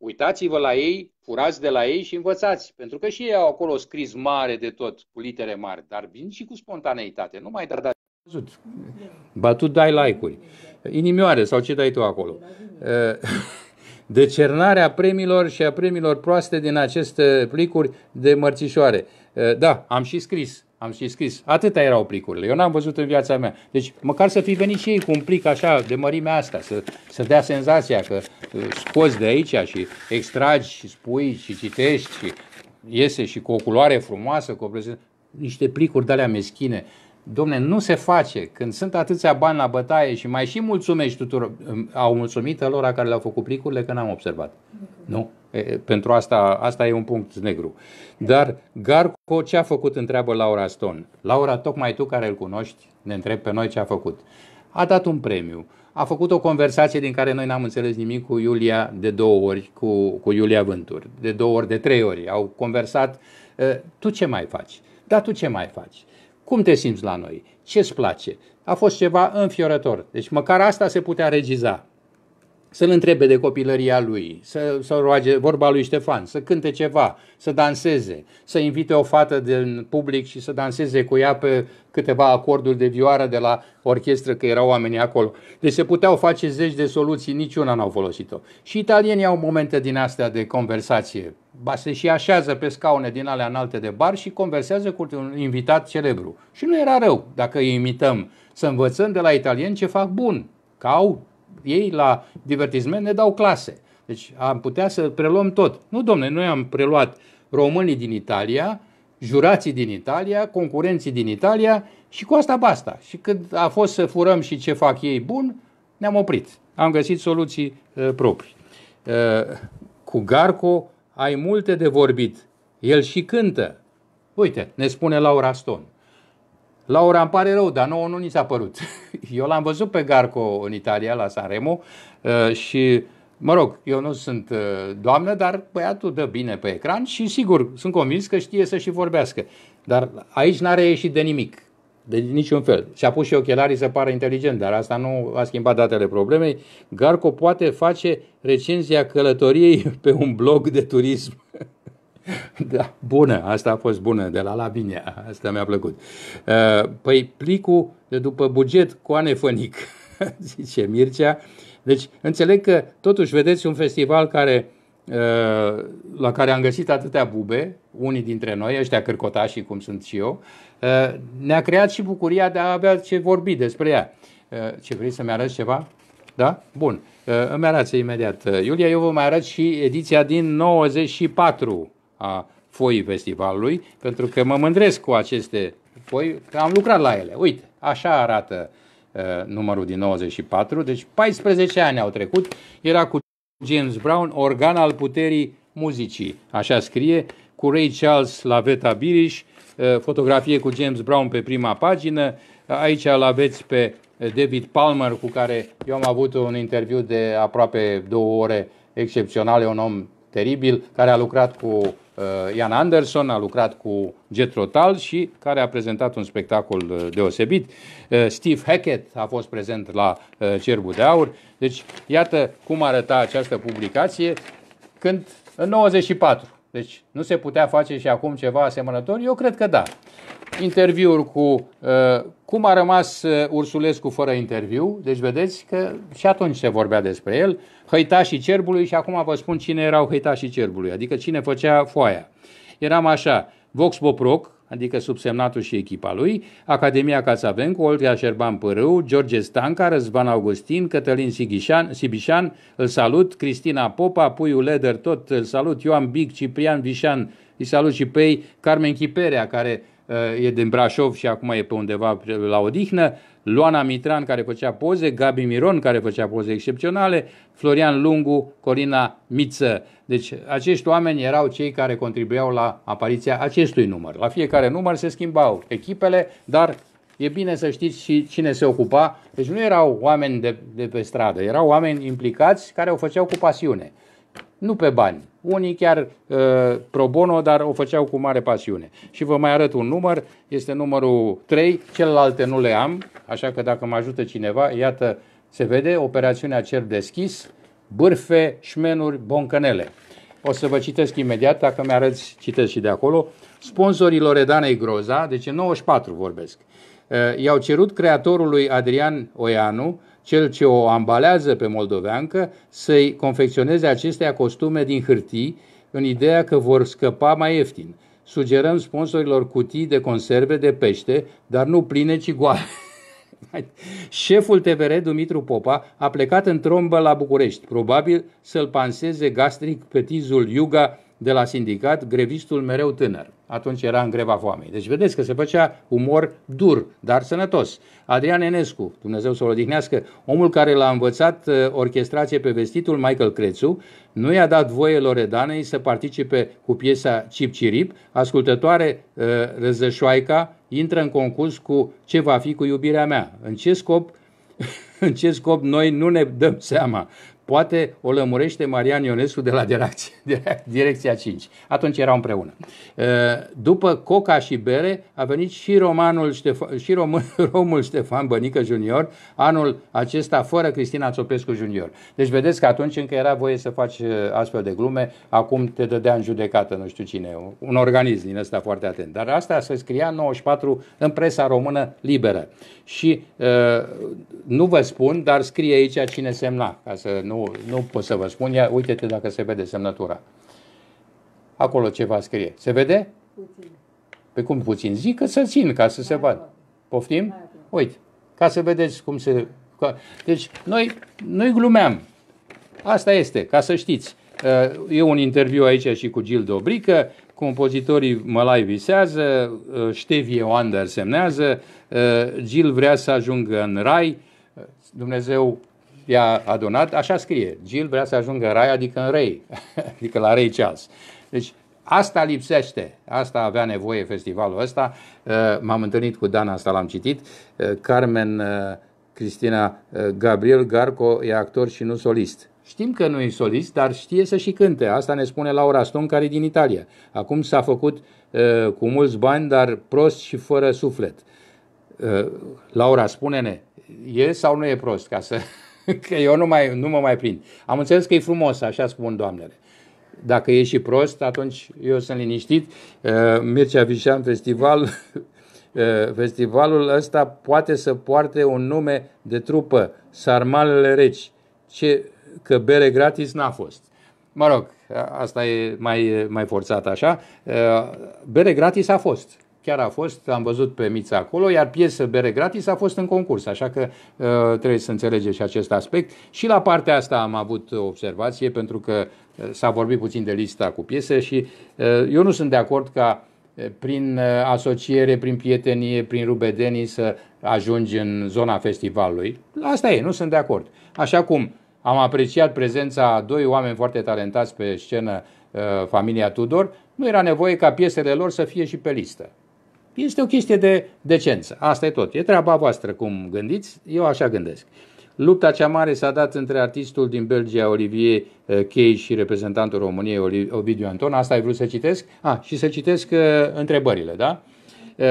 Uitați-vă la ei, furați de la ei și învățați. Pentru că și ei au acolo scris mare de tot, cu litere mari, dar vin și cu spontaneitate. Nu mai da văzut. Ba tu dai like-uri. Inimioare sau ce dai tu acolo. Decernarea premiilor și a premiilor proaste din aceste plicuri de mărțișoare. Da, am și scris. Am și scris. Atâta erau plicurile. Eu n-am văzut în viața mea. Deci măcar să fi venit și ei cu un plic așa de mărimea asta, să, să dea senzația că scoți de aici și extragi și spui și citești și iese și cu o culoare frumoasă, cu o prezență. Niște plicuri de alea meschine. Domne, nu se face. Când sunt atâția bani la bătaie și mai și mulțumești tuturor, au mulțumit lor care le-au făcut plicurile că n-am observat. Nu? E, pentru asta, asta e un punct negru. Dar Garco ce a făcut, întreabă Laura Stone. Laura, tocmai tu care îl cunoști, ne întreb pe noi ce a făcut. A dat un premiu. A făcut o conversație din care noi n-am înțeles nimic cu Iulia de două ori, cu, cu Iulia Vânturi, de două ori, de trei ori. Au conversat. Tu ce mai faci? Da, tu ce mai faci? Cum te simți la noi? Ce-ți place? A fost ceva înfiorător. Deci măcar asta se putea regiza. Să-l întrebe de copilăria lui, să, să roage vorba lui Ștefan, să cânte ceva, să danseze, să invite o fată din public și să danseze cu ea pe câteva acorduri de vioară de la orchestră, că erau oamenii acolo. Deci se puteau face zeci de soluții, niciuna n-au folosit-o. Și italienii au momente din astea de conversație ba se și așează pe scaune din alea înalte de bar și conversează cu un invitat celebru. Și nu era rău dacă îi imităm să învățăm de la italieni ce fac bun, că au ei la divertisment ne dau clase. Deci am putea să preluăm tot. Nu, domne, noi am preluat românii din Italia, jurații din Italia, concurenții din Italia și cu asta basta. Și când a fost să furăm și ce fac ei bun, ne-am oprit. Am găsit soluții uh, proprii. Uh, cu Garco ai multe de vorbit. El și cântă. Uite, ne spune Laura Stone. Laura, îmi pare rău, dar nouă nu ni s-a părut. Eu l-am văzut pe Garco în Italia, la Sanremo, uh, și, mă rog, eu nu sunt uh, doamnă, dar băiatul dă bine pe ecran și, sigur, sunt convins că știe să și vorbească. Dar aici n-a reieșit de nimic. De niciun fel. Și-a pus și ochelarii să pară inteligent, dar asta nu a schimbat datele problemei. Garco poate face recenzia călătoriei pe un blog de turism. Da, bună, asta a fost bună, de la Lavinia, asta mi-a plăcut. Uh, păi plicul de după buget cu anefănic, zice Mircea. Deci înțeleg că totuși vedeți un festival care uh, la care am găsit atâtea bube, unii dintre noi, ăștia cârcotașii cum sunt și eu, Uh, ne-a creat și bucuria de a avea ce vorbi despre ea. Uh, ce vrei să-mi arăți ceva? Da? Bun. Uh, îmi arăți imediat. Iulia, eu vă mai arăt și ediția din 94 a foii festivalului, pentru că mă mândresc cu aceste foi, că am lucrat la ele. Uite, așa arată uh, numărul din 94, deci 14 ani au trecut, era cu James Brown, organ al puterii muzicii, așa scrie, cu Ray Charles la Veta Birish, Eh, fotografie cu James Brown pe prima pagină. Aici îl aveți pe eh, David Palmer, cu care eu am avut un interviu de aproape două ore excepționale, un om teribil, care a lucrat cu uh, Ian Anderson, a lucrat cu Jet Rotal și care a prezentat un spectacol deosebit. Uh, Steve Hackett a fost prezent la uh, Cerbul de Aur. Deci, iată cum arăta această publicație când în 94 deci nu se putea face și acum ceva asemănător? Eu cred că da. Interviuri cu uh, cum a rămas uh, Ursulescu fără interviu, deci vedeți că și atunci se vorbea despre el, hăitașii cerbului și acum vă spun cine erau hăitașii cerbului, adică cine făcea foaia. Eram așa, Vox Boproc, adică subsemnatul și echipa lui, Academia Cațavencu, Olga Șerban Părâu, George Stanca, Răzvan Augustin, Cătălin Sigișan, Sibișan, îl salut, Cristina Popa, Puiu Leder, tot îl salut, Ioan Bic, Ciprian Vișan, îi salut și pe ei, Carmen Chiperea, care uh, e din Brașov și acum e pe undeva la odihnă, Luana Mitran, care făcea poze, Gabi Miron, care făcea poze excepționale, Florian Lungu, Corina Miță. Deci acești oameni erau cei care contribuiau la apariția acestui număr. La fiecare număr se schimbau echipele, dar e bine să știți și cine se ocupa. Deci nu erau oameni de, de pe stradă, erau oameni implicați care o făceau cu pasiune. Nu pe bani, unii chiar uh, pro bono, dar o făceau cu mare pasiune. Și vă mai arăt un număr, este numărul 3, celelalte nu le am, așa că dacă mă ajută cineva, iată, se vede, operațiunea cer deschis, bârfe, șmenuri, boncănele. O să vă citesc imediat, dacă mi-arăți, citesc și de acolo. Sponsorii Loredanei Groza, deci 94 vorbesc, uh, i-au cerut creatorului Adrian Oianu, cel ce o ambalează pe moldoveancă, să-i confecționeze acestea costume din hârtii, în ideea că vor scăpa mai ieftin. Sugerăm sponsorilor cutii de conserve de pește, dar nu pline, ci goale. Șeful TVR, Dumitru Popa, a plecat în trombă la București, probabil să-l panseze gastric pe tizul Iuga de la sindicat, grevistul mereu tânăr. Atunci era în greva foamei. Deci vedeți că se făcea umor dur, dar sănătos. Adrian Enescu, Dumnezeu să-l odihnească, omul care l-a învățat uh, orchestrație pe vestitul Michael Crețu, nu i-a dat voie Loredanei să participe cu piesa Cip Cirip, ascultătoare uh, Răzășoaica intră în concurs cu Ce va fi cu iubirea mea. În ce scop? în ce scop noi nu ne dăm seama. Poate o lămurește Marian Ionescu de la direcția, direcția 5. Atunci erau împreună. După Coca și Bere a venit și, romanul Ștefan, și rom, romul Ștefan Bănică Junior, anul acesta fără Cristina Țopescu Junior. Deci vedeți că atunci încă era voie să faci astfel de glume, acum te dădea în judecată nu știu cine, un organism din ăsta foarte atent. Dar asta se scria în 94 în presa română liberă. Și nu vă spun, dar scrie aici cine semna, ca să nu nu, pot să vă spun. Ia, uite-te dacă se vede semnătura. Acolo ceva scrie. Se vede? Puțin. Pe cum puțin? Zic că să țin, ca să se vadă. Poftim? Uite, ca să vedeți cum se... Deci, noi, noi glumeam. Asta este, ca să știți. Uh, e un interviu aici și cu Gil Dobrică, compozitorii Mălai visează, uh, Ștevie Oander semnează, uh, Gil vrea să ajungă în rai, Dumnezeu i-a adunat, așa scrie, Gil vrea să ajungă în rai, adică în rei, adică la rei Charles. Deci asta lipsește, asta avea nevoie festivalul ăsta. Uh, m-am întâlnit cu Dana, asta l-am citit, uh, Carmen uh, Cristina Gabriel Garco e actor și nu solist. Știm că nu e solist, dar știe să și cânte. Asta ne spune Laura Stone, care e din Italia. Acum s-a făcut uh, cu mulți bani, dar prost și fără suflet. Uh, Laura, spune-ne, e sau nu e prost? Ca să că eu nu, mai, nu mă mai prind. Am înțeles că e frumos, așa spun doamnele. Dacă e și prost, atunci eu sunt liniștit. Uh, Mircea Vișan Festival, uh, festivalul ăsta poate să poarte un nume de trupă, Sarmalele Reci, ce, că bere gratis n-a fost. Mă rog, asta e mai, mai forțat așa. Uh, bere gratis a fost chiar a fost, am văzut pe Mița acolo, iar piesă bere gratis a fost în concurs, așa că uh, trebuie să înțelegeți și acest aspect. Și la partea asta am avut observație, pentru că uh, s-a vorbit puțin de lista cu piese și uh, eu nu sunt de acord ca uh, prin uh, asociere, prin prietenie, prin rubedenii să ajungi în zona festivalului. Asta e, nu sunt de acord. Așa cum am apreciat prezența a doi oameni foarte talentați pe scenă, uh, familia Tudor, nu era nevoie ca piesele lor să fie și pe listă. Este o chestie de decență. Asta e tot. E treaba voastră cum gândiți, eu așa gândesc. Lupta cea mare s-a dat între artistul din Belgia, Olivier eh, Chei, și reprezentantul României, Ovidiu Anton. Asta ai vrut să citesc? Ah, și să citesc uh, întrebările, da? Uh,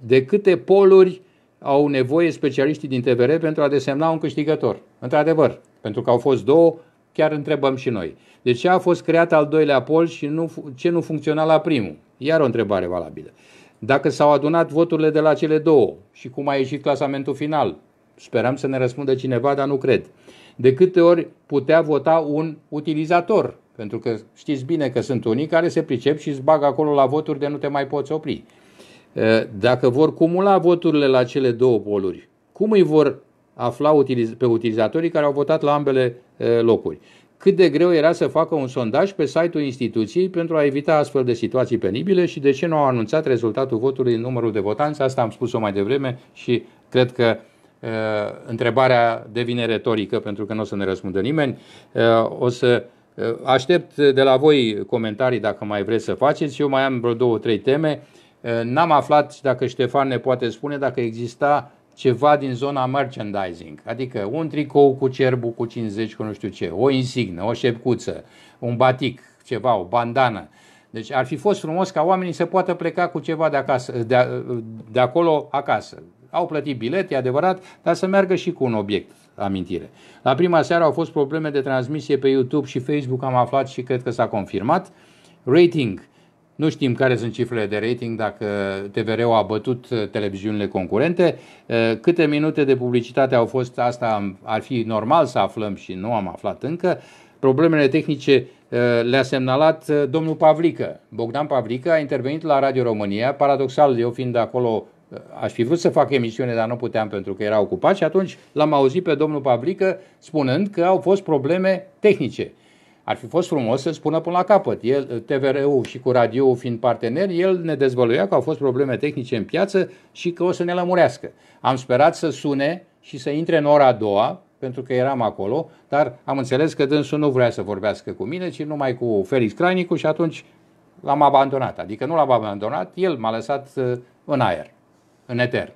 de câte poluri au nevoie specialiștii din TVR pentru a desemna un câștigător? Într-adevăr, pentru că au fost două, chiar întrebăm și noi. De ce a fost creat al doilea pol și nu, ce nu funcționa la primul? Iar o întrebare valabilă dacă s-au adunat voturile de la cele două și cum a ieșit clasamentul final. Sperăm să ne răspundă cineva, dar nu cred. De câte ori putea vota un utilizator? Pentru că știți bine că sunt unii care se pricep și îți bagă acolo la voturi de nu te mai poți opri. Dacă vor cumula voturile la cele două poluri, cum îi vor afla pe utilizatorii care au votat la ambele locuri? cât de greu era să facă un sondaj pe site-ul instituției pentru a evita astfel de situații penibile și de ce nu au anunțat rezultatul votului în numărul de votanți. Asta am spus-o mai devreme și cred că uh, întrebarea devine retorică pentru că nu o să ne răspundă nimeni. Uh, o să uh, aștept de la voi comentarii dacă mai vreți să faceți. Eu mai am vreo două, trei teme. Uh, n-am aflat dacă Ștefan ne poate spune dacă exista ceva din zona merchandising, adică un tricou cu cerbul cu 50 cu nu știu ce, o insignă, o șepcuță, un batic, ceva, o bandană. Deci ar fi fost frumos ca oamenii să poată pleca cu ceva de, acasă, de, de acolo acasă. Au plătit bilet, e adevărat, dar să meargă și cu un obiect amintire. La prima seară au fost probleme de transmisie pe YouTube și Facebook, am aflat și cred că s-a confirmat. Rating. Nu știm care sunt cifrele de rating, dacă TVR-ul a bătut uh, televiziunile concurente. Uh, câte minute de publicitate au fost, asta ar fi normal să aflăm și nu am aflat încă. Problemele tehnice uh, le-a semnalat domnul Pavlică. Bogdan Pavlică a intervenit la Radio România, paradoxal, eu fiind acolo aș fi vrut să fac emisiune, dar nu puteam pentru că era ocupat și atunci l-am auzit pe domnul Pavlică spunând că au fost probleme tehnice. Ar fi fost frumos să spună până la capăt. El, TVR-ul și cu radio fiind parteneri, el ne dezvăluia că au fost probleme tehnice în piață și că o să ne lămurească. Am sperat să sune și să intre în ora a doua, pentru că eram acolo, dar am înțeles că dânsul nu vrea să vorbească cu mine, ci numai cu Felix Crainicu și atunci l-am abandonat. Adică nu l-am abandonat, el m-a lăsat uh, în aer în eter.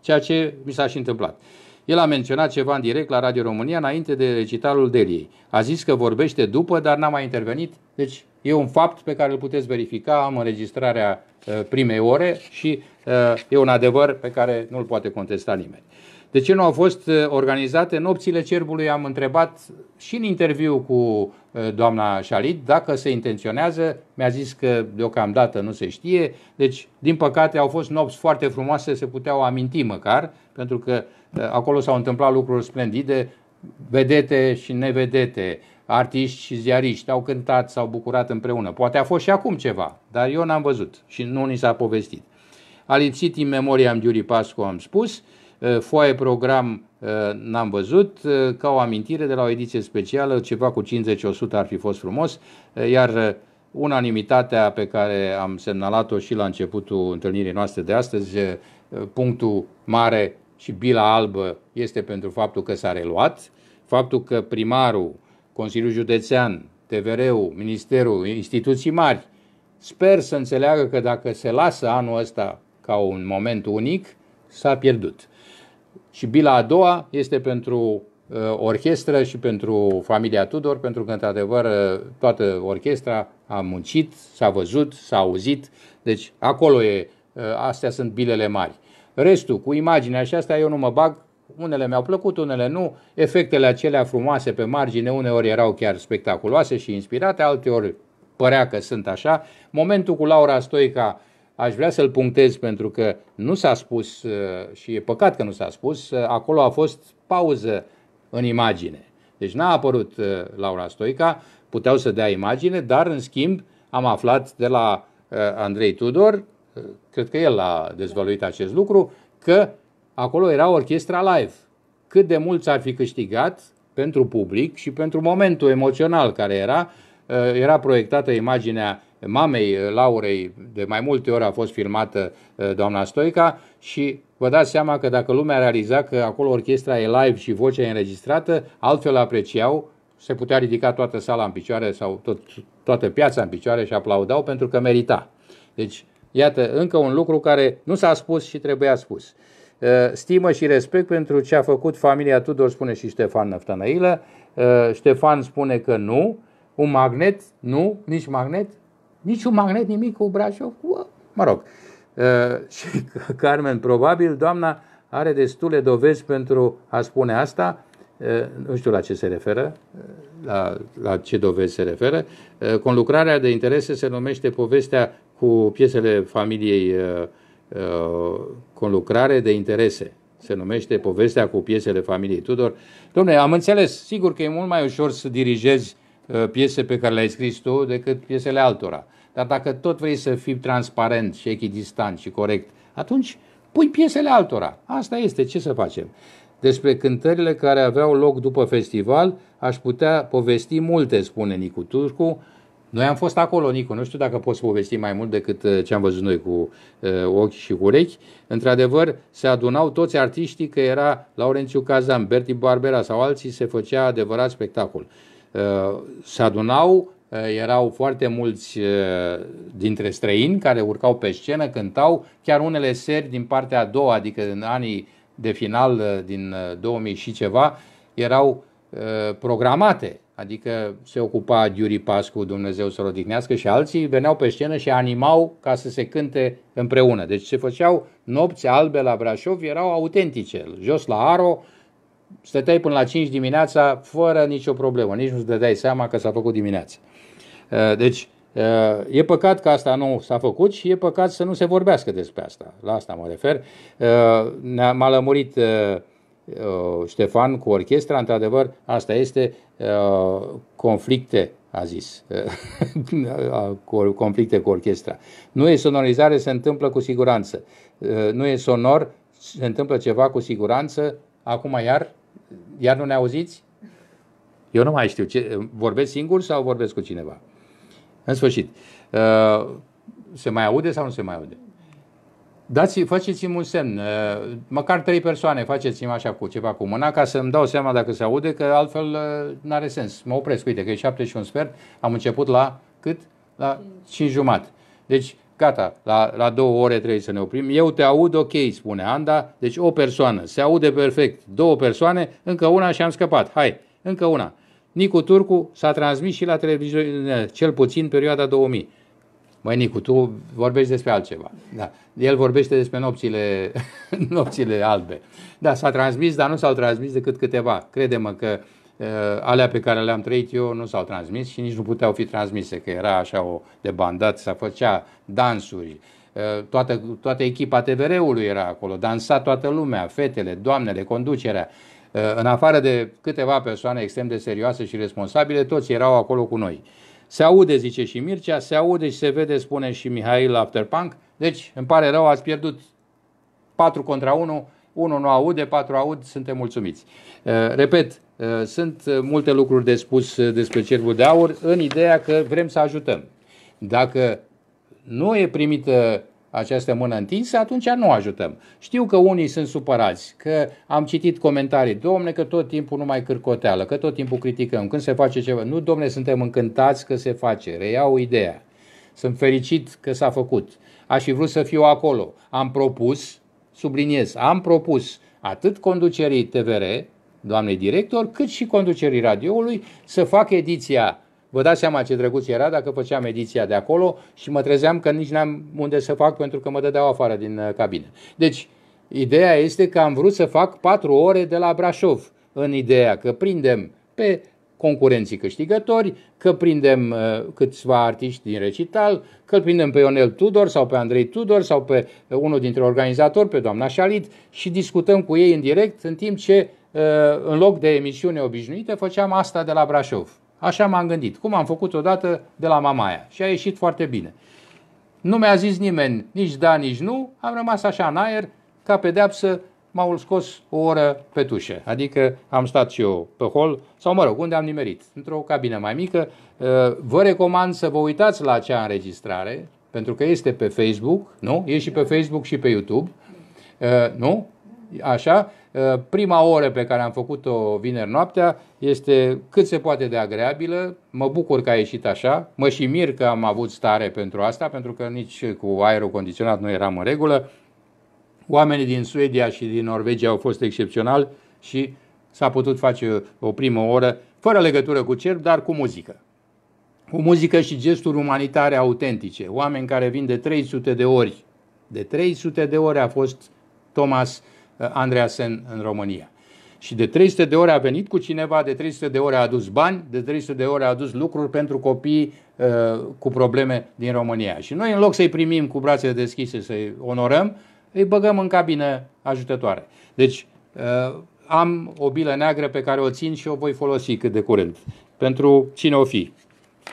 Ceea ce mi s-a și întâmplat. El a menționat ceva în direct la Radio România înainte de recitalul Deliei. A zis că vorbește după, dar n-a mai intervenit. Deci e un fapt pe care îl puteți verifica. Am înregistrarea uh, primei ore și uh, e un adevăr pe care nu-l poate contesta nimeni. De ce nu au fost uh, organizate nopțile cerbului? Am întrebat și în interviu cu uh, doamna Șalit dacă se intenționează. Mi-a zis că deocamdată nu se știe. Deci, din păcate, au fost nopți foarte frumoase, se puteau aminti măcar, pentru că uh, acolo s-au întâmplat lucruri splendide, vedete și nevedete, artiști și ziariști au cântat, s-au bucurat împreună. Poate a fost și acum ceva, dar eu n-am văzut și nu ni s-a povestit. A lipsit în memoria am Giuri Pascu, am spus, Eh, foaie program eh, n-am văzut, eh, ca o amintire de la o ediție specială, ceva cu 50-100 ar fi fost frumos, iar unanimitatea pe care am semnalat-o și la începutul întâlnirii noastre de astăzi, punctul mare și bila albă este pentru faptul că s-a reluat, faptul că primarul, Consiliul Județean, TVR-ul, Ministerul, instituții mari, sper să înțeleagă că dacă se lasă anul ăsta ca un moment unic, s-a pierdut. Și bila a doua este pentru uh, orchestră și pentru familia Tudor, pentru că, într-adevăr, uh, toată orchestra a muncit, s-a văzut, s-a auzit, deci acolo e, uh, astea sunt bilele mari. Restul, cu imaginea și asta, eu nu mă bag, unele mi-au plăcut, unele nu, efectele acelea frumoase pe margine, uneori erau chiar spectaculoase și inspirate, alteori părea că sunt așa. Momentul cu Laura Stoica, aș vrea să-l punctez pentru că nu s-a spus uh, și e păcat că nu s-a spus, uh, acolo a fost pauză în imagine. Deci n-a apărut uh, Laura Stoica, puteau să dea imagine, dar în schimb am aflat de la Andrei Tudor, cred că el a dezvăluit acest lucru, că acolo era orchestra live. Cât de mult s-ar fi câștigat pentru public și pentru momentul emoțional care era, era proiectată imaginea mamei uh, Laurei, de mai multe ori a fost filmată uh, doamna Stoica și vă dați seama că dacă lumea realiza că acolo orchestra e live și vocea e înregistrată, altfel apreciau, se putea ridica toată sala în picioare sau tot, toată piața în picioare și aplaudau pentru că merita. Deci, iată, încă un lucru care nu s-a spus și trebuia spus. Uh, stimă și respect pentru ce a făcut familia Tudor, spune și Ștefan Năftănăilă. Ștefan spune că nu. Un magnet? Nu. Nici magnet? Niciun magnet, nimic cu Brașov. Mă rog. Uh, și Carmen, probabil, doamna are destule dovezi pentru a spune asta. Uh, nu știu la ce se referă, uh, la, la ce dovezi se referă. Uh, conlucrarea de interese se numește povestea cu piesele familiei uh, uh, conlucrare de interese. Se numește povestea cu piesele familiei Tudor. Domnule, am înțeles, sigur că e mult mai ușor să dirigezi Uh, piese pe care le-ai scris tu decât piesele altora. Dar dacă tot vrei să fii transparent și echidistant și corect, atunci pui piesele altora. Asta este, ce să facem? Despre cântările care aveau loc după festival, aș putea povesti multe, spune Nicu Turcu. Noi am fost acolo, Nicu, nu știu dacă poți povesti mai mult decât uh, ce am văzut noi cu uh, ochi și cu urechi. Într-adevăr, se adunau toți artiștii, că era Laurențiu Cazan, Berti Barbera sau alții, se făcea adevărat spectacol. Uh, se adunau, uh, erau foarte mulți uh, dintre străini care urcau pe scenă, cântau, chiar unele seri din partea a doua, adică în anii de final din 2000 și ceva, erau programate. Adică se ocupa Diuri Pascu, Dumnezeu să-l odihnească, și alții veneau pe scenă și animau ca să se cânte împreună. Deci se făceau nopți albe la Brașov, erau autentice. Jos la Aro, stăteai până la 5 dimineața fără nicio problemă, nici nu-ți dădeai seama că s-a făcut dimineața. Uh, deci, uh, E păcat că asta nu s-a făcut și e păcat să nu se vorbească despre asta. La asta mă refer. Uh, m-a lămurit Ștefan cu orchestra, într-adevăr, asta este conflicte, a zis, conflicte cu orchestra. Nu e sonorizare, se întâmplă cu siguranță. Nu e sonor, se întâmplă ceva cu siguranță. Acum iar, iar nu ne auziți? Eu nu mai știu. Ce, vorbesc singur sau vorbesc cu cineva? În sfârșit. Uh, se mai aude sau nu se mai aude? Dați, faceți-mi un semn, uh, măcar trei persoane, faceți-mi așa cu ceva cu mâna ca să-mi dau seama dacă se aude, că altfel uh, nu are sens. Mă opresc, uite că e șapte și un sfert, am început la cât? La 5 jumate. Deci, gata, la, la două ore trebuie să ne oprim. Eu te aud, ok, spune Anda, deci o persoană, se aude perfect, două persoane, încă una și am scăpat. Hai, încă una. Nicu Turcu s-a transmis și la televiziune, cel puțin perioada 2000. Măi, Nicu, tu vorbești despre altceva. Da. El vorbește despre nopțile, nopțile albe. Da, s-a transmis, dar nu s-au transmis decât câteva. Crede-mă că uh, alea pe care le-am trăit eu nu s-au transmis și nici nu puteau fi transmise, că era așa o de bandat, s-a făcea dansuri, uh, toată, toată echipa TVR-ului era acolo, dansa toată lumea, fetele, doamnele, conducerea. Uh, în afară de câteva persoane extrem de serioase și responsabile, toți erau acolo cu noi. Se aude, zice și Mircea, se aude și se vede, spune și Mihail Afterpunk. Deci, îmi pare rău, ați pierdut 4 contra 1, 1 nu aude, 4 aud, suntem mulțumiți. Uh, repet, uh, sunt multe lucruri de spus despre Cervul de Aur în ideea că vrem să ajutăm. Dacă nu e primită această mână întinsă, atunci nu ajutăm. Știu că unii sunt supărați, că am citit comentarii, domne, că tot timpul numai cârcoteală, că tot timpul criticăm, când se face ceva. Nu, domne, suntem încântați că se face, reiau ideea. Sunt fericit că s-a făcut. Aș fi vrut să fiu acolo. Am propus, subliniez, am propus atât conducerii TVR, doamnei director, cât și conducerii radioului să facă ediția Vă dați seama ce drăguț era dacă făceam ediția de acolo și mă trezeam că nici n-am unde să fac pentru că mă dădeau afară din uh, cabină. Deci, ideea este că am vrut să fac patru ore de la Brașov, în ideea că prindem pe concurenții câștigători, că prindem uh, câțiva artiști din recital, că îl prindem pe Ionel Tudor sau pe Andrei Tudor sau pe uh, unul dintre organizatori, pe doamna Șalit și discutăm cu ei în direct în timp ce uh, în loc de emisiune obișnuită făceam asta de la Brașov. Așa m-am gândit, cum am făcut odată de la Mamaia și a ieșit foarte bine. Nu mi-a zis nimeni nici da, nici nu, am rămas așa în aer, ca pedeapsă m-au scos o oră pe tușă. Adică am stat și eu pe hol, sau mă rog, unde am nimerit, într-o cabină mai mică. Uh, vă recomand să vă uitați la acea înregistrare, pentru că este pe Facebook, nu? E și pe Facebook și pe YouTube, uh, nu? Așa, Uh, prima oră pe care am făcut-o vineri noaptea este cât se poate de agreabilă. Mă bucur că a ieșit așa. Mă și mir că am avut stare pentru asta, pentru că nici cu aerul condiționat nu eram în regulă. Oamenii din Suedia și din Norvegia au fost excepționali și s-a putut face o primă oră fără legătură cu cerb, dar cu muzică. Cu muzică și gesturi umanitare autentice. Oameni care vin de 300 de ori. De 300 de ori a fost Thomas Uh, Andreasen în România. Și de 300 de ore a venit cu cineva, de 300 de ore a adus bani, de 300 de ore a adus lucruri pentru copii uh, cu probleme din România. Și noi, în loc să-i primim cu brațele deschise, să-i onorăm, îi băgăm în cabină ajutătoare. Deci, uh, am o bilă neagră pe care o țin și o voi folosi cât de curând. Pentru cine o fi.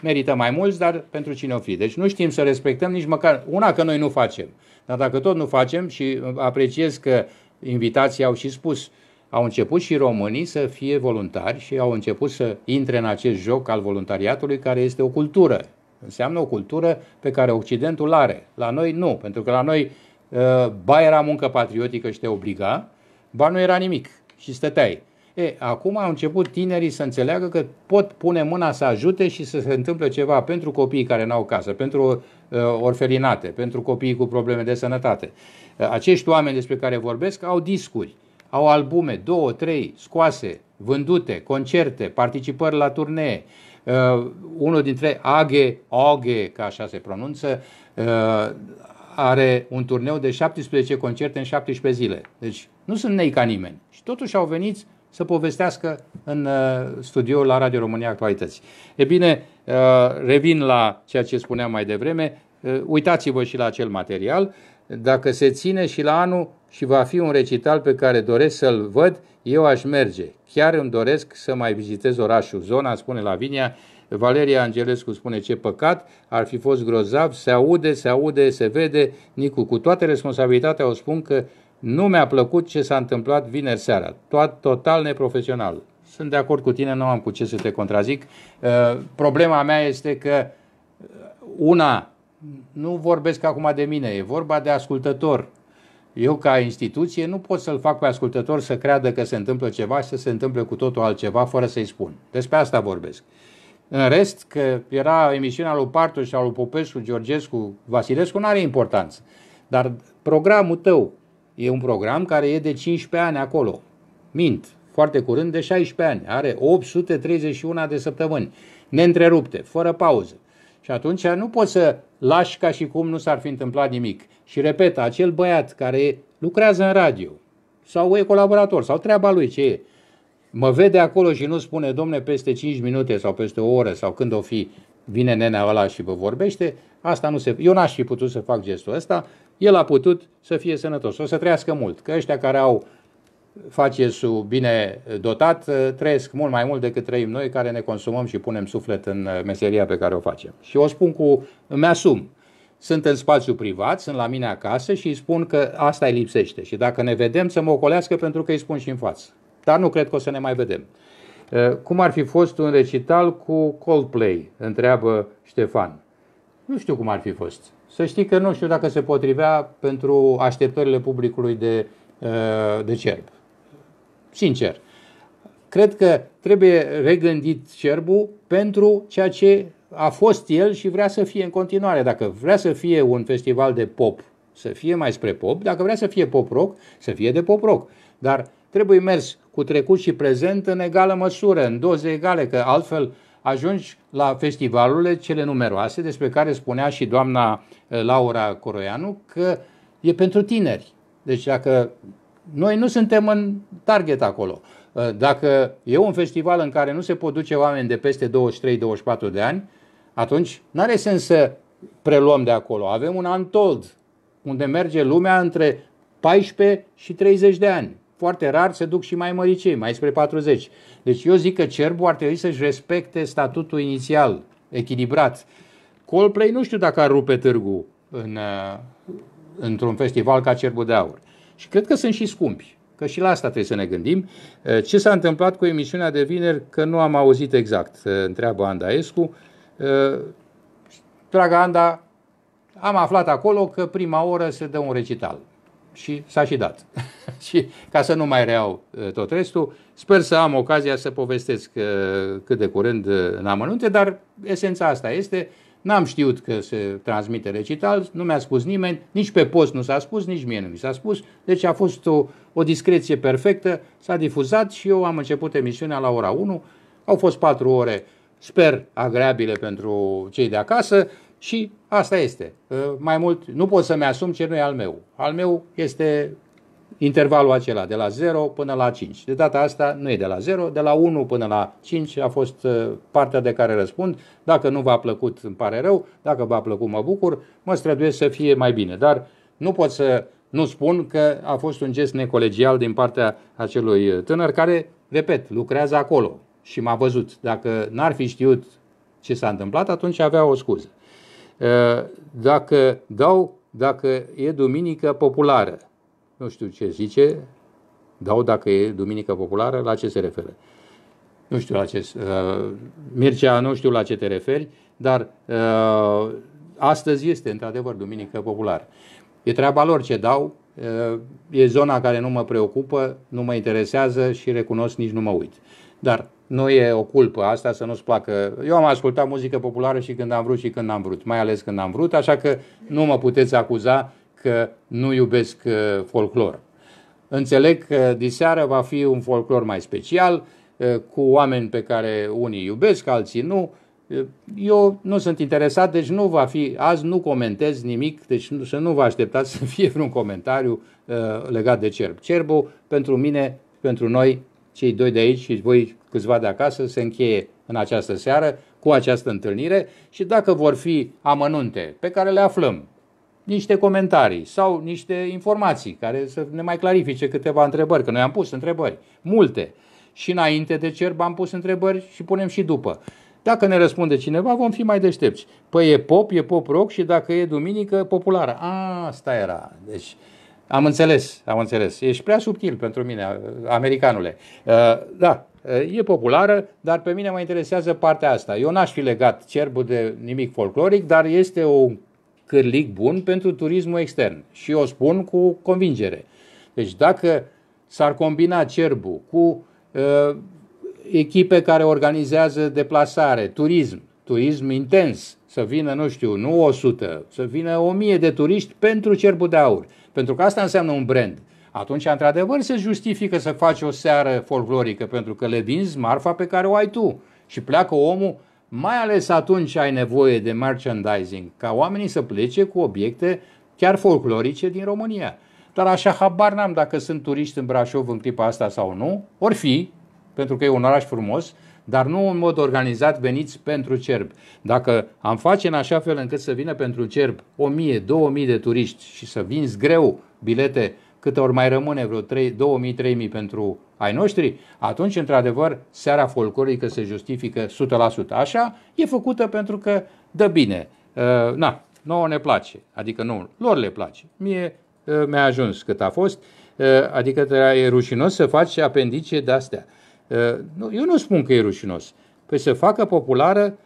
Merită mai mulți, dar pentru cine o fi. Deci nu știm să respectăm nici măcar, una că noi nu facem, dar dacă tot nu facem și apreciez că invitații au și spus, au început și românii să fie voluntari și au început să intre în acest joc al voluntariatului care este o cultură. Înseamnă o cultură pe care Occidentul are. La noi nu, pentru că la noi uh, ba era muncă patriotică și te obliga, ba nu era nimic și stăteai. E, acum au început tinerii să înțeleagă că pot pune mâna să ajute și să se întâmple ceva pentru copiii care n-au casă, pentru uh, orfelinate, pentru copiii cu probleme de sănătate. Uh, acești oameni despre care vorbesc au discuri, au albume, două, trei, scoase, vândute, concerte, participări la turnee. Uh, unul dintre Age, Age, ca așa se pronunță, uh, are un turneu de 17 concerte în 17 zile. Deci nu sunt nei ca nimeni. Și totuși au venit să povestească în uh, studioul la Radio România Actualități. E bine, uh, revin la ceea ce spuneam mai devreme, uh, uitați-vă și la acel material, dacă se ține și la anul și va fi un recital pe care doresc să-l văd, eu aș merge. Chiar îmi doresc să mai vizitez orașul. Zona, spune Lavinia, Valeria Angelescu spune ce păcat, ar fi fost grozav, se aude, se aude, se vede. Nicu, cu toată responsabilitatea o spun că nu mi-a plăcut ce s-a întâmplat vineri seara. Tot, total neprofesional. Sunt de acord cu tine, nu am cu ce să te contrazic. Uh, problema mea este că uh, una, nu vorbesc acum de mine, e vorba de ascultător. Eu, ca instituție, nu pot să-l fac pe ascultător să creadă că se întâmplă ceva și să se întâmple cu totul altceva fără să-i spun. Despre asta vorbesc. În rest, că era emisiunea lui Partu și a lui Popescu, Georgescu, Vasilescu, nu are importanță. Dar programul tău e un program care e de 15 ani acolo. Mint, foarte curând de 16 ani. Are 831 de săptămâni, neîntrerupte, fără pauză. Și atunci nu poți să lași ca și cum nu s-ar fi întâmplat nimic. Și repet, acel băiat care lucrează în radio, sau e colaborator, sau treaba lui ce e, mă vede acolo și nu spune, domne, peste 5 minute sau peste o oră sau când o fi, vine nenea ăla și vă vorbește, asta nu se... Eu n-aș fi putut să fac gestul ăsta, el a putut să fie sănătos, o să trăiască mult, că ăștia care au facesul bine dotat trăiesc mult mai mult decât trăim noi care ne consumăm și punem suflet în meseria pe care o facem. Și o spun cu, îmi asum, sunt în spațiu privat, sunt la mine acasă și îi spun că asta îi lipsește și dacă ne vedem să mă ocolească pentru că îi spun și în față. Dar nu cred că o să ne mai vedem. Uh, cum ar fi fost un recital cu Coldplay? Întreabă Ștefan. Nu știu cum ar fi fost. Să știi că nu știu dacă se potrivea pentru așteptările publicului de, uh, de cerb. Sincer. Cred că trebuie regândit cerbul pentru ceea ce a fost el și vrea să fie în continuare. Dacă vrea să fie un festival de pop, să fie mai spre pop. Dacă vrea să fie pop rock, să fie de pop rock. Dar trebuie mers cu trecut și prezent în egală măsură, în doze egale, că altfel ajungi la festivalurile cele numeroase, despre care spunea și doamna eh, Laura Coroianu, că e pentru tineri. Deci dacă noi nu suntem în target acolo, eh, dacă e un festival în care nu se pot duce oameni de peste 23-24 de ani, atunci nu are sens să preluăm de acolo. Avem un antold unde merge lumea între 14 și 30 de ani foarte rar se duc și mai măricei, mai spre 40. Deci eu zic că cerbul ar trebui să-și respecte statutul inițial, echilibrat. Coldplay nu știu dacă ar rupe târgu în, uh, într-un festival ca Cerbul de Aur. Și cred că sunt și scumpi, că și la asta trebuie să ne gândim. Uh, ce s-a întâmplat cu emisiunea de vineri, că nu am auzit exact, uh, întreabă Andaescu. Draga Anda, am aflat acolo că prima oră se dă un recital și s-a și dat. și ca să nu mai reau uh, tot restul, sper să am ocazia să povestesc uh, cât de curând uh, în amănunte, dar esența asta este, n-am știut că se transmite recital, nu mi-a spus nimeni, nici pe post nu s-a spus, nici mie nu mi s-a spus, deci a fost o, o discreție perfectă, s-a difuzat și eu am început emisiunea la ora 1, au fost patru ore, sper, agreabile pentru cei de acasă, și asta este. Mai mult, nu pot să-mi asum ce nu e al meu. Al meu este intervalul acela, de la 0 până la 5. De data asta nu e de la 0, de la 1 până la 5 a fost uh, partea de care răspund. Dacă nu v-a plăcut, îmi pare rău. Dacă v-a plăcut, mă bucur. Mă străduiesc să fie mai bine. Dar nu pot să nu spun că a fost un gest necolegial din partea acelui tânăr care, repet, lucrează acolo și m-a văzut. Dacă n-ar fi știut ce s-a întâmplat, atunci avea o scuză. Uh, dacă dau, dacă e duminică populară, nu știu ce zice, dau dacă e duminică populară, la ce se referă? Nu știu la ce. Uh, Mircea, nu știu la ce te referi, dar uh, astăzi este într-adevăr duminică populară. E treaba lor ce dau, uh, e zona care nu mă preocupă, nu mă interesează și recunosc nici nu mă uit. Dar nu e o culpă asta să nu-ți placă. Eu am ascultat muzică populară și când am vrut și când am vrut, mai ales când am vrut, așa că nu mă puteți acuza că nu iubesc uh, folclor. înțeleg că diseară va fi un folclor mai special, cu oameni pe care unii iubesc, alții nu. Eu nu sunt interesat, deci nu va fi, azi nu comentez nimic, deci nu, să nu vă așteptați să fie vreun comentariu uh, legat de cerb. Cerbul, pentru mine, pentru noi, cei doi de aici și voi câțiva de acasă, se încheie în această seară cu această întâlnire și dacă vor fi amănunte pe care le aflăm, niște comentarii sau niște informații care să ne mai clarifice câteva întrebări, că noi am pus întrebări, multe. Și înainte de cerb am pus întrebări și punem și după. Dacă ne răspunde cineva, vom fi mai deștepți. Păi e pop, e pop rock și dacă e duminică, populară. A, asta era. Deci, am înțeles, am înțeles. Ești prea subtil pentru mine, americanule. Uh, da, uh, e populară, dar pe mine mă interesează partea asta. Eu n-aș fi legat cerbul de nimic folcloric, dar este un cârlic bun pentru turismul extern. Și o spun cu convingere. Deci dacă s-ar combina cerbul cu uh, echipe care organizează deplasare, turism, turism intens, să vină, nu știu, nu 100, să vină 1000 de turiști pentru Cerbul de Aur. Pentru că asta înseamnă un brand. Atunci, într-adevăr, se justifică să faci o seară folclorică, pentru că le vinzi marfa pe care o ai tu. Și pleacă omul, mai ales atunci ai nevoie de merchandising, ca oamenii să plece cu obiecte chiar folclorice din România. Dar așa habar n-am dacă sunt turiști în Brașov în clipa asta sau nu. Or fi, pentru că e un oraș frumos, dar nu în mod organizat veniți pentru cerb. Dacă am face în așa fel încât să vină pentru cerb 1000, 2000 de turiști și să vinzi greu bilete câte ori mai rămâne vreo 2000-3000 pentru ai noștri, atunci, într-adevăr, seara folclorică se justifică 100%. Așa e făcută pentru că dă bine. Uh, na, nouă ne place, adică nu, lor le place. Mie uh, mi-a ajuns cât a fost, uh, adică e rușinos să faci apendice de-astea. Uh, eu nu spun că e rușinos. Păi să facă populară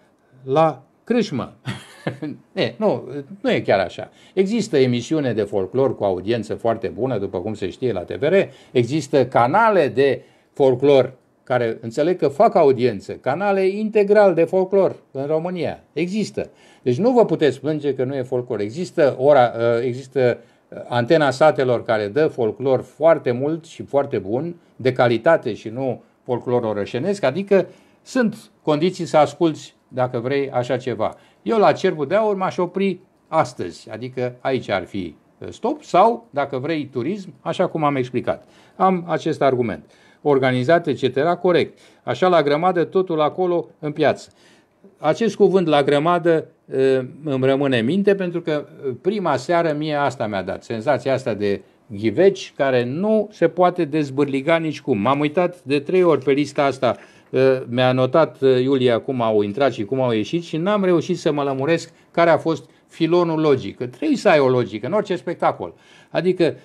la crâșmă. e, nu, nu e chiar așa. Există emisiune de folclor cu audiență foarte bună, după cum se știe la TVR. Există canale de folclor care înțeleg că fac audiență, canale integral de folclor în România. Există. Deci nu vă puteți plânge că nu e folclor. Există, ora, uh, există uh, antena satelor care dă folclor foarte mult și foarte bun, de calitate și nu folclor orășenesc, adică sunt condiții să asculți, dacă vrei, așa ceva. Eu la Cerbul de Aur m-aș opri astăzi, adică aici ar fi uh, stop, sau, dacă vrei, turism, așa cum am explicat. Am acest argument. Organizat, etc., corect. Așa, la grămadă, totul acolo în piață. Acest cuvânt la grămadă uh, îmi rămâne minte pentru că uh, prima seară mie asta mi-a dat, senzația asta de ghiveci care nu se poate dezbârliga nicicum. M-am uitat de trei ori pe lista asta, uh, mi-a notat uh, Iulia cum au intrat și cum au ieșit și n-am reușit să mă lămuresc care a fost filonul logic. Că trebuie să ai o logică în orice spectacol. Adică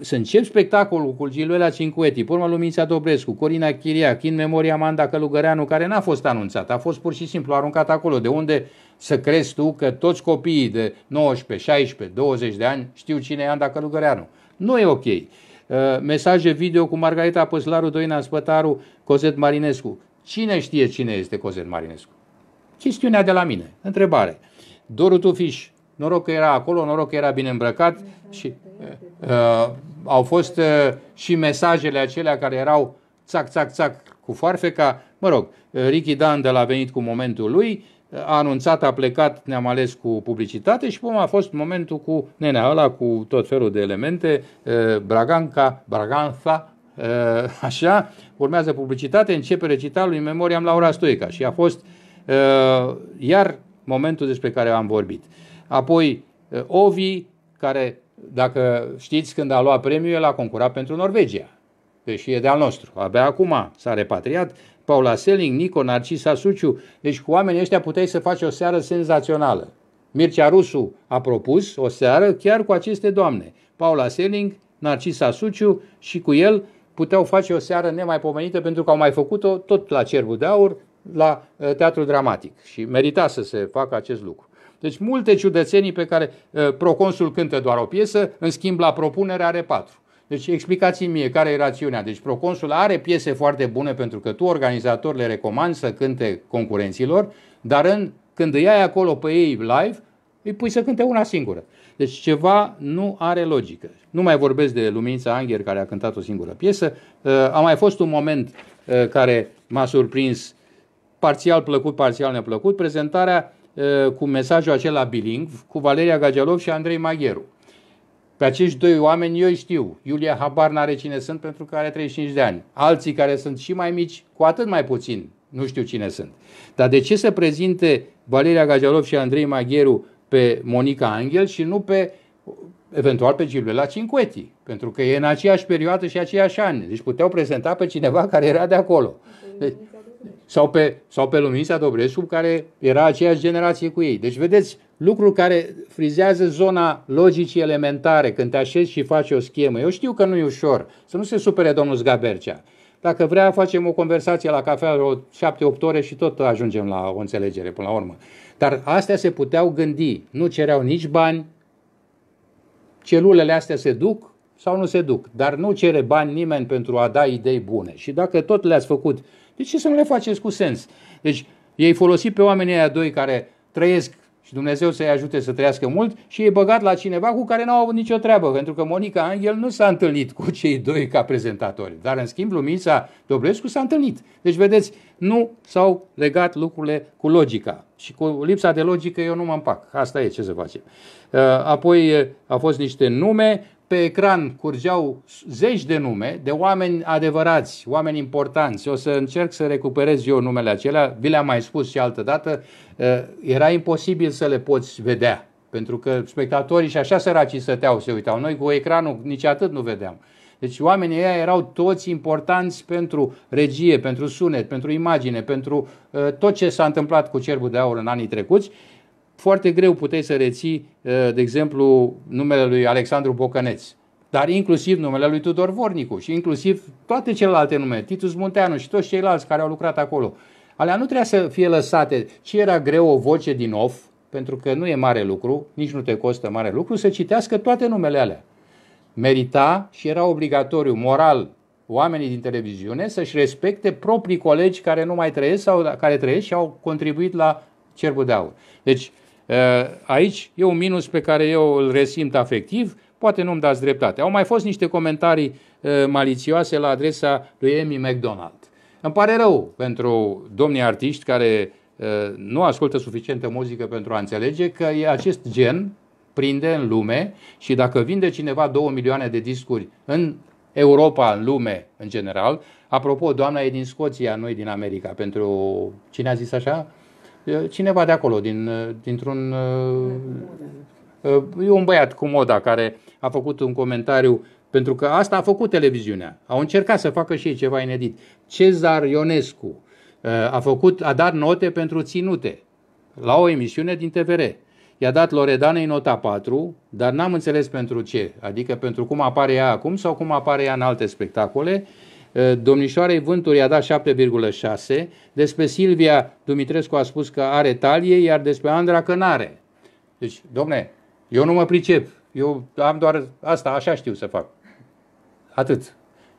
să încep spectacolul cu Giluela Cincueti, Porma Lumința Dobrescu, Corina Chiriac, în memoria Amanda Călugăreanu, care n-a fost anunțat, a fost pur și simplu aruncat acolo, de unde să crezi tu că toți copiii de 19, 16, 20 de ani știu cine e Anda Călugăreanu. Nu e ok. Uh, mesaje video cu Margarita Păslaru, Doina Spătaru, Cozet Marinescu. Cine știe cine este Cozet Marinescu? Chestiunea de la mine. Întrebare. Doru Tufiș, noroc că era acolo, noroc că era bine îmbrăcat și uh, au fost uh, și mesajele acelea care erau țac, țac, țac cu foarfeca. Mă rog, uh, Ricky Dan de la venit cu momentul lui, a anunțat, a plecat, ne-am ales cu publicitate și până a fost momentul cu nenea ăla, cu tot felul de elemente, Braganca, Braganța, așa, urmează publicitate, începe recitalul în memoria am Laura Stoica și a fost iar momentul despre care am vorbit. Apoi Ovi, care, dacă știți, când a luat premiul, el a concurat pentru Norvegia, deși e de-al nostru. Abia acum s-a repatriat, Paula Selling, Nico, Narcisa Suciu. Deci cu oamenii ăștia puteai să faci o seară senzațională. Mircea Rusu a propus o seară chiar cu aceste doamne. Paula Selling, Narcisa Suciu și cu el puteau face o seară nemaipomenită pentru că au mai făcut-o tot la Cerbul de Aur, la uh, Teatrul Dramatic și merita să se facă acest lucru. Deci multe ciudățenii pe care uh, Proconsul cântă doar o piesă, în schimb la propunere are patru. Deci explicați-mi mie care e rațiunea. Deci Proconsul are piese foarte bune pentru că tu, organizator, le recomand să cânte concurenților, dar în, când îi ai acolo pe ei live, îi pui să cânte una singură. Deci ceva nu are logică. Nu mai vorbesc de Luminița Angher care a cântat o singură piesă. Uh, a mai fost un moment uh, care m-a surprins parțial plăcut, parțial neplăcut, prezentarea uh, cu mesajul acela bilingv cu Valeria Gagialov și Andrei Magheru. Pe acești doi oameni eu îi știu. Iulia Habar n-are cine sunt pentru că are 35 de ani. Alții care sunt și mai mici, cu atât mai puțin, nu știu cine sunt. Dar de ce să prezinte Valeria Gajalov și Andrei Magheru pe Monica Angel și nu pe eventual pe Giuliela Cinquetti, pentru că e în aceeași perioadă și aceeași ani. Deci puteau prezenta pe cineva care era de acolo. Deci, sau pe, sau pe Luminița Dobrescu, care era aceeași generație cu ei. Deci, vedeți, lucruri care frizează zona logicii elementare când te așezi și faci o schemă. Eu știu că nu e ușor, să nu se supere domnul Zgabercea. Dacă vrea, facem o conversație la cafea o 7-8 ore și tot ajungem la o înțelegere până la urmă. Dar astea se puteau gândi. Nu cereau nici bani, celulele astea se duc sau nu se duc, dar nu cere bani nimeni pentru a da idei bune. Și dacă tot le-ați făcut, de ce să nu le faceți cu sens? Deci, ei folosi pe oamenii aia doi care trăiesc și Dumnezeu să-i ajute să trăiască mult și e băgat la cineva cu care n-au avut nicio treabă, pentru că Monica Angel nu s-a întâlnit cu cei doi ca prezentatori, dar în schimb Lumința Dobrescu s-a întâlnit. Deci, vedeți, nu s-au legat lucrurile cu logica și cu lipsa de logică eu nu mă împac. Asta e ce să facem. Uh, apoi uh, au fost niște nume, pe ecran curgeau zeci de nume de oameni adevărați, oameni importanți. O să încerc să recuperez eu numele acelea, vi le-am mai spus și altă dată, uh, era imposibil să le poți vedea, pentru că spectatorii și așa săracii stăteau, se uitau. Noi cu ecranul nici atât nu vedeam. Deci oamenii ăia erau toți importanți pentru regie, pentru sunet, pentru imagine, pentru uh, tot ce s-a întâmplat cu Cerbul de Aur în anii trecuți foarte greu puteai să reții, uh, de exemplu, numele lui Alexandru Bocăneț, dar inclusiv numele lui Tudor Vornicu și inclusiv toate celelalte nume, Titus Munteanu și toți ceilalți care au lucrat acolo. Alea nu trebuia să fie lăsate. Ce era greu o voce din off, pentru că nu e mare lucru, nici nu te costă mare lucru, să citească toate numele alea. Merita și era obligatoriu, moral, oamenii din televiziune să-și respecte proprii colegi care nu mai trăiesc sau care trăiesc și au contribuit la cerbul de aur. Deci, Uh, aici e un minus pe care eu îl resimt afectiv, poate nu-mi dați dreptate. Au mai fost niște comentarii uh, malițioase la adresa lui Amy McDonald. Îmi pare rău pentru domnii artiști care uh, nu ascultă suficientă muzică pentru a înțelege că e acest gen prinde în lume și dacă vinde cineva două milioane de discuri în Europa, în lume, în general, apropo, doamna e din Scoția, noi din America, pentru, cine a zis așa? Cineva de acolo, din, dintr-un... E un băiat cu moda care a făcut un comentariu pentru că asta a făcut televiziunea. Au încercat să facă și ei ceva inedit. Cezar Ionescu a, făcut, a dat note pentru ținute la o emisiune din TVR. I-a dat Loredanei nota 4, dar n-am înțeles pentru ce. Adică pentru cum apare ea acum sau cum apare ea în alte spectacole. Eh, domnișoarei Vânturi i-a dat 7,6, despre Silvia Dumitrescu a spus că are talie, iar despre Andra că n-are. Deci, domne, eu nu mă pricep, eu am doar asta, așa știu să fac. Atât.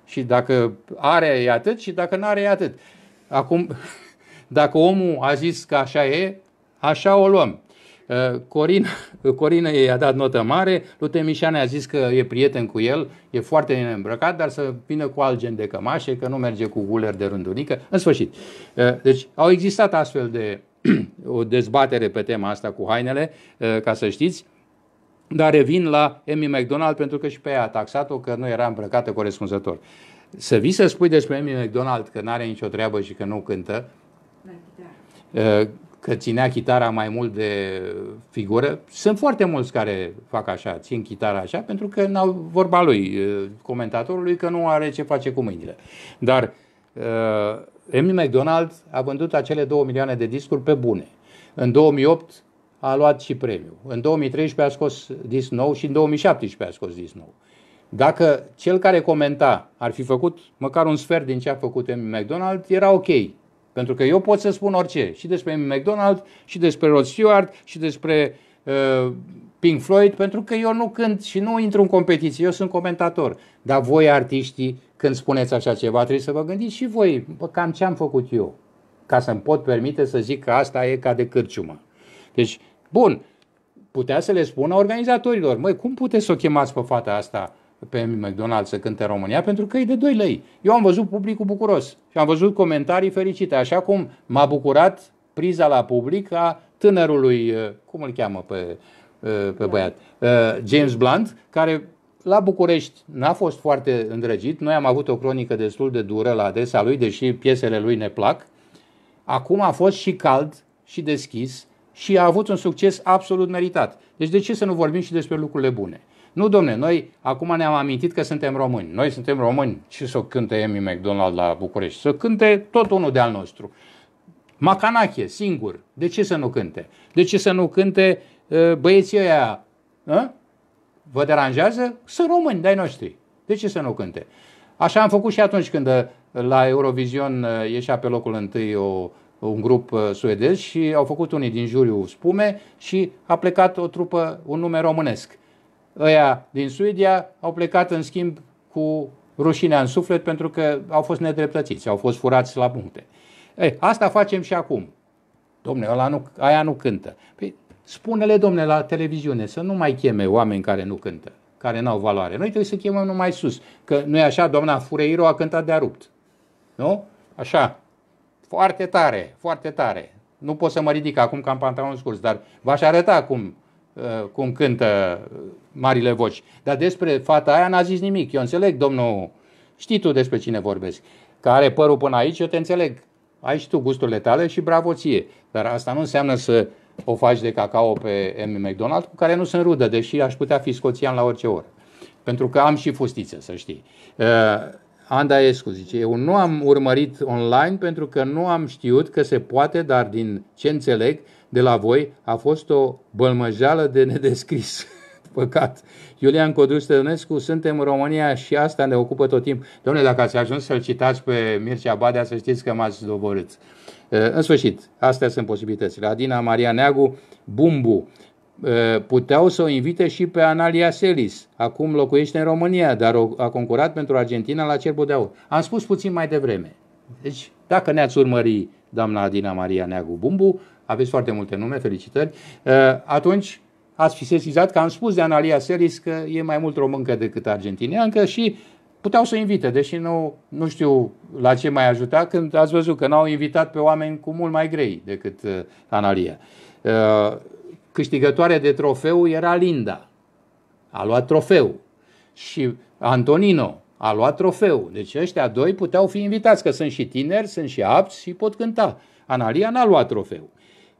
Și dacă are, e atât, și dacă n-are, e atât. Acum, dacă omul a zis că așa e, așa o luăm. Uh, Corina, Corina i-a dat notă mare, Lute Mișane a zis că e prieten cu el, e foarte îmbrăcat, dar să vină cu alt gen de cămașe, că nu merge cu guler de rândunică. În sfârșit. Uh, deci au existat astfel de o dezbatere pe tema asta cu hainele, uh, ca să știți, dar revin la Amy McDonald pentru că și pe ea a taxat-o că nu era îmbrăcată corespunzător. Să vii să spui despre Amy McDonald că nu are nicio treabă și că nu cântă, că ținea chitara mai mult de figură. Sunt foarte mulți care fac așa, țin chitara așa, pentru că n-au vorba lui, comentatorului, că nu are ce face cu mâinile. Dar uh, Emmy McDonald a vândut acele 2 milioane de discuri pe bune. În 2008 a luat și premiu. În 2013 a scos disc nou și în 2017 a scos disc nou. Dacă cel care comenta ar fi făcut măcar un sfert din ce a făcut Emmy McDonald, era ok. Pentru că eu pot să spun orice, și despre McDonald, și despre Rod Stewart, și despre uh, Pink Floyd, pentru că eu nu cânt și nu intru în competiție, eu sunt comentator. Dar voi, artiștii, când spuneți așa ceva, trebuie să vă gândiți și voi, bă, cam ce am făcut eu, ca să-mi pot permite să zic că asta e ca de cârciumă. Deci, bun, putea să le spună organizatorilor, măi, cum puteți să o chemați pe fata asta pe McDonald's să cânte în România? Pentru că e de 2 lei. Eu am văzut publicul bucuros și am văzut comentarii fericite, așa cum m-a bucurat priza la public a tânărului, uh, cum îl cheamă pe, uh, pe băiat, uh, James Blunt, care la București n-a fost foarte îndrăgit. Noi am avut o cronică destul de dură la adresa lui, deși piesele lui ne plac. Acum a fost și cald și deschis și a avut un succes absolut meritat. Deci de ce să nu vorbim și despre lucrurile bune? Nu, domne, noi acum ne-am amintit că suntem români. Noi suntem români. Ce să cânte Emi McDonald la București? Să cânte tot unul de al nostru. Macanache, singur. De ce să nu cânte? De ce să nu cânte uh, băieții ăia? Uh? Vă deranjează? Sunt români, dai noștri. De ce să nu cânte? Așa am făcut și atunci când uh, la Eurovision uh, ieșea pe locul întâi o, un grup uh, suedez și au făcut unii din juriu spume și a plecat o trupă, un nume românesc. Ăia din Suedia au plecat în schimb cu rușinea în suflet pentru că au fost nedreptățiți, au fost furați la puncte. Ei, asta facem și acum. Domne, ăla nu, aia nu cântă. Păi, spune-le, domne, la televiziune să nu mai cheme oameni care nu cântă, care n-au valoare. Noi trebuie să chemăm numai sus. Că nu e așa, doamna Fureiro a cântat de-a rupt. Nu? Așa. Foarte tare, foarte tare. Nu pot să mă ridic acum ca în pantalon scurs, dar v-aș arăta cum, uh, cum cântă marile voci. Dar despre fata aia n-a zis nimic. Eu înțeleg, domnul, știi tu despre cine vorbesc. Care are părul până aici, eu te înțeleg. Ai și tu gusturile tale și bravo ție. Dar asta nu înseamnă să o faci de cacao pe M. McDonald, cu care nu sunt rudă, deși aș putea fi scoțian la orice oră. Pentru că am și fustiță, să știi. Uh, Anda Escu zice, eu nu am urmărit online pentru că nu am știut că se poate, dar din ce înțeleg de la voi a fost o bălmăjeală de nedescris. Păcat. Iulian Codru Stănescu, suntem în România și asta ne ocupă tot timpul. Domnule, dacă ați ajuns să-l citați pe Mircea Badea, să știți că m-ați doborât. În sfârșit, astea sunt posibilitățile. Adina Maria Neagu, Bumbu, puteau să o invite și pe Analia Selis. Acum locuiește în România, dar a concurat pentru Argentina la Cerbul de Aur. Am spus puțin mai devreme. Deci, dacă ne-ați urmări, doamna Adina Maria Neagu Bumbu, aveți foarte multe nume, felicitări, atunci ați fi sesizat că am spus de Analia Selis că e mai mult româncă decât argentiniancă și puteau să invite, deși nu, nu știu la ce mai ajuta când ați văzut că n-au invitat pe oameni cu mult mai grei decât uh, Analia. Uh, câștigătoare de trofeu era Linda. A luat trofeu. Și Antonino a luat trofeu. Deci ăștia doi puteau fi invitați, că sunt și tineri, sunt și apți și pot cânta. Analia n-a luat trofeu.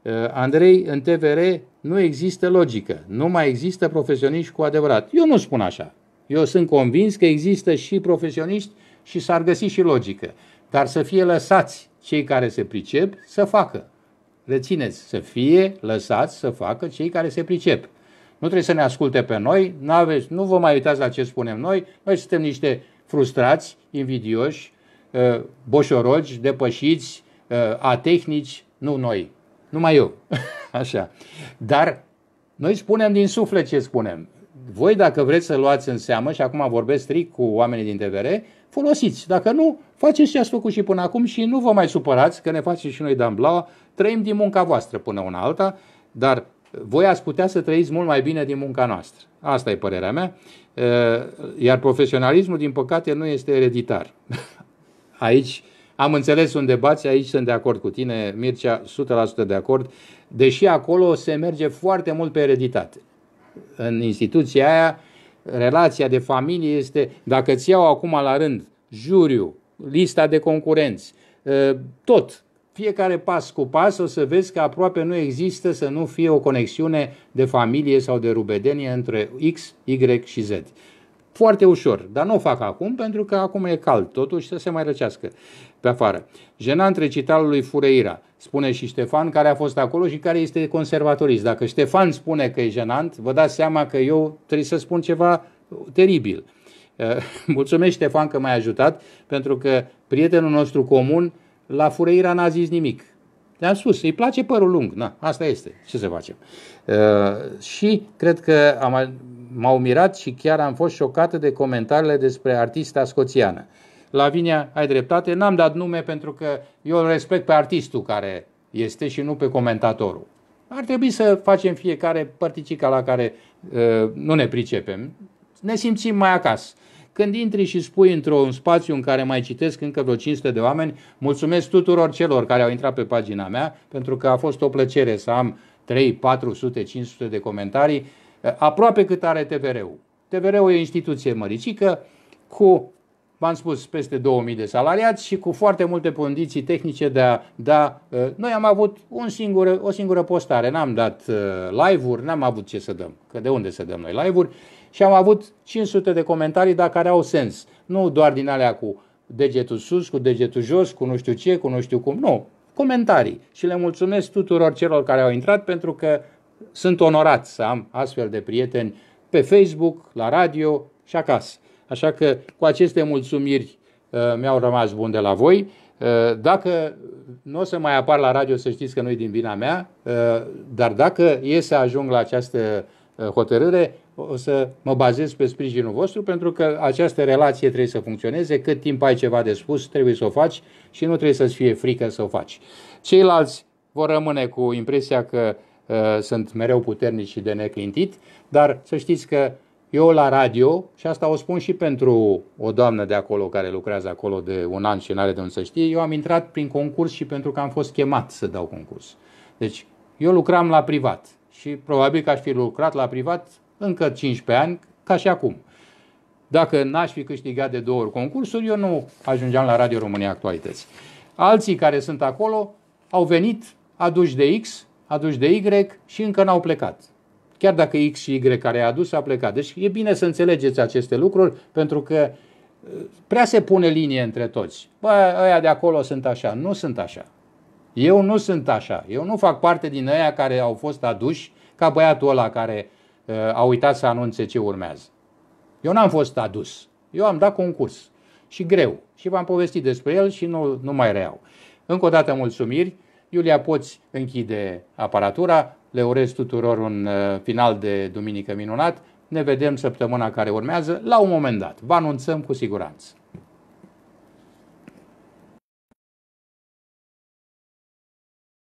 Uh, Andrei, în TVR nu există logică. Nu mai există profesioniști cu adevărat. Eu nu spun așa. Eu sunt convins că există și profesioniști și s-ar găsi și logică. Dar să fie lăsați cei care se pricep să facă. Rețineți, să fie lăsați să facă cei care se pricep. Nu trebuie să ne asculte pe noi, aveți, nu vă mai uitați la ce spunem noi, noi suntem niște frustrați, invidioși, uh, boșorogi, depășiți, uh, atehnici, nu noi, numai eu. Așa. Dar noi spunem din suflet ce spunem voi dacă vreți să luați în seamă, și acum vorbesc strict cu oamenii din TVR, folosiți. Dacă nu, faceți ce ați făcut și până acum și nu vă mai supărați că ne faceți și noi damblaua, trăim din munca voastră până una alta, dar voi ați putea să trăiți mult mai bine din munca noastră. Asta e părerea mea. Iar profesionalismul, din păcate, nu este ereditar. Aici am înțeles un debat și aici sunt de acord cu tine, Mircea, 100% de acord, deși acolo se merge foarte mult pe ereditate în instituția aia, relația de familie este, dacă îți iau acum la rând juriu, lista de concurenți, ă, tot, fiecare pas cu pas o să vezi că aproape nu există să nu fie o conexiune de familie sau de rubedenie între X, Y și Z. Foarte ușor, dar nu o fac acum pentru că acum e cald, totuși să se mai răcească pe afară. Jenant recitalul lui Fureira, spune și Ștefan, care a fost acolo și care este conservatorist. Dacă Ștefan spune că e jenant, vă dați seama că eu trebuie să spun ceva teribil. Eh, mulțumesc, Ștefan, că m-ai ajutat, pentru că prietenul nostru comun la Fureira n-a zis nimic. Le-am spus, îi place părul lung. Na, asta este. Ce să facem? Uh, și cred că am, m-au mirat și chiar am fost șocată de comentariile despre artista scoțiană. Lavinia, ai dreptate, n-am dat nume pentru că eu îl respect pe artistul care este și nu pe comentatorul. Ar trebui să facem fiecare părticica la care uh, nu ne pricepem. Ne simțim mai acasă. Când intri și spui într-un spațiu în care mai citesc încă vreo 500 de oameni, mulțumesc tuturor celor care au intrat pe pagina mea, pentru că a fost o plăcere să am 3, 400, 500 de comentarii, uh, aproape cât are TVR-ul. TVR-ul e o instituție măricică cu v-am spus, peste 2000 de salariați și cu foarte multe condiții tehnice de a da... Uh, noi am avut un singur, o singură postare, n-am dat uh, live-uri, n-am avut ce să dăm, că de unde să dăm noi live-uri, și am avut 500 de comentarii, dar care au sens. Nu doar din alea cu degetul sus, cu degetul jos, cu nu știu ce, cu nu știu cum, nu, comentarii. Și le mulțumesc tuturor celor care au intrat pentru că sunt onorat să am astfel de prieteni pe Facebook, la radio și acasă. Așa că cu aceste mulțumiri uh, mi-au rămas bun de la voi. Uh, dacă nu o să mai apar la radio, să știți că nu e din vina mea, uh, dar dacă e să ajung la această hotărâre, o să mă bazez pe sprijinul vostru, pentru că această relație trebuie să funcționeze. Cât timp ai ceva de spus, trebuie să o faci și nu trebuie să-ți fie frică să o faci. Ceilalți vor rămâne cu impresia că uh, sunt mereu puternici și de neclintit, dar să știți că eu la radio, și asta o spun și pentru o doamnă de acolo care lucrează acolo de un an și n-are de unde să știe, eu am intrat prin concurs și pentru că am fost chemat să dau concurs. Deci, eu lucram la privat și probabil că aș fi lucrat la privat încă 15 ani, ca și acum. Dacă n-aș fi câștigat de două ori concursuri, eu nu ajungeam la Radio România Actualități. Alții care sunt acolo au venit aduși de X, aduși de Y și încă n-au plecat chiar dacă X și Y care a adus a plecat. Deci e bine să înțelegeți aceste lucruri, pentru că uh, prea se pune linie între toți. Bă, ăia de acolo sunt așa. Nu sunt așa. Eu nu sunt așa. Eu nu fac parte din ăia care au fost aduși ca băiatul ăla care uh, a uitat să anunțe ce urmează. Eu n-am fost adus. Eu am dat concurs. Și greu. Și v-am povestit despre el și nu, nu mai reau. Încă o dată mulțumiri. Iulia, poți închide aparatura. Le urez tuturor un uh, final de duminică minunat. Ne vedem săptămâna care urmează, la un moment dat. Vă anunțăm cu siguranță.